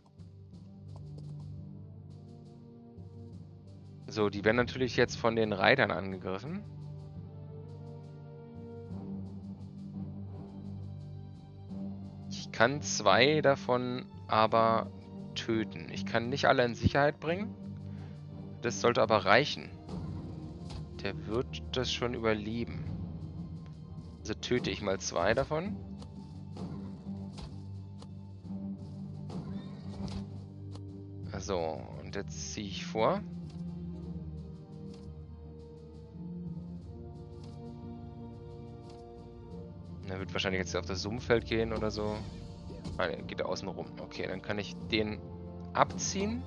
So, die werden natürlich jetzt von den Reitern angegriffen. kann zwei davon aber töten. Ich kann nicht alle in Sicherheit bringen. Das sollte aber reichen. Der wird das schon überleben. Also töte ich mal zwei davon. So, und jetzt ziehe ich vor. Er wird wahrscheinlich jetzt auf das Sumpffeld gehen oder so. Ah, geht außen rum. Okay, dann kann ich den abziehen.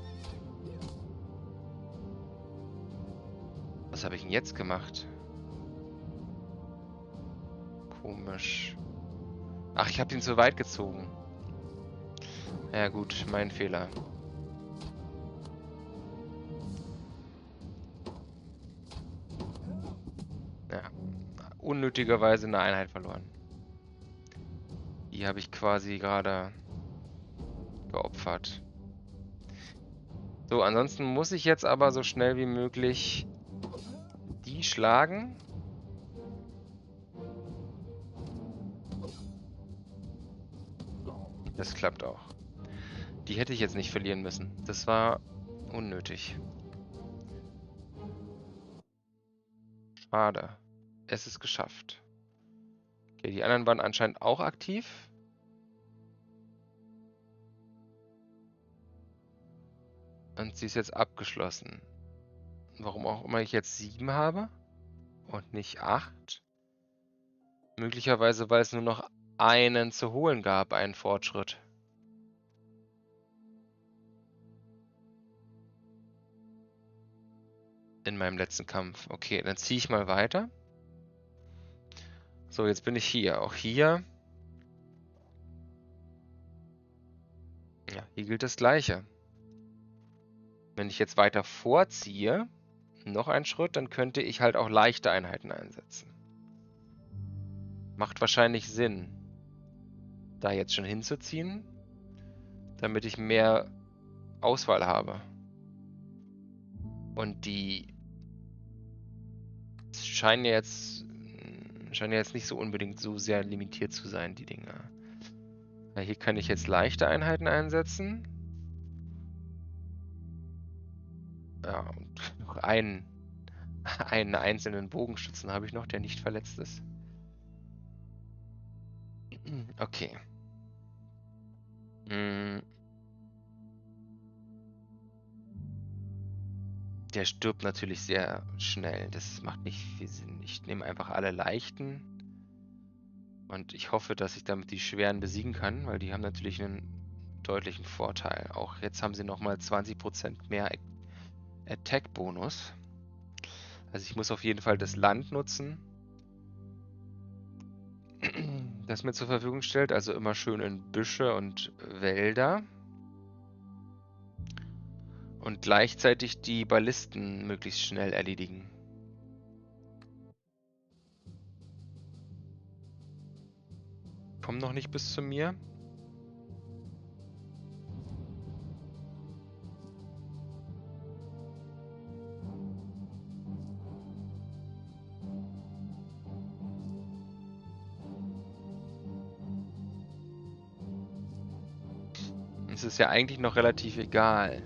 Was habe ich denn jetzt gemacht? Komisch. Ach, ich habe ihn zu weit gezogen. Ja gut, mein Fehler. Ja, unnötigerweise eine Einheit verloren. Die habe ich quasi gerade geopfert. So, ansonsten muss ich jetzt aber so schnell wie möglich die schlagen. Das klappt auch. Die hätte ich jetzt nicht verlieren müssen. Das war unnötig. Schade. Es ist geschafft. Okay, die anderen waren anscheinend auch aktiv. Und sie ist jetzt abgeschlossen. Warum auch immer ich jetzt sieben habe und nicht acht. Möglicherweise, weil es nur noch einen zu holen gab, einen Fortschritt. In meinem letzten Kampf. Okay, dann ziehe ich mal weiter. So, jetzt bin ich hier. Auch hier. Ja, hier gilt das Gleiche. Wenn ich jetzt weiter vorziehe, noch einen Schritt, dann könnte ich halt auch leichte Einheiten einsetzen. Macht wahrscheinlich Sinn, da jetzt schon hinzuziehen, damit ich mehr Auswahl habe. Und die scheinen jetzt scheinen jetzt nicht so unbedingt so sehr limitiert zu sein, die Dinger. Ja, hier kann ich jetzt leichte Einheiten einsetzen. Ja, und noch einen, einen einzelnen Bogenschützen habe ich noch, der nicht verletzt ist. Okay. Hm. Der stirbt natürlich sehr schnell. Das macht nicht viel Sinn. Ich nehme einfach alle leichten. Und ich hoffe, dass ich damit die schweren besiegen kann, weil die haben natürlich einen deutlichen Vorteil. Auch jetzt haben sie nochmal 20% mehr Attack-Bonus. Also ich muss auf jeden Fall das Land nutzen, das mir zur Verfügung stellt. Also immer schön in Büsche und Wälder und gleichzeitig die Ballisten möglichst schnell erledigen. Komm noch nicht bis zu mir. Es ist ja eigentlich noch relativ egal.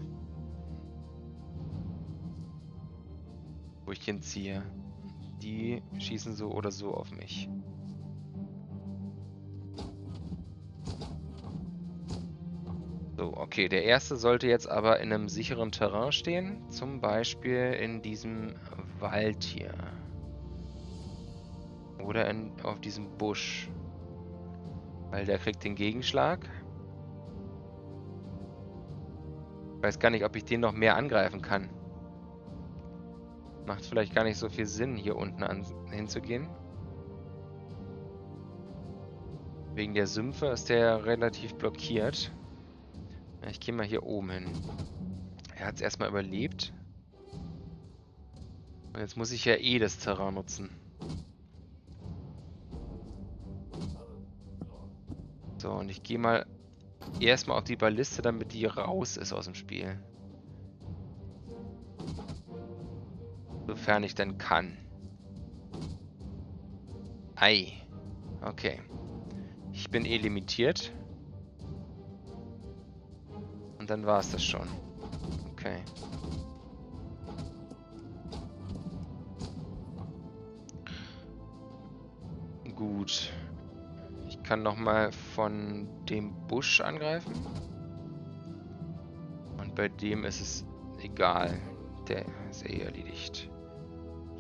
Wo ich hinziehe. Die schießen so oder so auf mich. So, okay. Der erste sollte jetzt aber in einem sicheren Terrain stehen. Zum Beispiel in diesem Wald hier. Oder in, auf diesem Busch. Weil der kriegt den Gegenschlag. Ich weiß gar nicht, ob ich den noch mehr angreifen kann. Macht vielleicht gar nicht so viel Sinn, hier unten an, hinzugehen. Wegen der Sümpfe ist der relativ blockiert. Ich gehe mal hier oben hin. Er hat es erstmal überlebt. Und jetzt muss ich ja eh das Terrain nutzen. So, und ich gehe mal erstmal auf die Balliste, damit die raus ist aus dem Spiel. Sofern ich denn kann. Ei. Okay. Ich bin eh limitiert. Und dann war es das schon. Okay. Gut. Ich kann nochmal von dem Busch angreifen. Und bei dem ist es egal. Der ist eh erledigt.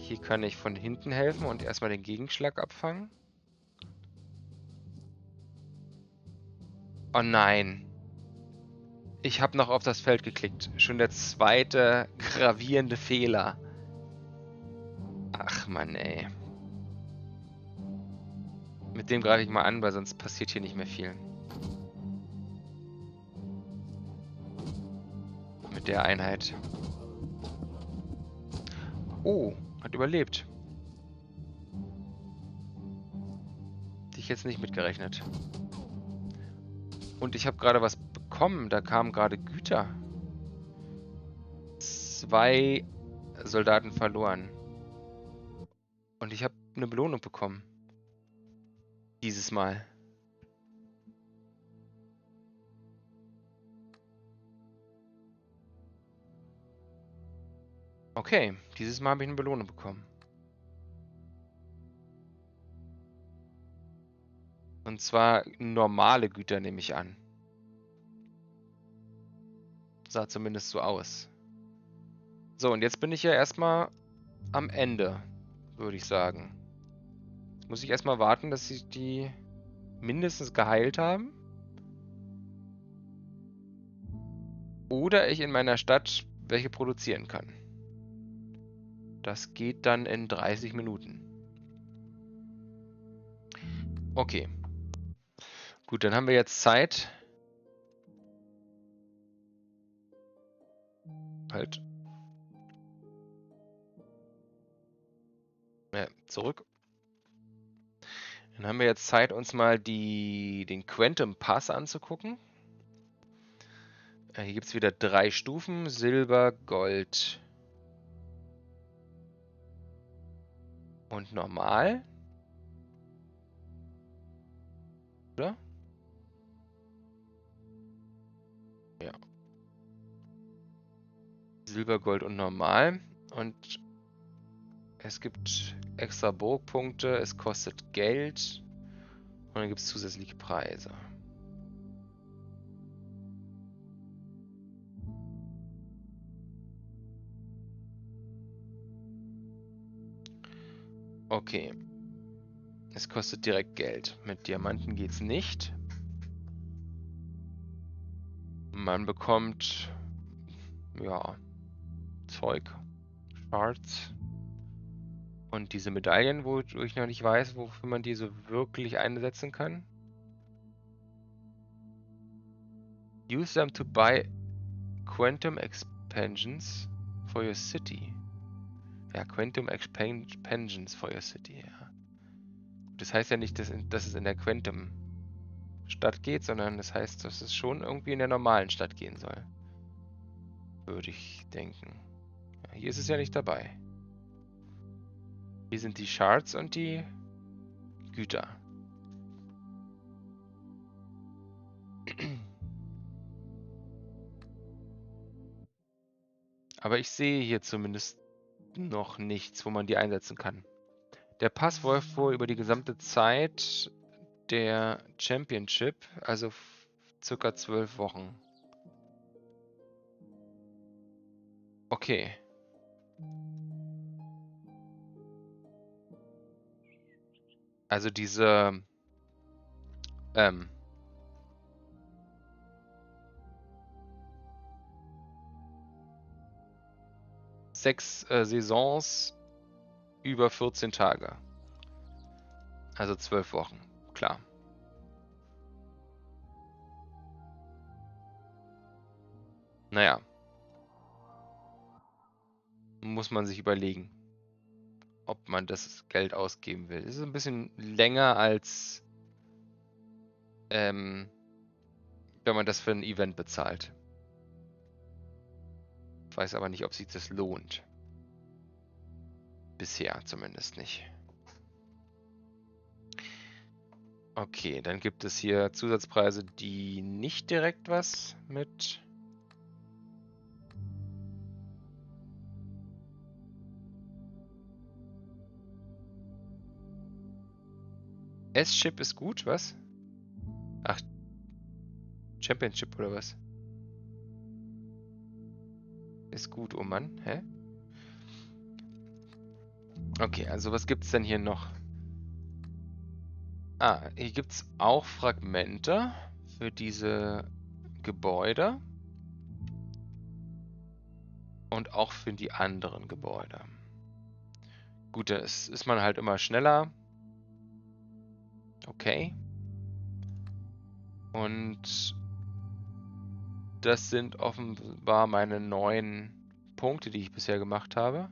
Hier kann ich von hinten helfen und erstmal den Gegenschlag abfangen. Oh nein. Ich habe noch auf das Feld geklickt. Schon der zweite gravierende Fehler. Ach man, ey. Mit dem greife ich mal an, weil sonst passiert hier nicht mehr viel. Mit der Einheit. Oh. Hat überlebt. Hätte ich jetzt nicht mitgerechnet. Und ich habe gerade was bekommen. Da kamen gerade Güter. Zwei Soldaten verloren. Und ich habe eine Belohnung bekommen. Dieses Mal. Okay, dieses Mal habe ich eine Belohnung bekommen. Und zwar normale Güter nehme ich an. Sah zumindest so aus. So, und jetzt bin ich ja erstmal am Ende, würde ich sagen. Jetzt muss ich erstmal warten, dass sie die mindestens geheilt haben. Oder ich in meiner Stadt welche produzieren kann. Das geht dann in 30 Minuten. Okay. Gut, dann haben wir jetzt Zeit. Halt. Ja, zurück. Dann haben wir jetzt Zeit, uns mal die, den Quantum Pass anzugucken. Äh, hier gibt es wieder drei Stufen. Silber, Gold und Normal. Oder? Ja. Silber, Gold und Normal. Und es gibt extra Burgpunkte, es kostet Geld und dann gibt es zusätzliche Preise. Okay. Es kostet direkt Geld. Mit Diamanten geht es nicht. Man bekommt ja Zeug, Shards und diese Medaillen, wo ich noch nicht weiß, wofür man die so wirklich einsetzen kann. Use them to buy Quantum Expansions for your city. Ja, Quantum Expansions for your city, ja. Das heißt ja nicht, dass, dass es in der Quantum Stadt geht, sondern das heißt, dass es schon irgendwie in der normalen Stadt gehen soll. Würde ich denken. Ja, hier ist es ja nicht dabei. Hier sind die Shards und die Güter. Aber ich sehe hier zumindest noch nichts, wo man die einsetzen kann. Der Pass läuft wohl über die gesamte Zeit der Championship, also circa zwölf Wochen. Okay. Also diese ähm, sechs äh, Saisons über 14 Tage. Also zwölf Wochen, klar. Naja. Muss man sich überlegen ob man das Geld ausgeben will. Es ist ein bisschen länger als ähm, wenn man das für ein Event bezahlt. Weiß aber nicht, ob sich das lohnt. Bisher zumindest nicht. Okay, dann gibt es hier Zusatzpreise, die nicht direkt was mit S-Chip ist gut, was? Ach, Championship oder was? Ist gut, oh Mann, hä? Okay, also was gibt es denn hier noch? Ah, hier gibt es auch Fragmente für diese Gebäude. Und auch für die anderen Gebäude. Gut, da ist, ist man halt immer schneller Okay. Und das sind offenbar meine neun Punkte, die ich bisher gemacht habe.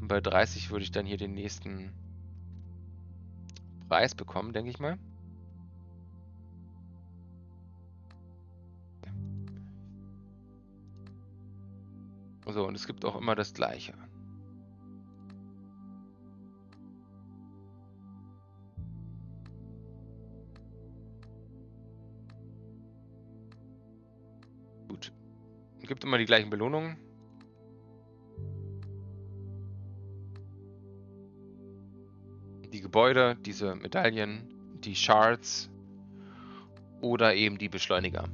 Und bei 30 würde ich dann hier den nächsten Preis bekommen, denke ich mal. So, und es gibt auch immer das gleiche. Gibt immer die gleichen Belohnungen. Die Gebäude, diese Medaillen, die Shards oder eben die Beschleuniger.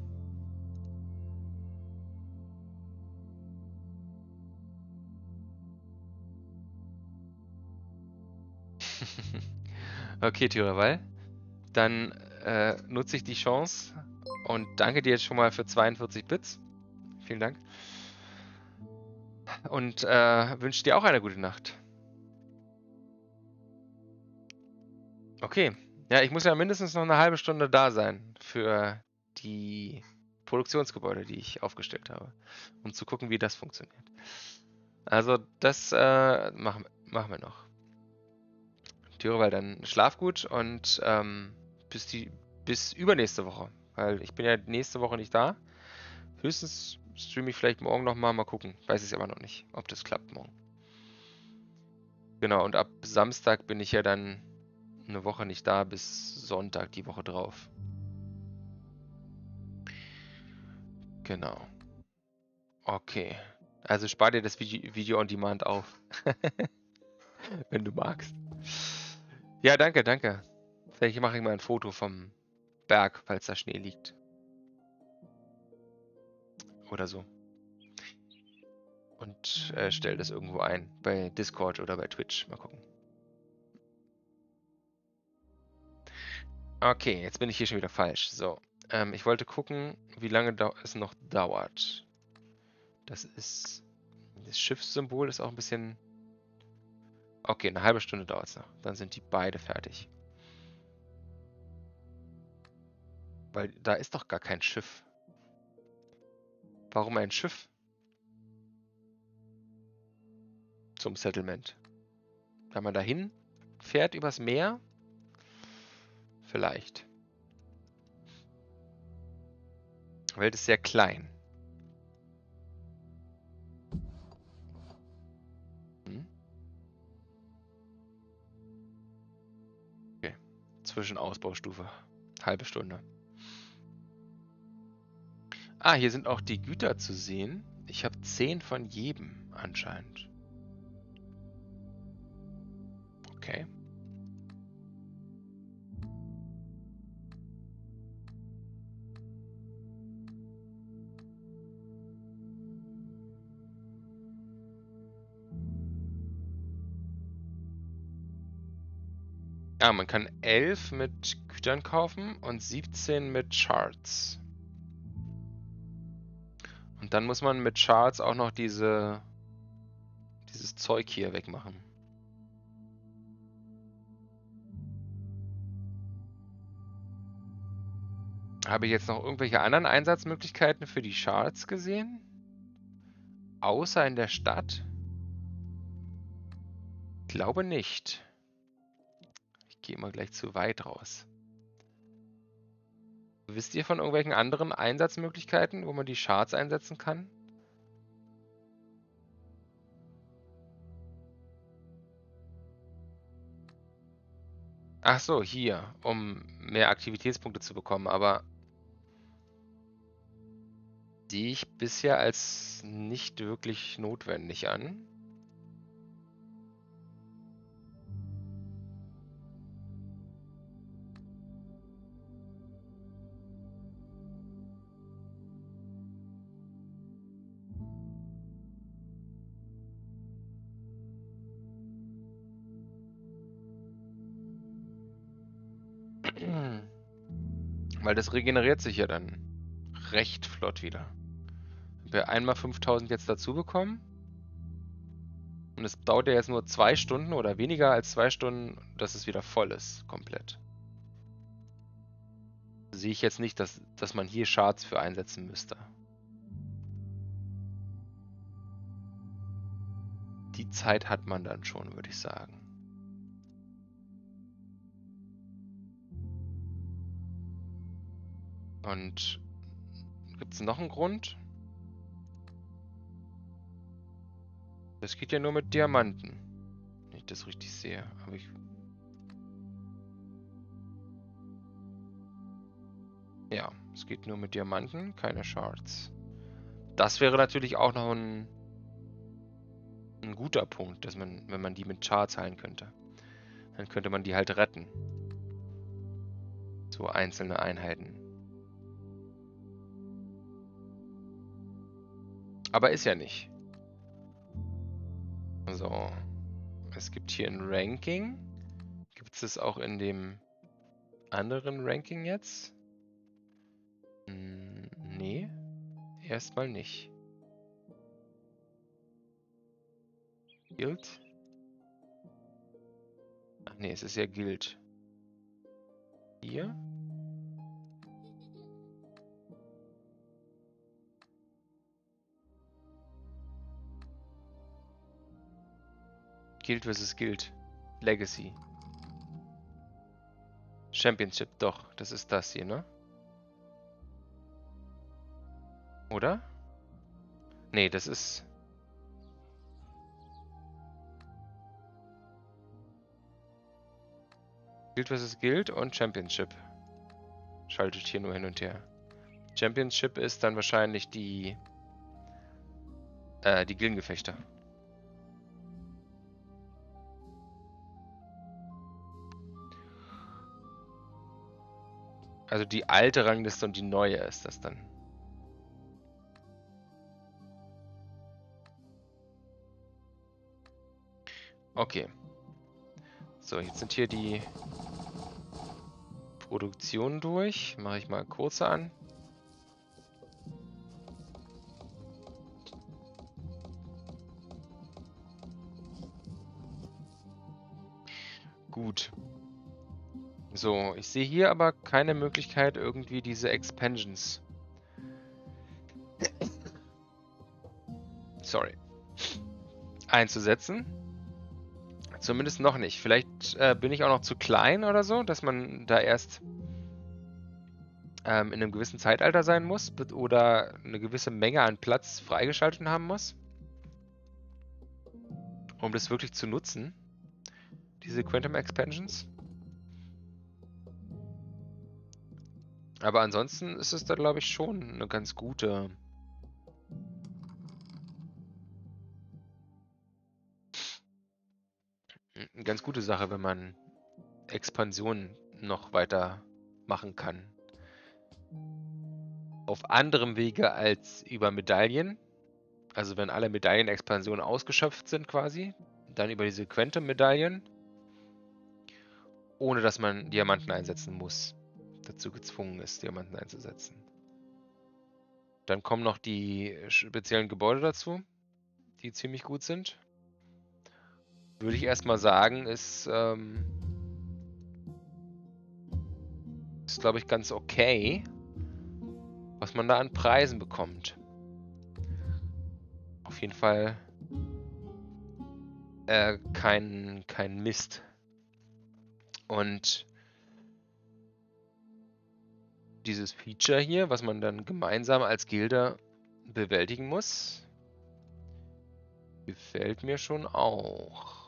okay, Tyraval. Dann äh, nutze ich die Chance und danke dir jetzt schon mal für 42 Bits. Vielen Dank. Und äh, wünsche dir auch eine gute Nacht. Okay. Ja, ich muss ja mindestens noch eine halbe Stunde da sein für die Produktionsgebäude, die ich aufgestellt habe, um zu gucken, wie das funktioniert. Also das äh, machen, machen wir noch. Tiere, weil dann schlaf gut und ähm, bis die bis übernächste Woche. Weil ich bin ja nächste Woche nicht da. Höchstens streame ich vielleicht morgen nochmal, mal gucken. Weiß ich aber noch nicht, ob das klappt morgen. Genau, und ab Samstag bin ich ja dann eine Woche nicht da, bis Sonntag die Woche drauf. Genau. Okay. Also spar dir das Video, Video on Demand auf. Wenn du magst. Ja, danke, danke. Vielleicht mache ich mal ein Foto vom Berg, falls da Schnee liegt. Oder so. Und äh, stell das irgendwo ein. Bei Discord oder bei Twitch. Mal gucken. Okay, jetzt bin ich hier schon wieder falsch. So. Ähm, ich wollte gucken, wie lange es noch dauert. Das ist... Das Schiffssymbol ist auch ein bisschen... Okay, eine halbe Stunde dauert es noch. Dann sind die beide fertig. Weil da ist doch gar kein Schiff. Warum ein Schiff? Zum Settlement. Wenn man dahin fährt übers Meer? Vielleicht. Die Welt ist sehr klein. Hm? Okay. Zwischenausbaustufe. Halbe Stunde. Ah, hier sind auch die Güter zu sehen. Ich habe 10 von jedem anscheinend. Okay. Ah, man kann 11 mit Gütern kaufen und 17 mit Charts. Dann muss man mit Charts auch noch diese dieses Zeug hier wegmachen. Habe ich jetzt noch irgendwelche anderen Einsatzmöglichkeiten für die Charts gesehen? Außer in der Stadt? Ich glaube nicht. Ich gehe mal gleich zu weit raus. Wisst ihr von irgendwelchen anderen Einsatzmöglichkeiten, wo man die Charts einsetzen kann? Ach so, hier, um mehr Aktivitätspunkte zu bekommen, aber sehe ich bisher als nicht wirklich notwendig an. Weil das regeneriert sich ja dann recht flott wieder. Wir einmal 5000 jetzt dazu bekommen. Und es dauert ja jetzt nur zwei Stunden oder weniger als zwei Stunden, dass es wieder voll ist, komplett. Sehe ich jetzt nicht, dass, dass man hier Charts für einsetzen müsste. Die Zeit hat man dann schon, würde ich sagen. Und gibt es noch einen Grund? Das geht ja nur mit Diamanten. Wenn ich das richtig sehe. Aber ich... Ja, es geht nur mit Diamanten, keine Shards. Das wäre natürlich auch noch ein, ein guter Punkt, dass man, wenn man die mit Charts heilen könnte. Dann könnte man die halt retten. So einzelne Einheiten. Aber ist ja nicht. So. Es gibt hier ein Ranking. Gibt es das auch in dem anderen Ranking jetzt? Hm, nee. Erstmal nicht. Guild? Ach nee, es ist ja Guild. Hier? Guild vs. Guild. Legacy. Championship, doch. Das ist das hier, ne? Oder? Nee, das ist... Guild vs. Guild und Championship. Schaltet hier nur hin und her. Championship ist dann wahrscheinlich die... Äh, die Gildengefechte. Also die alte Rangliste und die neue ist das dann. Okay. So, jetzt sind hier die Produktionen durch. Mache ich mal kurze an. Gut. So, ich sehe hier aber keine Möglichkeit, irgendwie diese Expansions. Sorry. Einzusetzen. Zumindest noch nicht. Vielleicht äh, bin ich auch noch zu klein oder so, dass man da erst ähm, in einem gewissen Zeitalter sein muss oder eine gewisse Menge an Platz freigeschaltet haben muss. Um das wirklich zu nutzen. Diese Quantum Expansions. Aber ansonsten ist es da, glaube ich, schon eine ganz gute... Eine ganz gute Sache, wenn man Expansion noch weiter machen kann. Auf anderem Wege als über Medaillen. Also wenn alle Medaillenexpansionen ausgeschöpft sind quasi, dann über diese Quantum-Medaillen. Ohne dass man Diamanten einsetzen muss dazu gezwungen ist, Diamanten einzusetzen. Dann kommen noch die speziellen Gebäude dazu, die ziemlich gut sind. Würde ich erstmal sagen, ist, ähm, ist glaube ich ganz okay, was man da an Preisen bekommt. Auf jeden Fall äh, kein, kein Mist. Und dieses Feature hier, was man dann gemeinsam als Gilde bewältigen muss. Gefällt mir schon auch.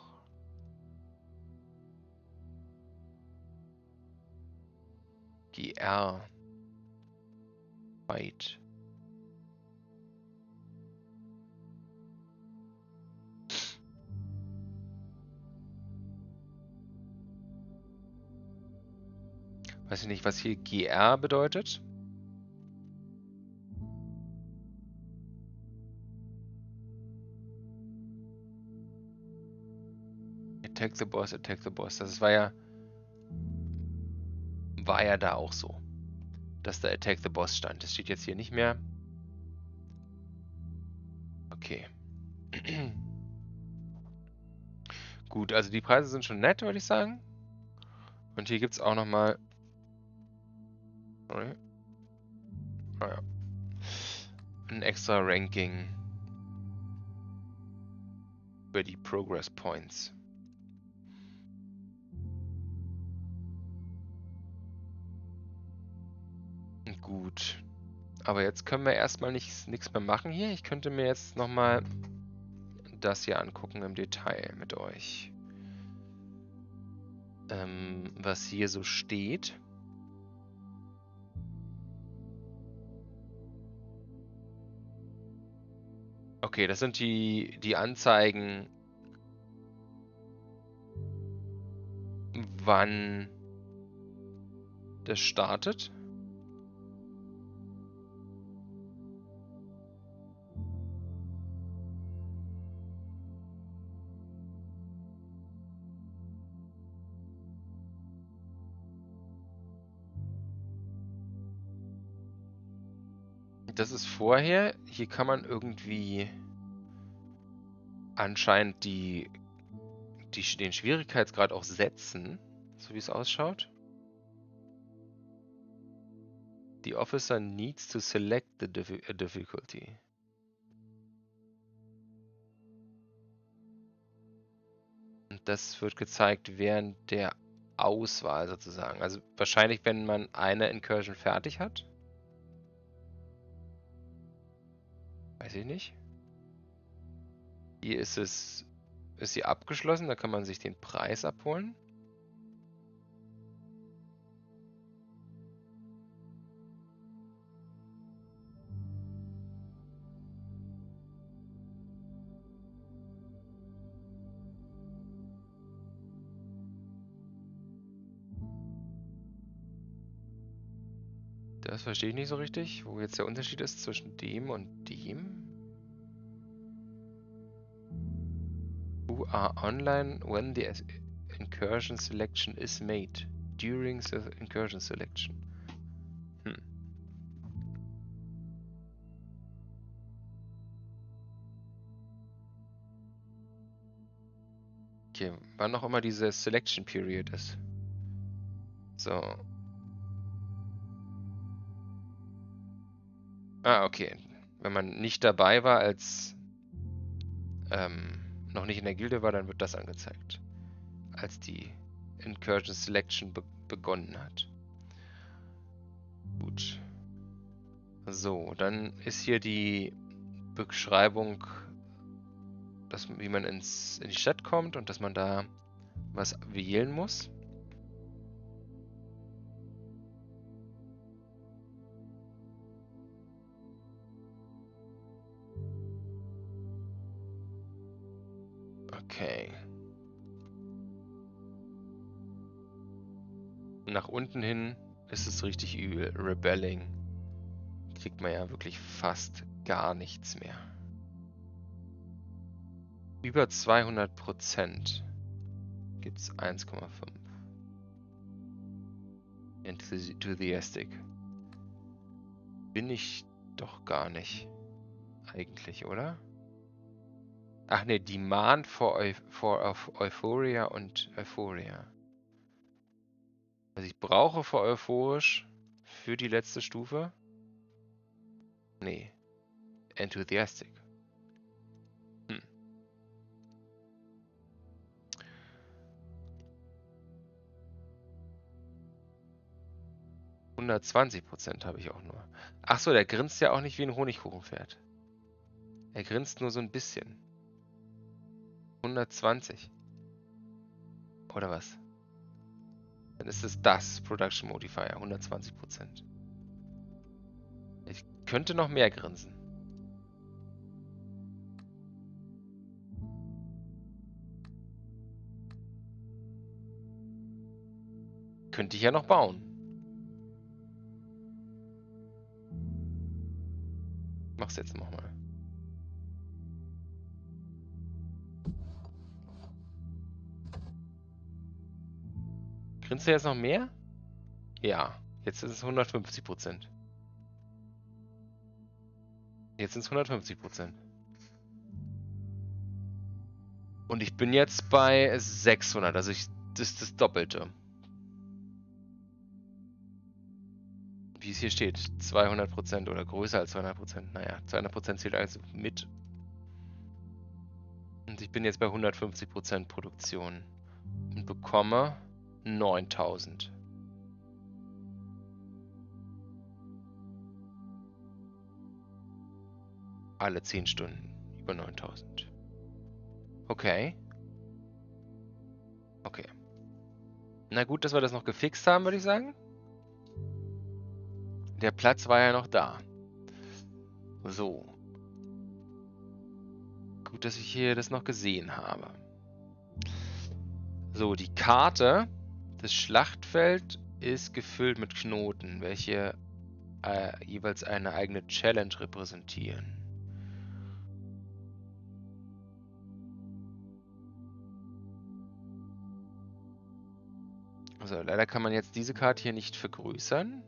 GR. Fight. Weiß ich nicht, was hier GR bedeutet. Attack the Boss, Attack the Boss. Das war ja war ja da auch so, dass da Attack the Boss stand. Das steht jetzt hier nicht mehr. Okay. Gut, also die Preise sind schon nett, würde ich sagen. Und hier gibt es auch nochmal Sorry. Ah ja. Ein extra Ranking über die Progress Points. Gut. Aber jetzt können wir erstmal nichts mehr machen hier. Ich könnte mir jetzt nochmal das hier angucken im Detail mit euch. Ähm, was hier so steht. Okay, das sind die, die Anzeigen, wann das startet. Das ist vorher. Hier kann man irgendwie anscheinend die, die, den Schwierigkeitsgrad auch setzen, so wie es ausschaut. The officer needs to select the difficulty. Und das wird gezeigt während der Auswahl sozusagen. Also wahrscheinlich, wenn man eine Incursion fertig hat. Weiß ich nicht. Hier ist es, ist sie abgeschlossen, da kann man sich den Preis abholen. Das verstehe ich nicht so richtig, wo jetzt der Unterschied ist zwischen dem und dem. Who are online when the incursion selection is made? During the incursion selection. Hm. Okay, wann auch immer diese Selection Period ist. So, Ah, okay. Wenn man nicht dabei war, als ähm, noch nicht in der Gilde war, dann wird das angezeigt. Als die Incursion Selection be begonnen hat. Gut. So, dann ist hier die Beschreibung, dass, wie man ins, in die Stadt kommt und dass man da was wählen muss. Unten hin ist es richtig übel. Rebelling. Kriegt man ja wirklich fast gar nichts mehr. Über 200 Prozent gibt es 1,5. Enthusiastic. Bin ich doch gar nicht. Eigentlich, oder? Ach ne, Demand for, Eu for Euphoria und Euphoria. Also ich brauche für euphorisch für die letzte Stufe? Nee. Enthusiastic. Hm. Prozent habe ich auch nur. Achso, der grinst ja auch nicht wie ein Honigkuchenpferd. Er grinst nur so ein bisschen. 120. Oder was? Dann ist es das Production Modifier, 120%. Ich könnte noch mehr grinsen. Könnte ich ja noch bauen. Mach's jetzt nochmal. Grinst du jetzt noch mehr? Ja, jetzt ist es 150 Prozent. Jetzt sind es 150 Prozent. Und ich bin jetzt bei 600, also ich, das ist das Doppelte. Wie es hier steht, 200 Prozent oder größer als 200 Prozent. Naja, 200 Prozent zählt also mit. Und ich bin jetzt bei 150 Prozent Produktion und bekomme 9000. Alle 10 Stunden über 9000. Okay. Okay. Na gut, dass wir das noch gefixt haben, würde ich sagen. Der Platz war ja noch da. So. Gut, dass ich hier das noch gesehen habe. So, die Karte das Schlachtfeld ist gefüllt mit Knoten, welche äh, jeweils eine eigene Challenge repräsentieren. Also leider kann man jetzt diese Karte hier nicht vergrößern.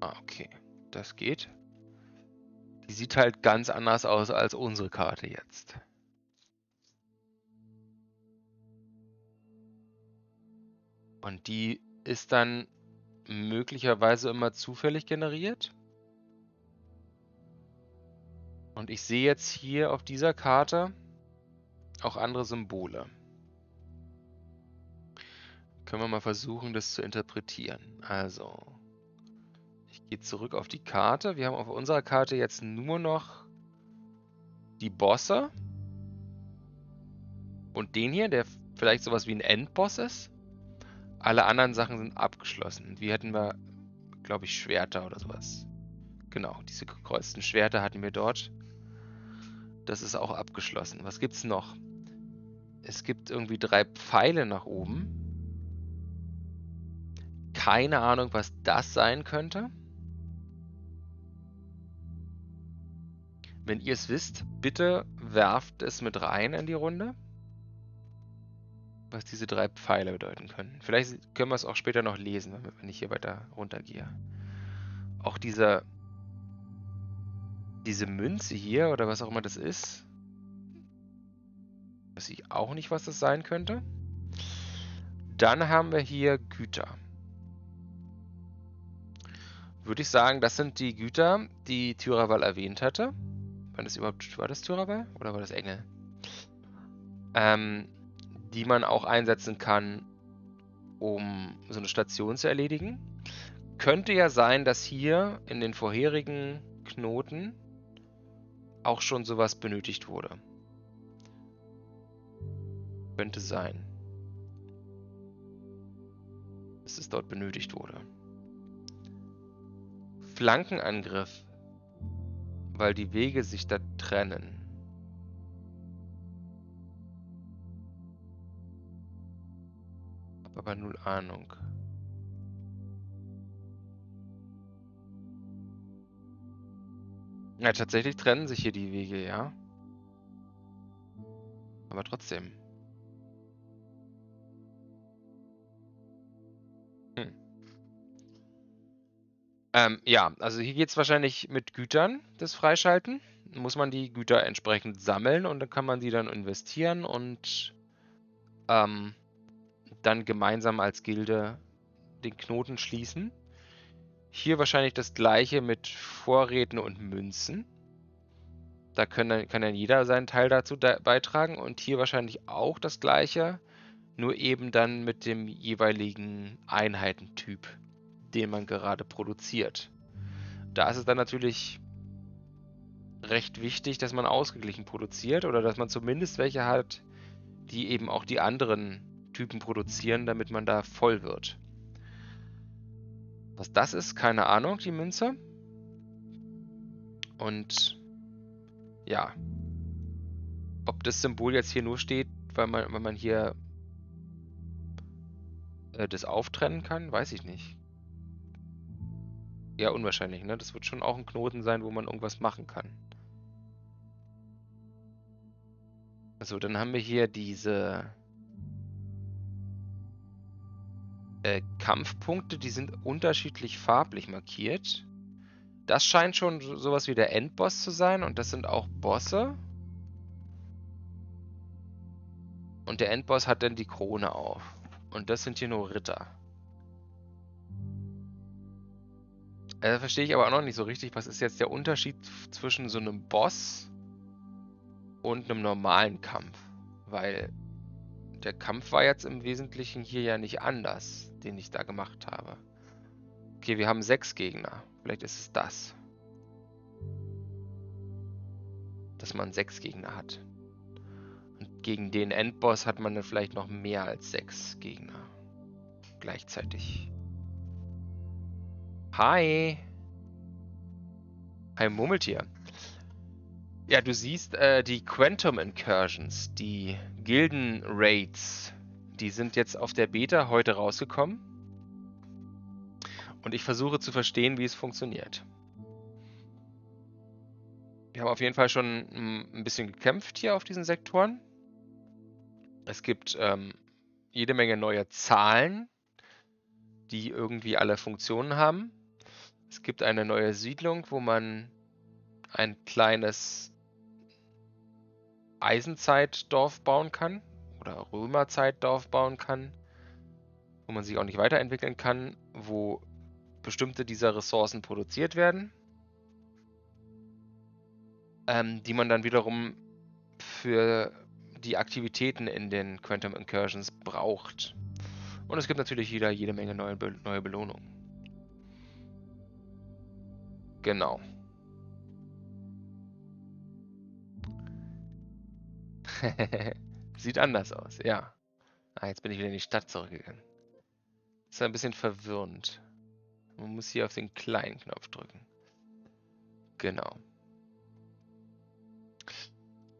Ah, okay. Das geht. Die sieht halt ganz anders aus als unsere Karte jetzt. Und die ist dann möglicherweise immer zufällig generiert. Und ich sehe jetzt hier auf dieser Karte auch andere Symbole. Können wir mal versuchen, das zu interpretieren. Also, ich gehe zurück auf die Karte. Wir haben auf unserer Karte jetzt nur noch die Bosse. Und den hier, der vielleicht sowas wie ein Endboss ist. Alle anderen Sachen sind abgeschlossen. Wie hätten wir, glaube ich, Schwerter oder sowas. Genau, diese gekreuzten Schwerter hatten wir dort. Das ist auch abgeschlossen. Was gibt's noch? Es gibt irgendwie drei Pfeile nach oben. Keine Ahnung, was das sein könnte. Wenn ihr es wisst, bitte werft es mit rein in die Runde. Was diese drei Pfeile bedeuten können. Vielleicht können wir es auch später noch lesen, wenn ich hier weiter runtergehe. Auch diese, diese Münze hier oder was auch immer das ist, Weiß ich auch nicht, was das sein könnte. Dann haben wir hier Güter. Würde ich sagen, das sind die Güter, die Tyraval erwähnt hatte. War das überhaupt, war das Tyraval oder war das Engel? Ähm, die man auch einsetzen kann, um so eine Station zu erledigen. Könnte ja sein, dass hier in den vorherigen Knoten auch schon sowas benötigt wurde. Könnte sein. Dass es dort benötigt wurde. Flankenangriff. Weil die Wege sich da trennen. Hab aber null Ahnung. Ja, tatsächlich trennen sich hier die Wege, ja. Aber trotzdem. Ähm, ja, also hier geht es wahrscheinlich mit Gütern, das Freischalten. Muss man die Güter entsprechend sammeln und dann kann man die dann investieren und ähm, dann gemeinsam als Gilde den Knoten schließen. Hier wahrscheinlich das gleiche mit Vorräten und Münzen. Da können, kann dann jeder seinen Teil dazu da beitragen. Und hier wahrscheinlich auch das gleiche, nur eben dann mit dem jeweiligen Einheitentyp den man gerade produziert. Da ist es dann natürlich recht wichtig, dass man ausgeglichen produziert oder dass man zumindest welche hat, die eben auch die anderen Typen produzieren, damit man da voll wird. Was das ist, keine Ahnung, die Münze. Und ja, ob das Symbol jetzt hier nur steht, weil man, weil man hier äh, das auftrennen kann, weiß ich nicht eher unwahrscheinlich, ne? Das wird schon auch ein Knoten sein, wo man irgendwas machen kann. Also, dann haben wir hier diese äh, Kampfpunkte, die sind unterschiedlich farblich markiert. Das scheint schon sowas wie der Endboss zu sein und das sind auch Bosse. Und der Endboss hat dann die Krone auf. Und das sind hier nur Ritter. Äh, verstehe ich aber auch noch nicht so richtig, was ist jetzt der Unterschied zwischen so einem Boss und einem normalen Kampf? Weil der Kampf war jetzt im Wesentlichen hier ja nicht anders, den ich da gemacht habe. Okay, wir haben sechs Gegner. Vielleicht ist es das. Dass man sechs Gegner hat. Und gegen den Endboss hat man dann vielleicht noch mehr als sechs Gegner. Gleichzeitig. Hi. Hi Murmeltier. Ja, du siehst äh, die Quantum Incursions, die Gilden Raids, die sind jetzt auf der Beta heute rausgekommen. Und ich versuche zu verstehen, wie es funktioniert. Wir haben auf jeden Fall schon ein bisschen gekämpft hier auf diesen Sektoren. Es gibt ähm, jede Menge neue Zahlen, die irgendwie alle Funktionen haben. Es gibt eine neue Siedlung, wo man ein kleines Eisenzeitdorf bauen kann oder Römerzeitdorf bauen kann, wo man sich auch nicht weiterentwickeln kann, wo bestimmte dieser Ressourcen produziert werden, ähm, die man dann wiederum für die Aktivitäten in den Quantum Incursions braucht. Und es gibt natürlich wieder jede Menge neue, Be neue Belohnungen. Genau. Sieht anders aus, ja. Ah, jetzt bin ich wieder in die Stadt zurückgegangen. Ist ein bisschen verwirrend. Man muss hier auf den kleinen Knopf drücken. Genau.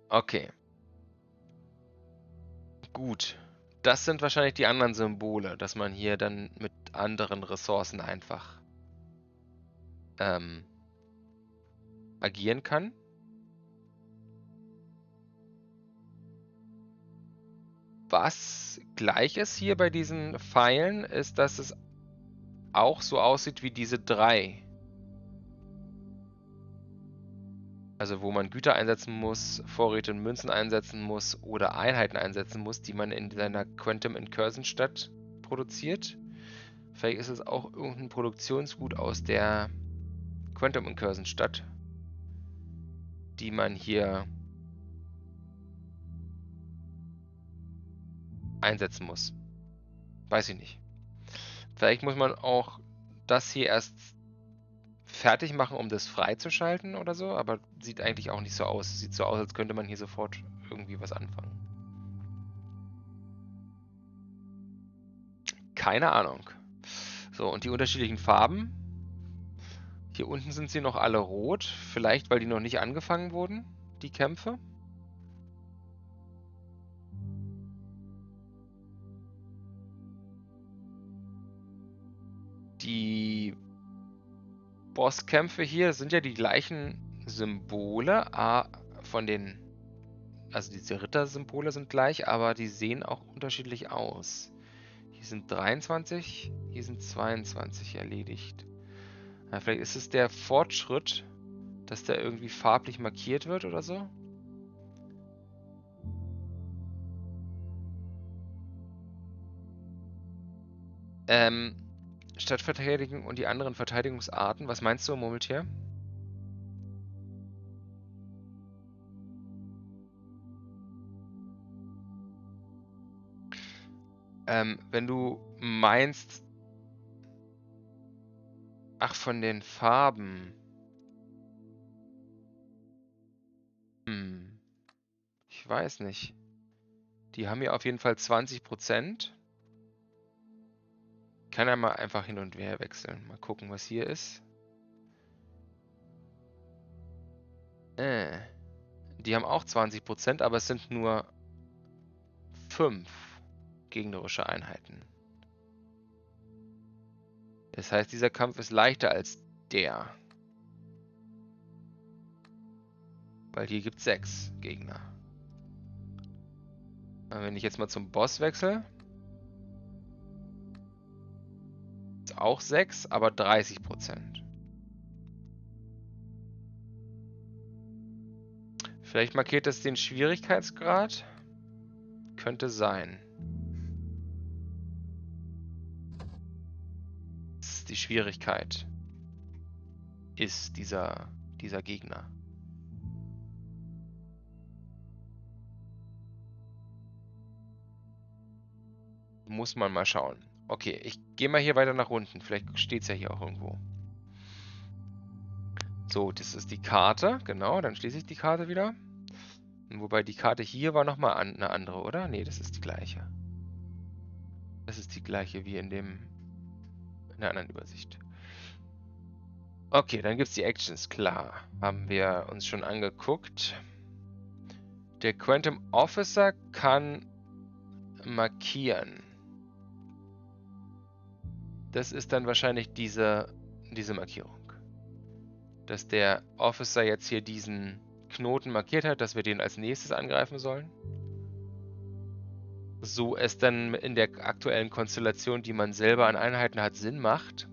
Okay. Gut. Das sind wahrscheinlich die anderen Symbole, dass man hier dann mit anderen Ressourcen einfach ähm, agieren kann. Was gleich ist hier bei diesen Pfeilen, ist, dass es auch so aussieht wie diese drei. Also wo man Güter einsetzen muss, Vorräte und Münzen einsetzen muss oder Einheiten einsetzen muss, die man in seiner Quantum Incursion Stadt produziert. Vielleicht ist es auch irgendein Produktionsgut aus der Quantum Incursion Stadt, die man hier einsetzen muss. Weiß ich nicht. Vielleicht muss man auch das hier erst fertig machen, um das freizuschalten oder so, aber sieht eigentlich auch nicht so aus. Sieht so aus, als könnte man hier sofort irgendwie was anfangen. Keine Ahnung. So, und die unterschiedlichen Farben. Hier unten sind sie noch alle rot. Vielleicht, weil die noch nicht angefangen wurden, die Kämpfe. Die Bosskämpfe hier sind ja die gleichen Symbole von den. Also diese Ritter-Symbole sind gleich, aber die sehen auch unterschiedlich aus. Hier sind 23, hier sind 22 erledigt. Ja, vielleicht ist es der Fortschritt, dass der irgendwie farblich markiert wird oder so. Ähm, Stadtverteidigung und die anderen Verteidigungsarten. Was meinst du, Murmeltier? Ähm, wenn du meinst... Ach, von den Farben. Hm. Ich weiß nicht. Die haben ja auf jeden Fall 20% kann ja mal einfach hin und her wechseln. Mal gucken, was hier ist. Äh, die haben auch 20%, aber es sind nur 5 gegnerische Einheiten. Das heißt, dieser Kampf ist leichter als der. Weil hier gibt es 6 Gegner. Und wenn ich jetzt mal zum Boss wechsle, auch 6, aber 30 Prozent. Vielleicht markiert das den Schwierigkeitsgrad. Könnte sein. Die Schwierigkeit ist dieser, dieser Gegner. Muss man mal schauen. Okay, ich gehe mal hier weiter nach unten. Vielleicht steht es ja hier auch irgendwo. So, das ist die Karte. Genau, dann schließe ich die Karte wieder. Wobei die Karte hier war nochmal an, eine andere, oder? Nee, das ist die gleiche. Das ist die gleiche wie in dem in der anderen Übersicht. Okay, dann gibt es die Actions, klar. Haben wir uns schon angeguckt. Der Quantum Officer kann markieren. Das ist dann wahrscheinlich diese, diese Markierung. Dass der Officer jetzt hier diesen Knoten markiert hat, dass wir den als nächstes angreifen sollen. So es dann in der aktuellen Konstellation, die man selber an Einheiten hat, Sinn macht.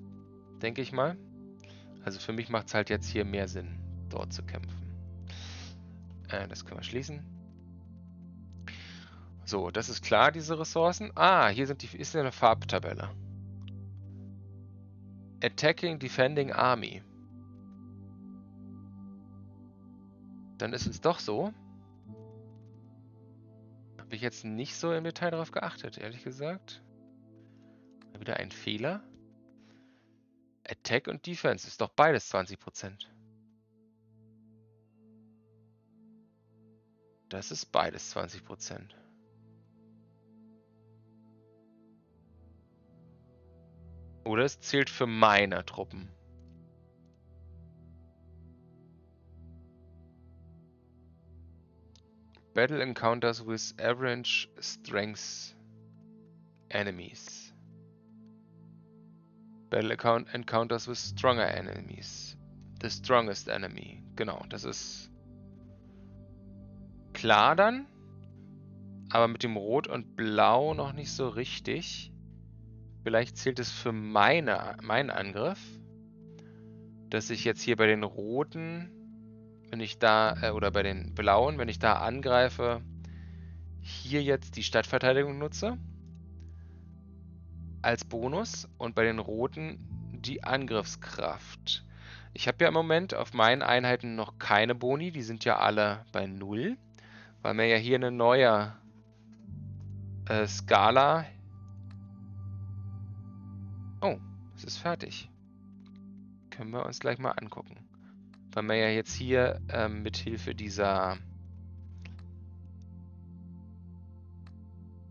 Denke ich mal. Also für mich macht es halt jetzt hier mehr Sinn, dort zu kämpfen. Äh, das können wir schließen. So, das ist klar, diese Ressourcen. Ah, hier sind die, ist eine Farbtabelle. Attacking Defending Army. Dann ist es doch so. Habe ich jetzt nicht so im Detail darauf geachtet, ehrlich gesagt. Wieder ein Fehler. Attack und Defense ist doch beides 20%. Das ist beides 20%. Oder es zählt für meine Truppen. Battle encounters with average strength enemies. Battle account encounters with stronger enemies. The strongest enemy. Genau, das ist klar dann. Aber mit dem Rot und Blau noch nicht so richtig. Vielleicht zählt es für meine, meinen Angriff. Dass ich jetzt hier bei den Roten, wenn ich da, äh, oder bei den Blauen, wenn ich da angreife, hier jetzt die Stadtverteidigung nutze. Als Bonus. Und bei den Roten die Angriffskraft. Ich habe ja im Moment auf meinen Einheiten noch keine Boni. Die sind ja alle bei 0. Weil mir ja hier eine neue äh, Skala... Oh, es ist fertig. Können wir uns gleich mal angucken. Weil wir ja jetzt hier ähm, mit Hilfe dieser...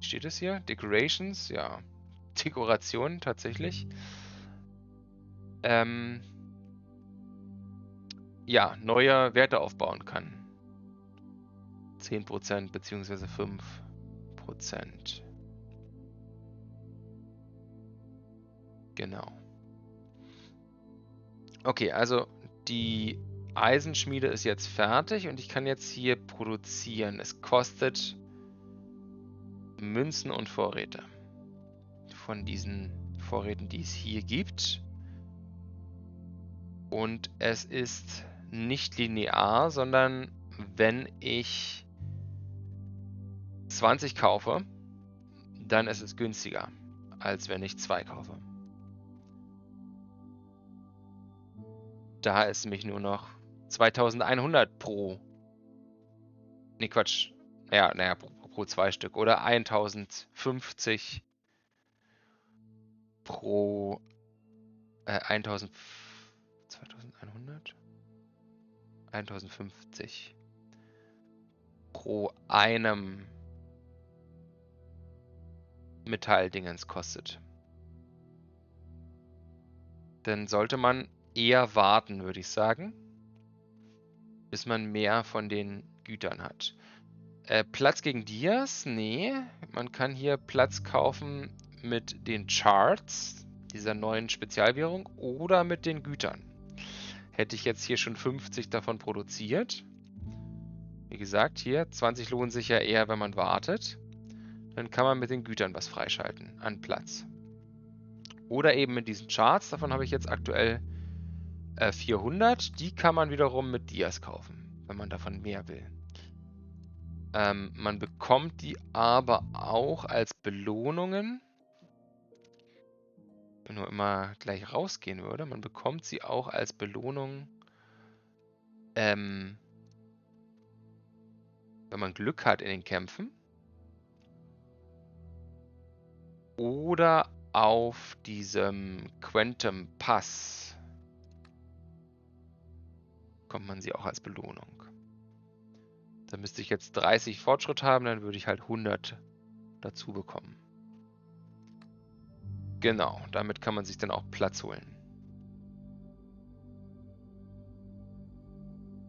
Steht es hier? Decorations? Ja. Dekoration tatsächlich. Ähm, ja, neue Werte aufbauen kann. 10% bzw. 5%. Genau. Okay, also die Eisenschmiede ist jetzt fertig und ich kann jetzt hier produzieren. Es kostet Münzen und Vorräte. Von diesen Vorräten, die es hier gibt. Und es ist nicht linear, sondern wenn ich 20 kaufe, dann ist es günstiger, als wenn ich zwei kaufe. Da ist mich nur noch 2100 pro. Ne, Quatsch. Ja, naja, pro, pro zwei Stück. Oder 1050 pro äh, 1000, 2100? 1050 pro einem Metalldingens kostet. Dann sollte man eher warten, würde ich sagen, bis man mehr von den Gütern hat. Äh, Platz gegen Dias? Nee, man kann hier Platz kaufen mit den Charts, dieser neuen Spezialwährung, oder mit den Gütern. Hätte ich jetzt hier schon 50 davon produziert. Wie gesagt, hier 20 lohnen sich ja eher, wenn man wartet. Dann kann man mit den Gütern was freischalten an Platz. Oder eben mit diesen Charts, davon habe ich jetzt aktuell äh, 400. Die kann man wiederum mit Dias kaufen, wenn man davon mehr will. Ähm, man bekommt die aber auch als Belohnungen. Wenn nur immer gleich rausgehen würde. Man bekommt sie auch als Belohnung, ähm, wenn man Glück hat in den Kämpfen. Oder auf diesem Quantum Pass bekommt man sie auch als Belohnung. Da müsste ich jetzt 30 Fortschritt haben, dann würde ich halt 100 dazu bekommen. Genau, damit kann man sich dann auch Platz holen.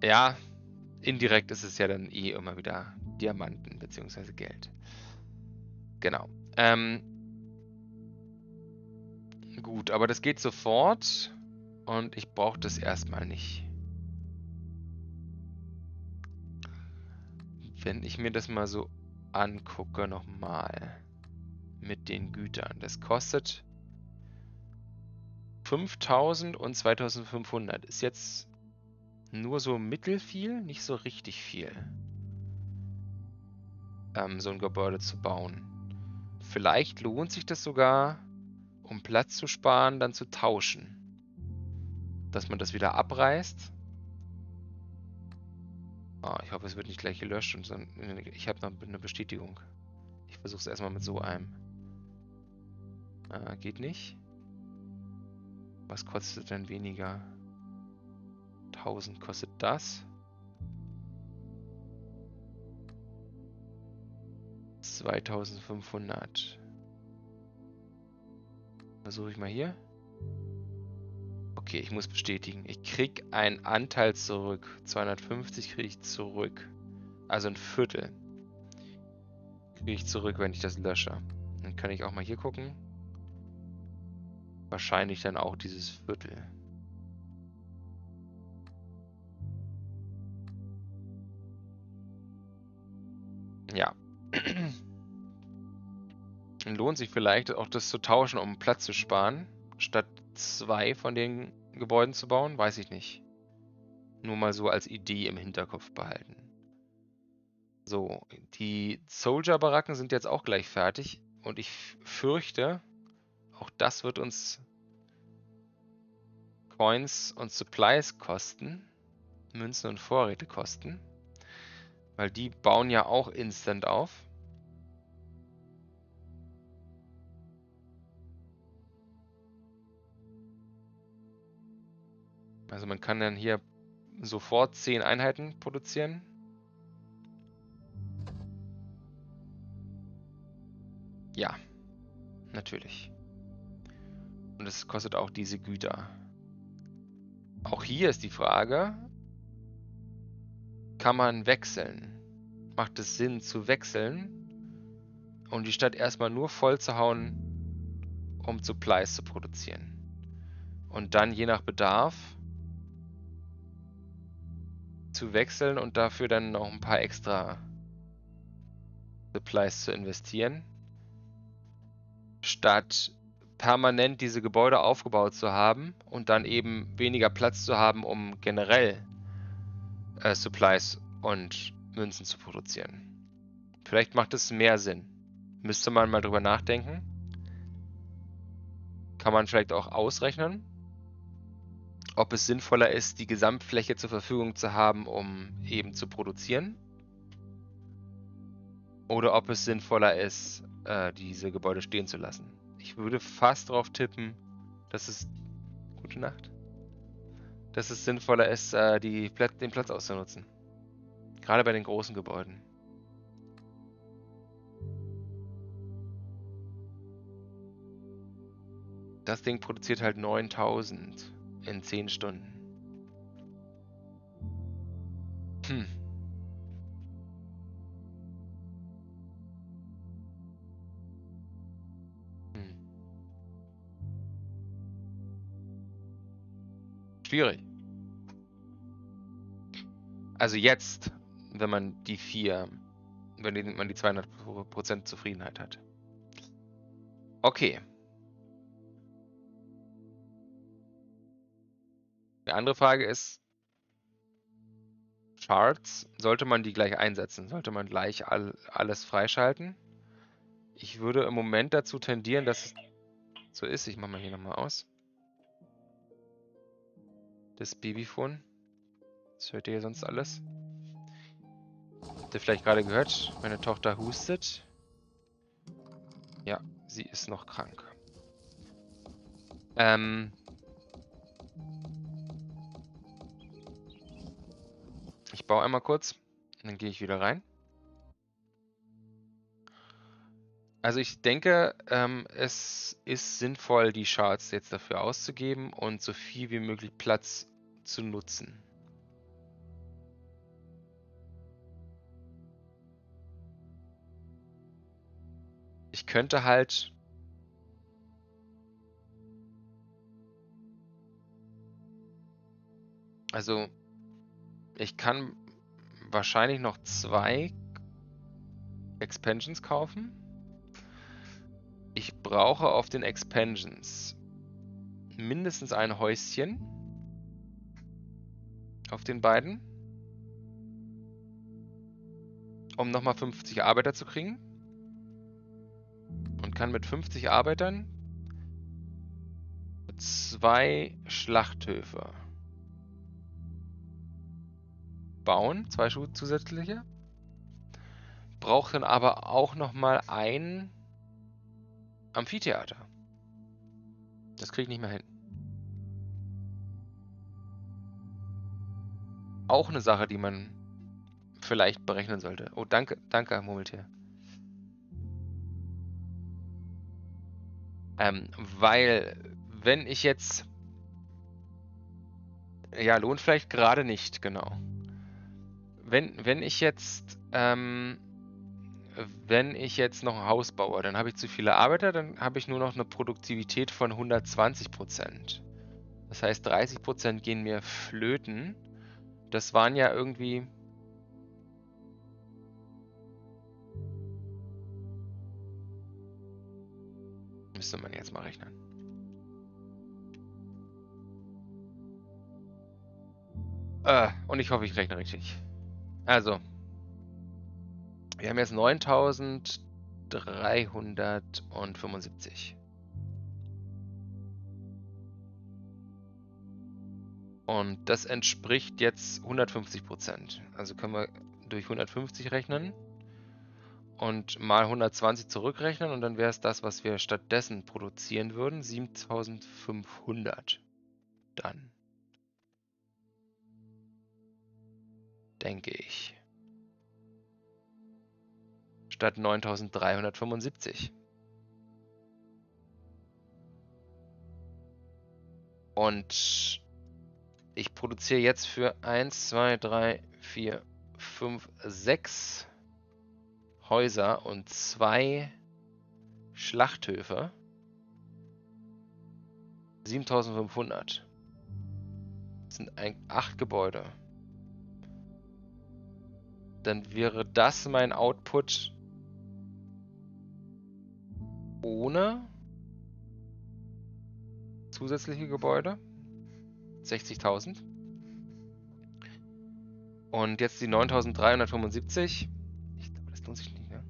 Ja, indirekt ist es ja dann eh immer wieder Diamanten bzw. Geld. Genau. Ähm, gut, aber das geht sofort und ich brauche das erstmal nicht. Wenn ich mir das mal so angucke nochmal mit den Gütern. Das kostet 5000 und 2500. Ist jetzt nur so mittelfiel, nicht so richtig viel. Ähm, so ein Gebäude zu bauen. Vielleicht lohnt sich das sogar, um Platz zu sparen, dann zu tauschen. Dass man das wieder abreißt. Oh, ich hoffe, es wird nicht gleich gelöscht. Und so, ich habe noch eine Bestätigung. Ich versuche es erstmal mit so einem. Äh, geht nicht. Was kostet denn weniger? 1000 kostet das. 2500. Versuche ich mal hier. Okay, ich muss bestätigen. Ich krieg einen Anteil zurück. 250 kriege ich zurück. Also ein Viertel. Kriege ich zurück, wenn ich das lösche. Dann kann ich auch mal hier gucken. Wahrscheinlich dann auch dieses Viertel. Ja. Dann lohnt sich vielleicht auch das zu tauschen, um Platz zu sparen. Statt zwei von den Gebäuden zu bauen, weiß ich nicht. Nur mal so als Idee im Hinterkopf behalten. So, die Soldier-Baracken sind jetzt auch gleich fertig. Und ich fürchte, auch das wird uns Coins und Supplies kosten. Münzen und Vorräte kosten. Weil die bauen ja auch instant auf. Also man kann dann hier sofort 10 Einheiten produzieren. Ja, natürlich. Und es kostet auch diese Güter. Auch hier ist die Frage, kann man wechseln? Macht es Sinn zu wechseln und die Stadt erstmal nur voll zu hauen, um Supplies zu produzieren? Und dann je nach Bedarf zu wechseln und dafür dann noch ein paar extra Supplies zu investieren, statt permanent diese Gebäude aufgebaut zu haben und dann eben weniger Platz zu haben, um generell äh, Supplies und Münzen zu produzieren. Vielleicht macht es mehr Sinn. Müsste man mal drüber nachdenken. Kann man vielleicht auch ausrechnen, ob es sinnvoller ist, die Gesamtfläche zur Verfügung zu haben, um eben zu produzieren. Oder ob es sinnvoller ist, äh, diese Gebäude stehen zu lassen. Ich würde fast darauf tippen, dass es. Gute Nacht. Dass es sinnvoller ist, äh, die den Platz auszunutzen. Gerade bei den großen Gebäuden. Das Ding produziert halt 9000 in 10 Stunden. Hm. hm. Schwierig. Also jetzt, wenn man die vier, wenn man die 200% Zufriedenheit hat. Okay. Die andere Frage ist, Charts, sollte man die gleich einsetzen? Sollte man gleich all, alles freischalten? Ich würde im Moment dazu tendieren, dass es so ist. Ich mache mal hier nochmal aus. Das Babyphone. Das hört ihr sonst alles. Habt ihr vielleicht gerade gehört? Meine Tochter hustet. Ja, sie ist noch krank. Ähm, Ich baue einmal kurz, dann gehe ich wieder rein. Also ich denke, ähm, es ist sinnvoll, die Shards jetzt dafür auszugeben und so viel wie möglich Platz zu nutzen. Ich könnte halt also ich kann wahrscheinlich noch zwei Expansions kaufen. Ich brauche auf den Expansions mindestens ein Häuschen. Auf den beiden. Um nochmal 50 Arbeiter zu kriegen. Und kann mit 50 Arbeitern zwei Schlachthöfe bauen, zwei zusätzliche. Braucht dann aber auch nochmal ein Amphitheater. Das kriege ich nicht mehr hin. Auch eine Sache, die man vielleicht berechnen sollte. Oh, danke, danke, Murmeltier. Ähm, weil, wenn ich jetzt... Ja, lohnt vielleicht gerade nicht, genau. Wenn, wenn ich jetzt... Ähm, wenn ich jetzt noch ein Haus baue, dann habe ich zu viele Arbeiter, dann habe ich nur noch eine Produktivität von 120%. Das heißt, 30% gehen mir flöten. Das waren ja irgendwie... Müsste man jetzt mal rechnen. Äh, und ich hoffe, ich rechne richtig. Also, wir haben jetzt 9375. Und das entspricht jetzt 150 Prozent. Also können wir durch 150 rechnen und mal 120 zurückrechnen und dann wäre es das, was wir stattdessen produzieren würden, 7500 dann. Denke ich statt 9375. Und ich produziere jetzt für 1, 2, 3, 4, 5, 6 Häuser und zwei Schlachthöfe 7500. Das sind acht Gebäude. Dann wäre das mein Output ohne zusätzliche Gebäude. 60.000. Und jetzt die 9.375. Ich glaube, das lohnt sich nicht, ne?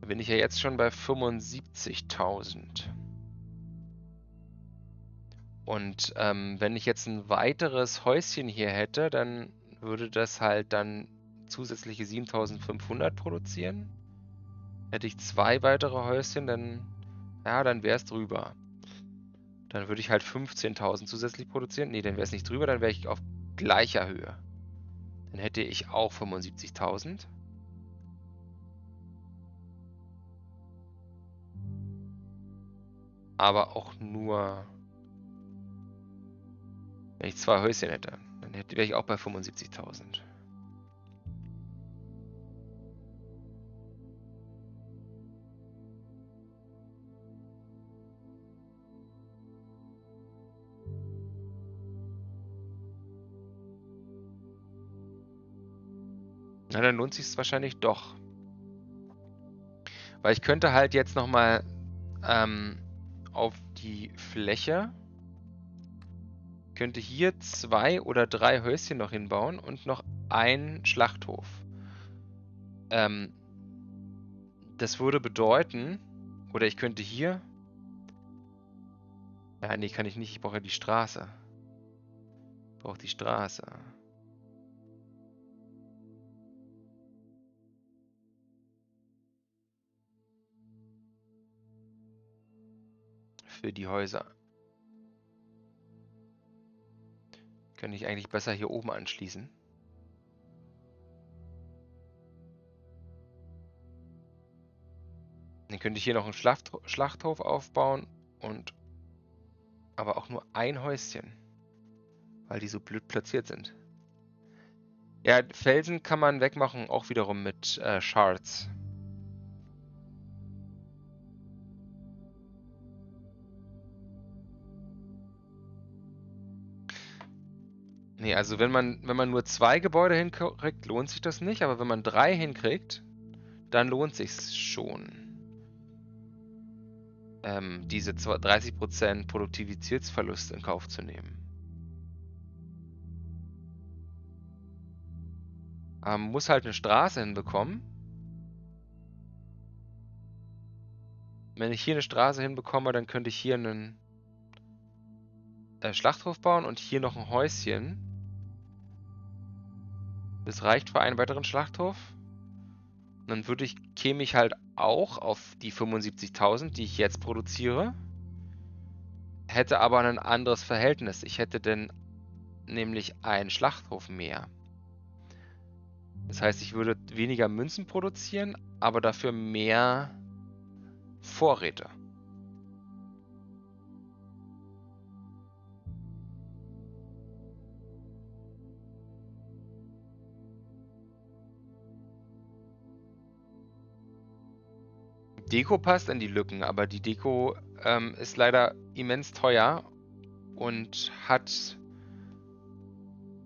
Da bin ich ja jetzt schon bei 75.000. Und ähm, wenn ich jetzt ein weiteres Häuschen hier hätte, dann würde das halt dann zusätzliche 7500 produzieren. Hätte ich zwei weitere Häuschen, dann, ja, dann wäre es drüber. Dann würde ich halt 15.000 zusätzlich produzieren. Ne, dann wäre es nicht drüber, dann wäre ich auf gleicher Höhe. Dann hätte ich auch 75.000. Aber auch nur, wenn ich zwei Häuschen hätte. Dann wäre ich auch bei 75.000. Na, dann lohnt sich wahrscheinlich doch. Weil ich könnte halt jetzt nochmal ähm, auf die Fläche könnte hier zwei oder drei Häuschen noch hinbauen und noch einen Schlachthof. Ähm, das würde bedeuten, oder ich könnte hier... Ja, nee, kann ich nicht. Ich brauche ja die Straße. Ich brauche die Straße. für die Häuser. Könnte ich eigentlich besser hier oben anschließen. Dann könnte ich hier noch einen Schlacht Schlachthof aufbauen und aber auch nur ein Häuschen, weil die so blöd platziert sind. Ja, Felsen kann man wegmachen, auch wiederum mit äh, Shards. Nee, also wenn man, wenn man nur zwei Gebäude hinkriegt, lohnt sich das nicht. Aber wenn man drei hinkriegt, dann lohnt sich's schon. Ähm, diese 30% Produktivitätsverlust in Kauf zu nehmen. Aber man muss halt eine Straße hinbekommen. Wenn ich hier eine Straße hinbekomme, dann könnte ich hier einen äh, Schlachthof bauen und hier noch ein Häuschen. Das reicht für einen weiteren Schlachthof. Dann würde ich, käme ich halt auch auf die 75.000, die ich jetzt produziere. Hätte aber ein anderes Verhältnis. Ich hätte denn nämlich einen Schlachthof mehr. Das heißt, ich würde weniger Münzen produzieren, aber dafür mehr Vorräte. Deko passt in die Lücken, aber die Deko ähm, ist leider immens teuer und hat.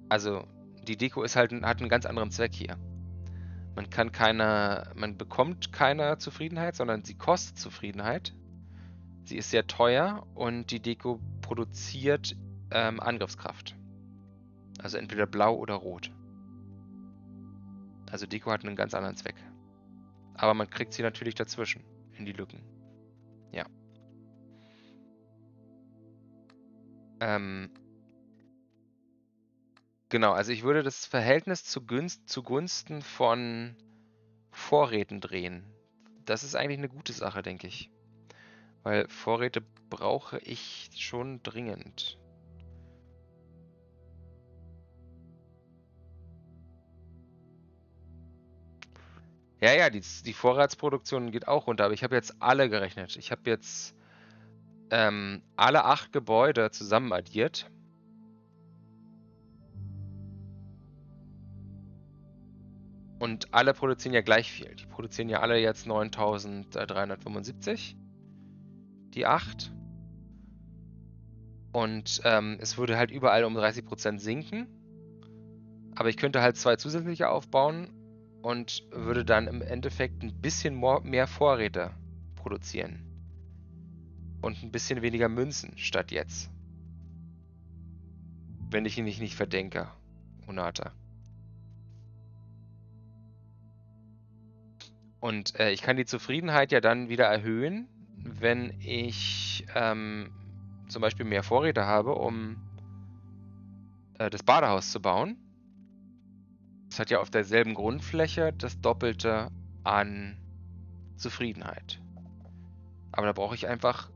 Also, die Deko ist halt, hat einen ganz anderen Zweck hier. Man kann keine, man bekommt keine Zufriedenheit, sondern sie kostet Zufriedenheit. Sie ist sehr teuer und die Deko produziert ähm, Angriffskraft. Also entweder blau oder rot. Also Deko hat einen ganz anderen Zweck. Aber man kriegt sie natürlich dazwischen, in die Lücken. Ja. Ähm, genau, also ich würde das Verhältnis zugunsten von Vorräten drehen. Das ist eigentlich eine gute Sache, denke ich. Weil Vorräte brauche ich schon dringend. Ja, ja, die, die Vorratsproduktion geht auch runter, aber ich habe jetzt alle gerechnet. Ich habe jetzt ähm, alle acht Gebäude zusammen addiert. Und alle produzieren ja gleich viel. Die produzieren ja alle jetzt 9375. Die acht. Und ähm, es würde halt überall um 30% sinken. Aber ich könnte halt zwei zusätzliche aufbauen und würde dann im Endeffekt ein bisschen mehr Vorräte produzieren. Und ein bisschen weniger Münzen statt jetzt. Wenn ich ihn nicht, nicht verdenke, Monate. Und äh, ich kann die Zufriedenheit ja dann wieder erhöhen, wenn ich ähm, zum Beispiel mehr Vorräte habe, um äh, das Badehaus zu bauen. Es hat ja auf derselben Grundfläche das Doppelte an Zufriedenheit. Aber da brauche ich einfach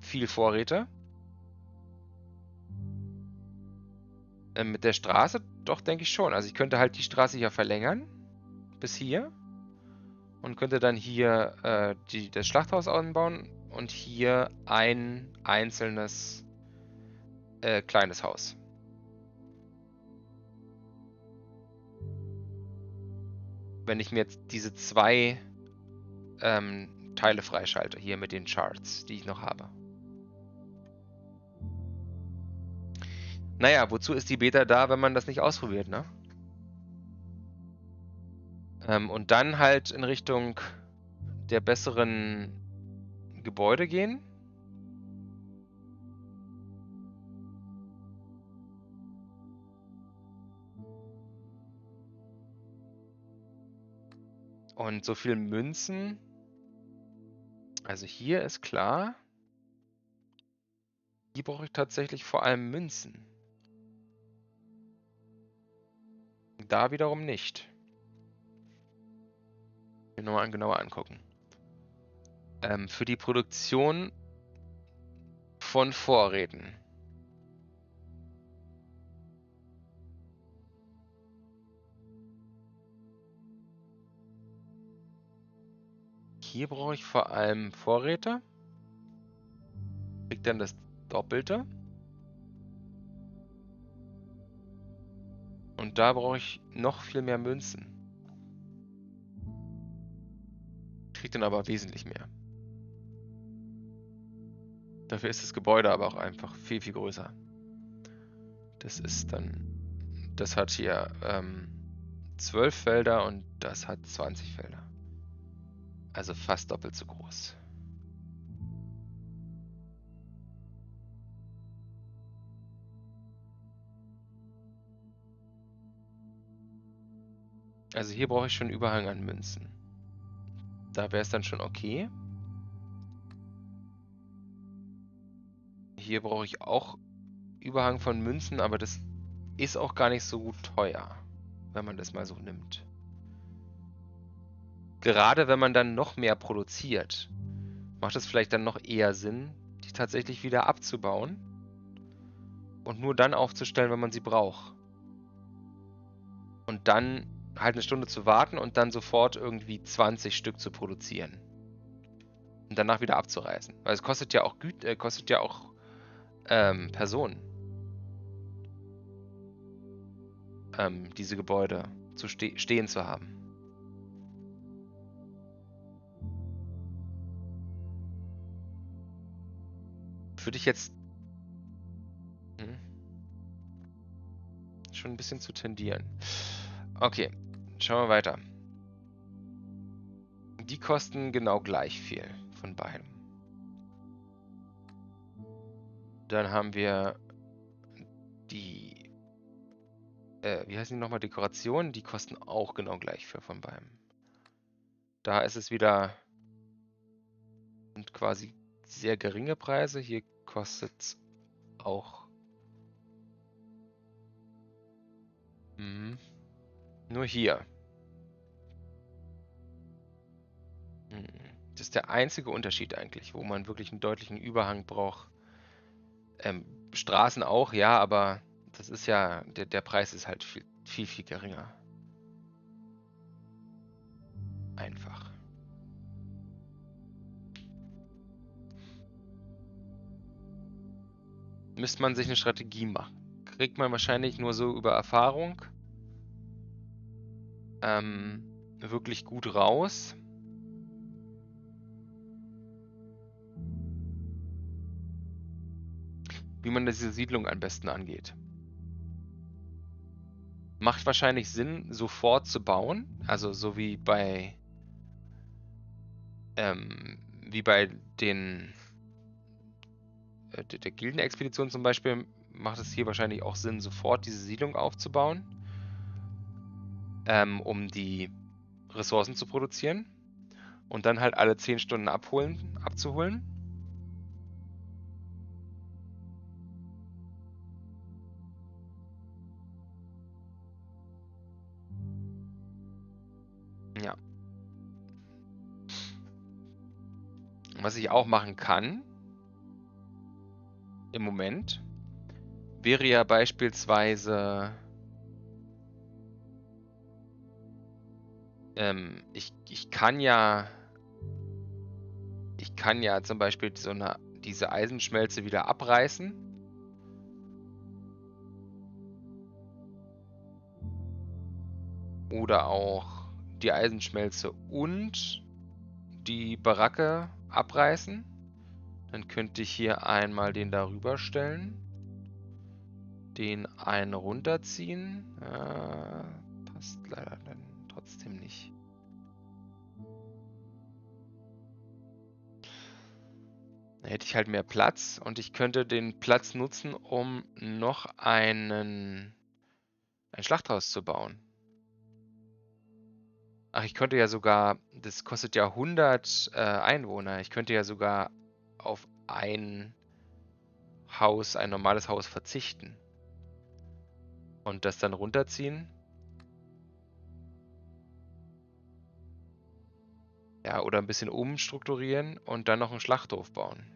viel Vorräte. Ähm, mit der Straße doch, denke ich schon. Also ich könnte halt die Straße hier verlängern. Bis hier. Und könnte dann hier äh, die, das Schlachthaus anbauen. Und hier ein einzelnes äh, kleines Haus. Wenn ich mir jetzt diese zwei ähm, Teile freischalte, hier mit den Charts, die ich noch habe. Naja, wozu ist die Beta da, wenn man das nicht ausprobiert, ne? Ähm, und dann halt in Richtung der besseren Gebäude gehen. Und so viel Münzen. Also hier ist klar. Hier brauche ich tatsächlich vor allem Münzen. Da wiederum nicht. Mir nochmal genauer angucken. Ähm, für die Produktion von Vorräten. Hier brauche ich vor allem Vorräte. Krieg dann das Doppelte. Und da brauche ich noch viel mehr Münzen. Krieg dann aber wesentlich mehr. Dafür ist das Gebäude aber auch einfach viel, viel größer. Das ist dann... Das hat hier ähm, 12 Felder und das hat 20 Felder. Also fast doppelt so groß. Also hier brauche ich schon Überhang an Münzen. Da wäre es dann schon okay. Hier brauche ich auch Überhang von Münzen, aber das ist auch gar nicht so teuer, wenn man das mal so nimmt. Gerade wenn man dann noch mehr produziert, macht es vielleicht dann noch eher Sinn, die tatsächlich wieder abzubauen und nur dann aufzustellen, wenn man sie braucht. Und dann halt eine Stunde zu warten und dann sofort irgendwie 20 Stück zu produzieren. Und danach wieder abzureißen. Weil es kostet ja auch Güt äh, kostet ja auch ähm, Personen. Ähm, diese Gebäude zu ste stehen zu haben. Würde ich jetzt hm, schon ein bisschen zu tendieren. Okay, schauen wir weiter. Die kosten genau gleich viel von beiden. Dann haben wir die, äh, wie heißen die nochmal, Dekorationen. Die kosten auch genau gleich viel von beiden. Da ist es wieder und quasi sehr geringe Preise. Hier kostet auch mhm. nur hier. Mhm. Das ist der einzige Unterschied eigentlich, wo man wirklich einen deutlichen Überhang braucht. Ähm, Straßen auch, ja, aber das ist ja, der, der Preis ist halt viel, viel, viel geringer. Einfach. Müsste man sich eine Strategie machen. Kriegt man wahrscheinlich nur so über Erfahrung ähm, wirklich gut raus. wie man diese Siedlung am besten angeht. Macht wahrscheinlich Sinn, sofort zu bauen. Also so wie bei ähm, wie bei den äh, der Gildenexpedition zum Beispiel macht es hier wahrscheinlich auch Sinn, sofort diese Siedlung aufzubauen, ähm, um die Ressourcen zu produzieren und dann halt alle 10 Stunden abholen, abzuholen. Ja. Was ich auch machen kann, im Moment, wäre ja beispielsweise, ähm, ich, ich kann ja, ich kann ja zum Beispiel so eine, diese Eisenschmelze wieder abreißen. Oder auch die Eisenschmelze und die Baracke abreißen. Dann könnte ich hier einmal den darüber stellen. Den einen runterziehen. Äh, passt leider dann trotzdem nicht. Da hätte ich halt mehr Platz und ich könnte den Platz nutzen, um noch einen ein Schlachthaus zu bauen. Ach, ich könnte ja sogar, das kostet ja 100 äh, Einwohner. Ich könnte ja sogar auf ein Haus, ein normales Haus verzichten. Und das dann runterziehen. Ja, oder ein bisschen umstrukturieren und dann noch einen Schlachthof bauen.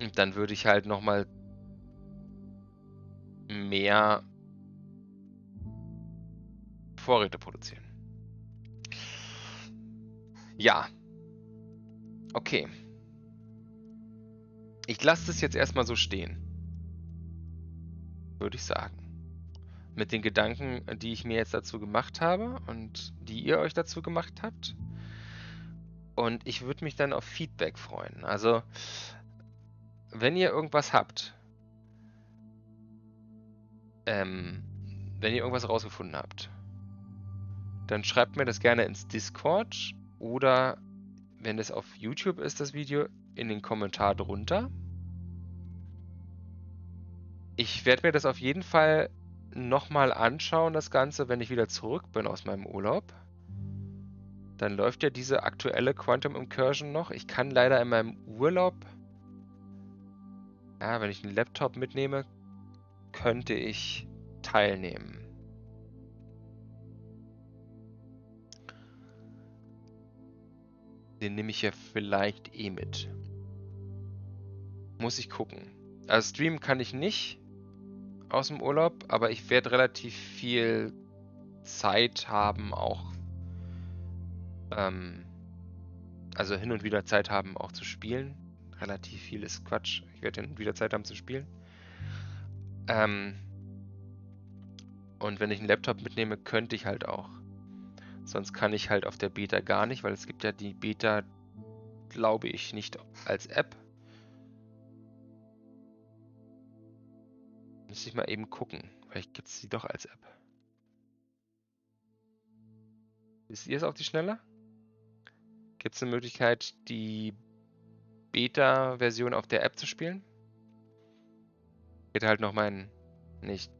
Und dann würde ich halt nochmal mehr Vorräte produzieren. Ja. Okay. Ich lasse das jetzt erstmal so stehen. Würde ich sagen. Mit den Gedanken, die ich mir jetzt dazu gemacht habe und die ihr euch dazu gemacht habt. Und ich würde mich dann auf Feedback freuen. Also, wenn ihr irgendwas habt, ähm, wenn ihr irgendwas rausgefunden habt, dann schreibt mir das gerne ins Discord oder wenn es auf YouTube ist, das Video, in den Kommentar drunter. Ich werde mir das auf jeden Fall nochmal anschauen, das Ganze, wenn ich wieder zurück bin aus meinem Urlaub. Dann läuft ja diese aktuelle Quantum Incursion noch. Ich kann leider in meinem Urlaub Ja, wenn ich einen Laptop mitnehme, könnte ich teilnehmen. Den nehme ich ja vielleicht eh mit. Muss ich gucken. Also streamen kann ich nicht aus dem Urlaub, aber ich werde relativ viel Zeit haben, auch ähm, also hin und wieder Zeit haben, auch zu spielen. Relativ viel ist Quatsch. Ich werde hin und wieder Zeit haben zu spielen. Ähm, und wenn ich einen Laptop mitnehme, könnte ich halt auch. Sonst kann ich halt auf der Beta gar nicht, weil es gibt ja die Beta, glaube ich, nicht als App. Müsste ich mal eben gucken. Vielleicht gibt es sie doch als App. Wisst ihr es auf die Schnelle? Gibt es eine Möglichkeit, die Beta-Version auf der App zu spielen? Geht halt noch mein. Nicht.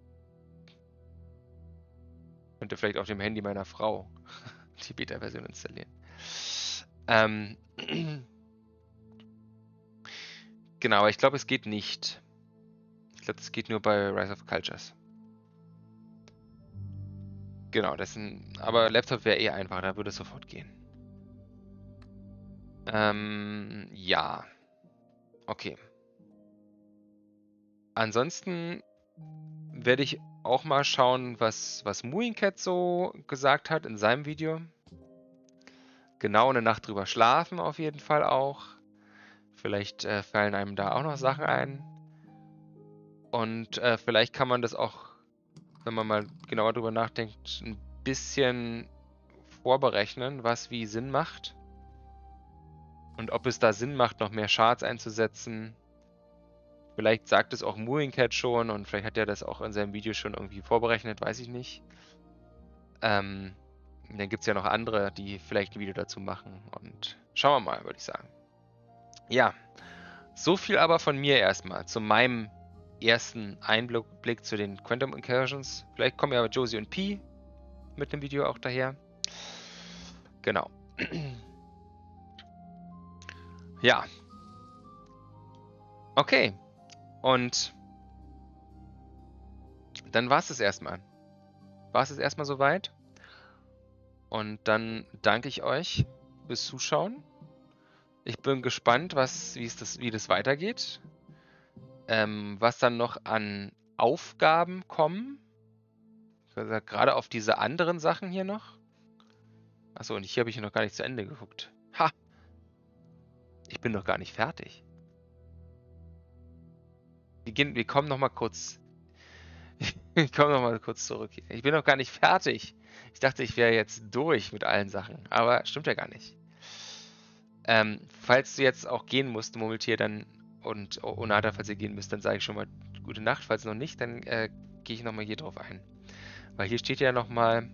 Könnte vielleicht auf dem Handy meiner Frau die Beta-Version installieren. Ähm. genau, aber ich glaube, es geht nicht. Ich glaube, es geht nur bei Rise of Cultures. Genau, das sind, aber Laptop wäre eh einfach, da würde es sofort gehen. Ähm, ja. Okay. Ansonsten werde ich auch mal schauen, was, was Cat so gesagt hat in seinem Video. Genau eine Nacht drüber schlafen auf jeden Fall auch. Vielleicht äh, fallen einem da auch noch Sachen ein. Und äh, vielleicht kann man das auch, wenn man mal genauer drüber nachdenkt, ein bisschen vorberechnen, was wie Sinn macht. Und ob es da Sinn macht, noch mehr Shards einzusetzen. Vielleicht sagt es auch Cat schon und vielleicht hat er das auch in seinem Video schon irgendwie vorberechnet, weiß ich nicht. Ähm, dann gibt es ja noch andere, die vielleicht ein Video dazu machen. Und schauen wir mal, würde ich sagen. Ja, so viel aber von mir erstmal zu meinem ersten Einblick zu den Quantum Incursions. Vielleicht kommen ja Josie und P mit dem Video auch daher. Genau. Ja. Okay. Und dann war es es erstmal. War es es erstmal soweit. Und dann danke ich euch fürs Zuschauen. Ich bin gespannt, was, wie, das, wie das weitergeht. Ähm, was dann noch an Aufgaben kommen. Gerade auf diese anderen Sachen hier noch. Achso, und hier habe ich noch gar nicht zu Ende geguckt. Ha! Ich bin noch gar nicht fertig. Wir, gehen, wir kommen noch mal kurz. ich komme noch mal kurz zurück. Ich bin noch gar nicht fertig. Ich dachte, ich wäre jetzt durch mit allen Sachen. Aber stimmt ja gar nicht. Ähm, falls du jetzt auch gehen musst, Murmeltier, dann und Onata, falls ihr gehen müsst, dann sage ich schon mal gute Nacht. Falls noch nicht, dann äh, gehe ich noch mal hier drauf ein. Weil hier steht ja noch mal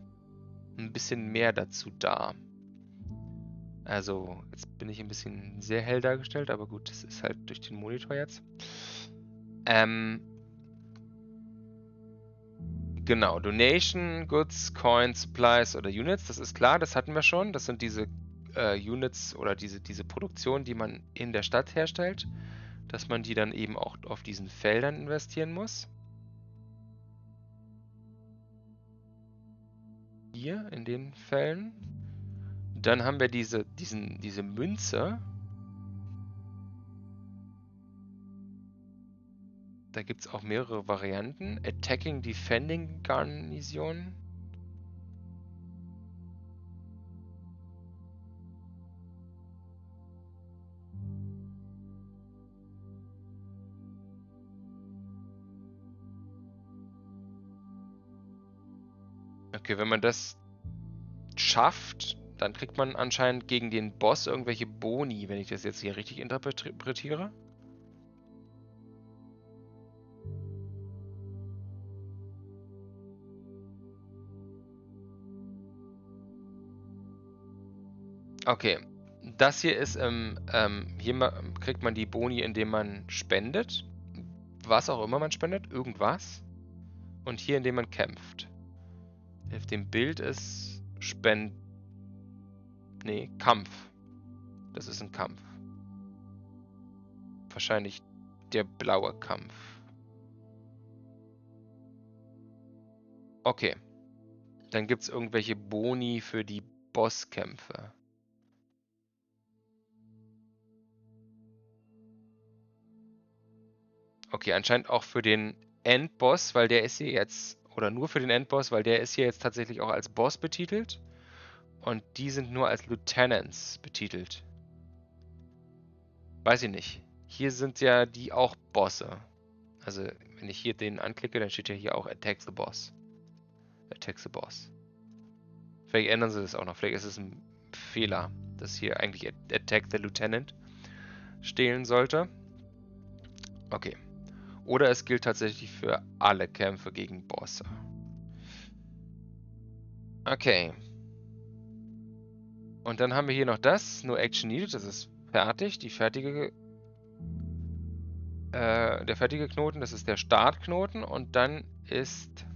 ein bisschen mehr dazu da. Also, jetzt bin ich ein bisschen sehr hell dargestellt, aber gut, das ist halt durch den Monitor jetzt. Ähm, genau, Donation, Goods, Coins, Supplies oder Units, das ist klar, das hatten wir schon. Das sind diese äh, Units oder diese, diese Produktion, die man in der Stadt herstellt, dass man die dann eben auch auf diesen Feldern investieren muss. Hier in den Fällen. Dann haben wir diese, diesen, diese Münze. Da gibt es auch mehrere Varianten. Attacking, Defending Garnison. Okay, wenn man das schafft, dann kriegt man anscheinend gegen den Boss irgendwelche Boni, wenn ich das jetzt hier richtig interpretiere. Okay, das hier ist, ähm, ähm, hier kriegt man die Boni, indem man spendet. Was auch immer man spendet, irgendwas. Und hier, indem man kämpft. Auf dem Bild ist Spend Nee, Kampf. Das ist ein Kampf. Wahrscheinlich der blaue Kampf. Okay. Dann gibt es irgendwelche Boni für die Bosskämpfe. Okay, anscheinend auch für den Endboss, weil der ist hier jetzt, oder nur für den Endboss, weil der ist hier jetzt tatsächlich auch als Boss betitelt. Und die sind nur als Lieutenants betitelt. Weiß ich nicht. Hier sind ja die auch Bosse. Also, wenn ich hier den anklicke, dann steht ja hier auch Attack the Boss. Attack the Boss. Vielleicht ändern sie das auch noch. Vielleicht ist es ein Fehler, dass hier eigentlich Attack the Lieutenant stehlen sollte. Okay. Oder es gilt tatsächlich für alle Kämpfe gegen Bosse. Okay. Und dann haben wir hier noch das. No Action Needed. Das ist fertig. Die fertige... Äh, der fertige Knoten. Das ist der Startknoten. Und dann ist...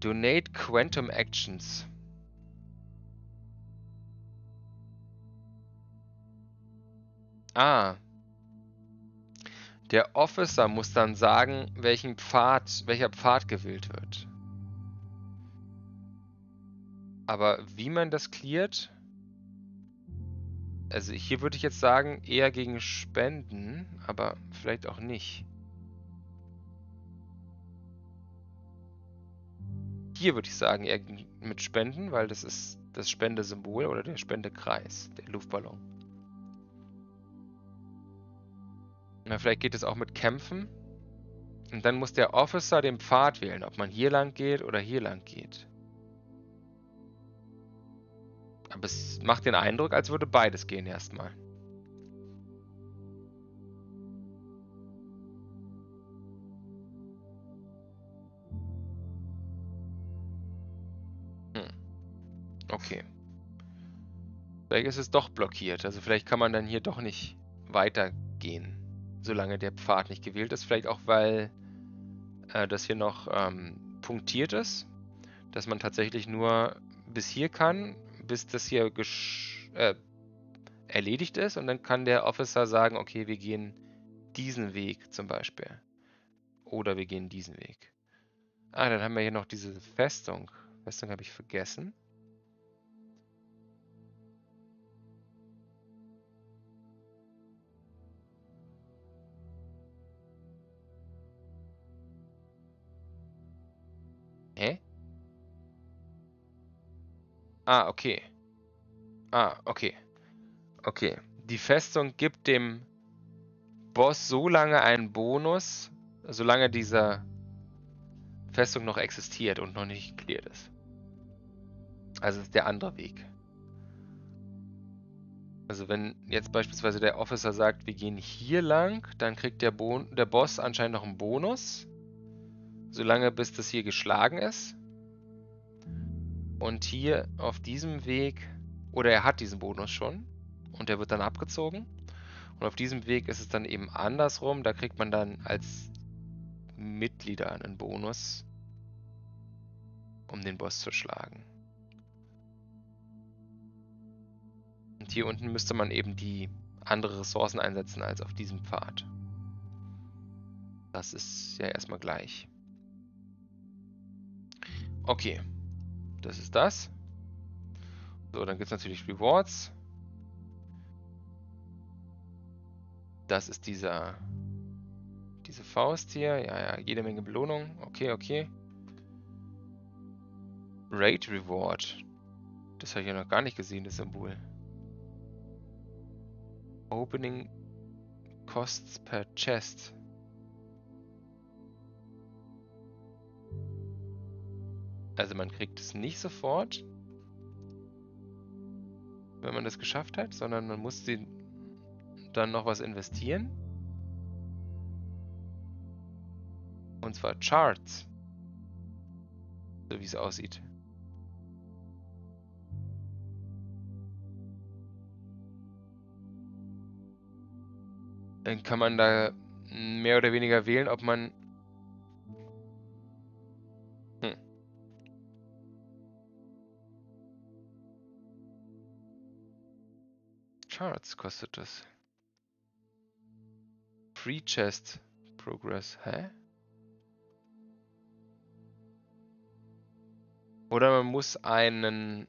Donate Quantum Actions. Ah, der Officer muss dann sagen, welchen Pfad, welcher Pfad gewählt wird. Aber wie man das cleart? Also hier würde ich jetzt sagen, eher gegen Spenden, aber vielleicht auch nicht. Hier würde ich sagen, eher mit Spenden, weil das ist das Spendesymbol oder der Spendekreis, der Luftballon. Na, vielleicht geht es auch mit Kämpfen. Und dann muss der Officer den Pfad wählen, ob man hier lang geht oder hier lang geht. Aber es macht den Eindruck, als würde beides gehen erstmal. Hm. Okay. Vielleicht ist es doch blockiert. Also vielleicht kann man dann hier doch nicht weitergehen solange der Pfad nicht gewählt ist. Vielleicht auch, weil äh, das hier noch ähm, punktiert ist, dass man tatsächlich nur bis hier kann, bis das hier äh, erledigt ist und dann kann der Officer sagen, okay, wir gehen diesen Weg zum Beispiel. Oder wir gehen diesen Weg. Ah, dann haben wir hier noch diese Festung. Festung habe ich vergessen. Ah, okay. Ah, okay. Okay. Die Festung gibt dem Boss so lange einen Bonus, solange diese Festung noch existiert und noch nicht geklärt ist. Also ist der andere Weg. Also wenn jetzt beispielsweise der Officer sagt, wir gehen hier lang, dann kriegt der, Bon der Boss anscheinend noch einen Bonus. Solange bis das hier geschlagen ist. Und hier auf diesem Weg, oder er hat diesen Bonus schon und der wird dann abgezogen. Und auf diesem Weg ist es dann eben andersrum. Da kriegt man dann als Mitglieder einen Bonus, um den Boss zu schlagen. Und hier unten müsste man eben die andere Ressourcen einsetzen als auf diesem Pfad. Das ist ja erstmal gleich. Okay. Das ist das. So, dann gibt es natürlich Rewards. Das ist dieser diese Faust hier. Ja, ja, jede Menge Belohnung. Okay, okay. Raid Reward. Das habe ich ja noch gar nicht gesehen, das Symbol. Opening Costs per Chest. Also man kriegt es nicht sofort, wenn man das geschafft hat, sondern man muss sie dann noch was investieren. Und zwar Charts. So wie es aussieht. Dann kann man da mehr oder weniger wählen, ob man Charts kostet das. Free Chest Progress. Hä? Oder man muss einen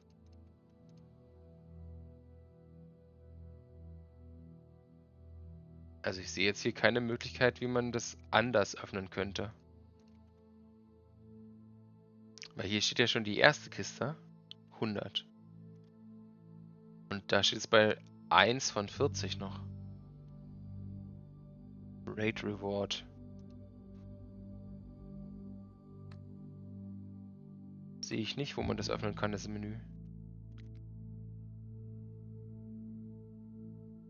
Also ich sehe jetzt hier keine Möglichkeit, wie man das anders öffnen könnte. Weil hier steht ja schon die erste Kiste. 100. Und da steht es bei 1 von 40 noch. Raid Reward. Sehe ich nicht, wo man das öffnen kann, das Menü.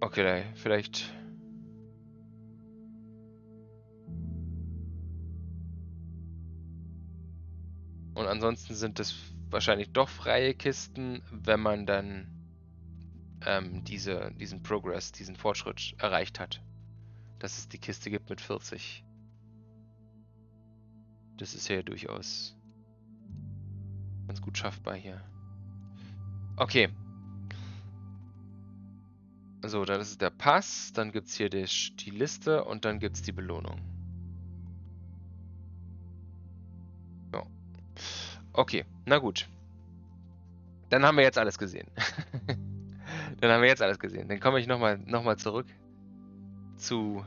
Okay, vielleicht Und ansonsten sind es wahrscheinlich doch freie Kisten, wenn man dann ähm, diese, diesen Progress, diesen Fortschritt erreicht hat. Dass es die Kiste gibt mit 40. Das ist ja durchaus ganz gut schaffbar hier. Okay. So, dann ist der Pass, dann gibt es hier die, die Liste und dann gibt es die Belohnung. Okay, na gut. Dann haben wir jetzt alles gesehen. Dann haben wir jetzt alles gesehen. Dann komme ich nochmal noch mal zurück zu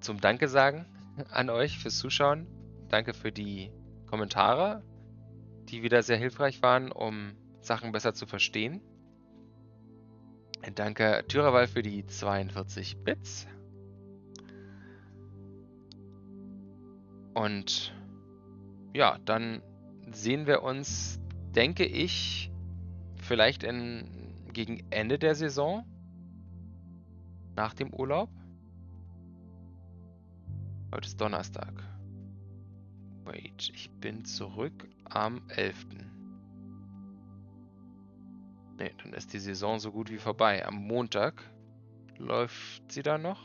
zum Danke sagen an euch fürs Zuschauen. Danke für die Kommentare, die wieder sehr hilfreich waren, um Sachen besser zu verstehen. Danke Tyrawal für die 42 Bits. Und ja, dann sehen wir uns, denke ich, vielleicht in, gegen Ende der Saison. Nach dem Urlaub. Heute ist Donnerstag. Wait, ich bin zurück am 11. Ne, dann ist die Saison so gut wie vorbei. Am Montag läuft sie da noch.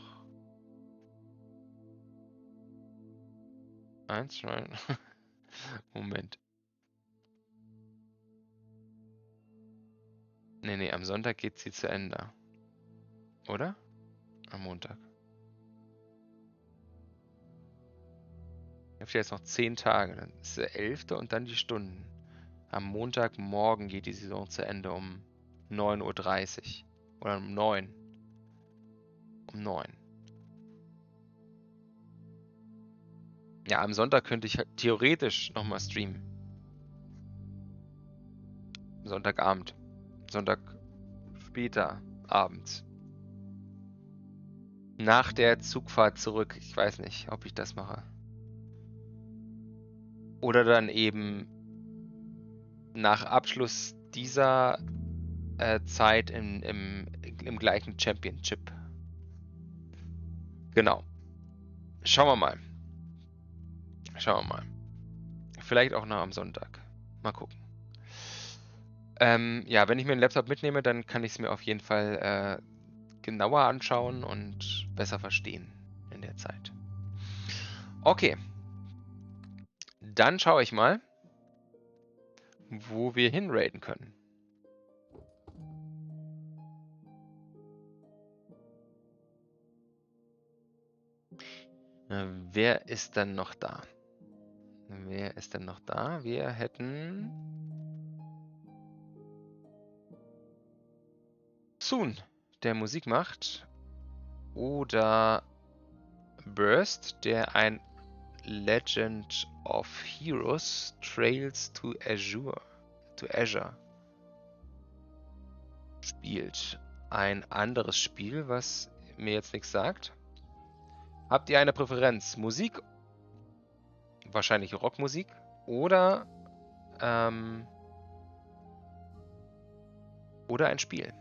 Eins, zwei. Moment. Nee, nee, am Sonntag geht sie zu Ende. Oder? Am Montag. Ich habe jetzt noch 10 Tage. Dann ist der 11. und dann die Stunden. Am Montagmorgen geht die Saison zu Ende um 9.30 Uhr. Oder um 9. Um 9. Ja, am Sonntag könnte ich halt theoretisch nochmal streamen. Sonntagabend. Sonntag später abends. Nach der Zugfahrt zurück. Ich weiß nicht, ob ich das mache. Oder dann eben nach Abschluss dieser äh, Zeit im, im, im gleichen Championship. Genau. Schauen wir mal. Schauen wir mal. Vielleicht auch noch am Sonntag. Mal gucken. Ähm, ja, wenn ich mir einen Laptop mitnehme, dann kann ich es mir auf jeden Fall äh, genauer anschauen und besser verstehen in der Zeit. Okay. Dann schaue ich mal, wo wir hinraiden können. Wer ist denn noch da? Wer ist denn noch da? Wir hätten... Soon, der Musik macht. Oder Burst, der ein Legend of Heroes Trails to Azure, to Azure spielt. Ein anderes Spiel, was mir jetzt nichts sagt. Habt ihr eine Präferenz? Musik wahrscheinlich Rockmusik oder ähm, oder ein Spiel.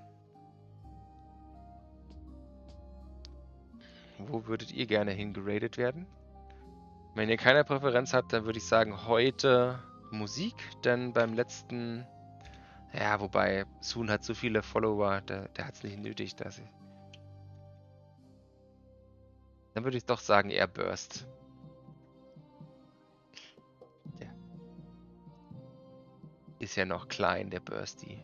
Wo würdet ihr gerne hingeradet werden? Wenn ihr keine Präferenz habt, dann würde ich sagen heute Musik, denn beim letzten, ja, wobei Soon hat so viele Follower, der, der hat es nicht nötig, dass ich. Dann würde ich doch sagen eher Burst. Ist ja noch klein, der Bursty.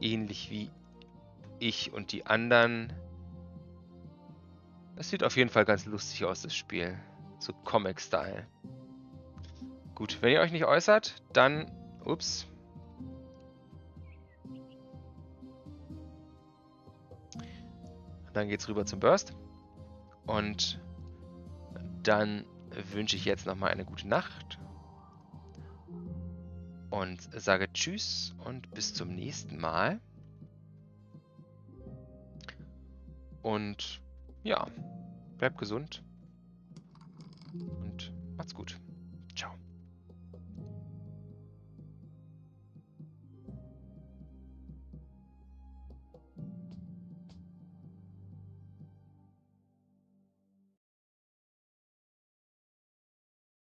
Ähnlich wie ich und die anderen. Das sieht auf jeden Fall ganz lustig aus, das Spiel. So Comic-Style. Gut, wenn ihr euch nicht äußert, dann... Ups. Dann geht's rüber zum Burst. Und dann wünsche ich jetzt nochmal eine gute Nacht. Und sage Tschüss und bis zum nächsten Mal. Und ja, bleibt gesund und macht's gut.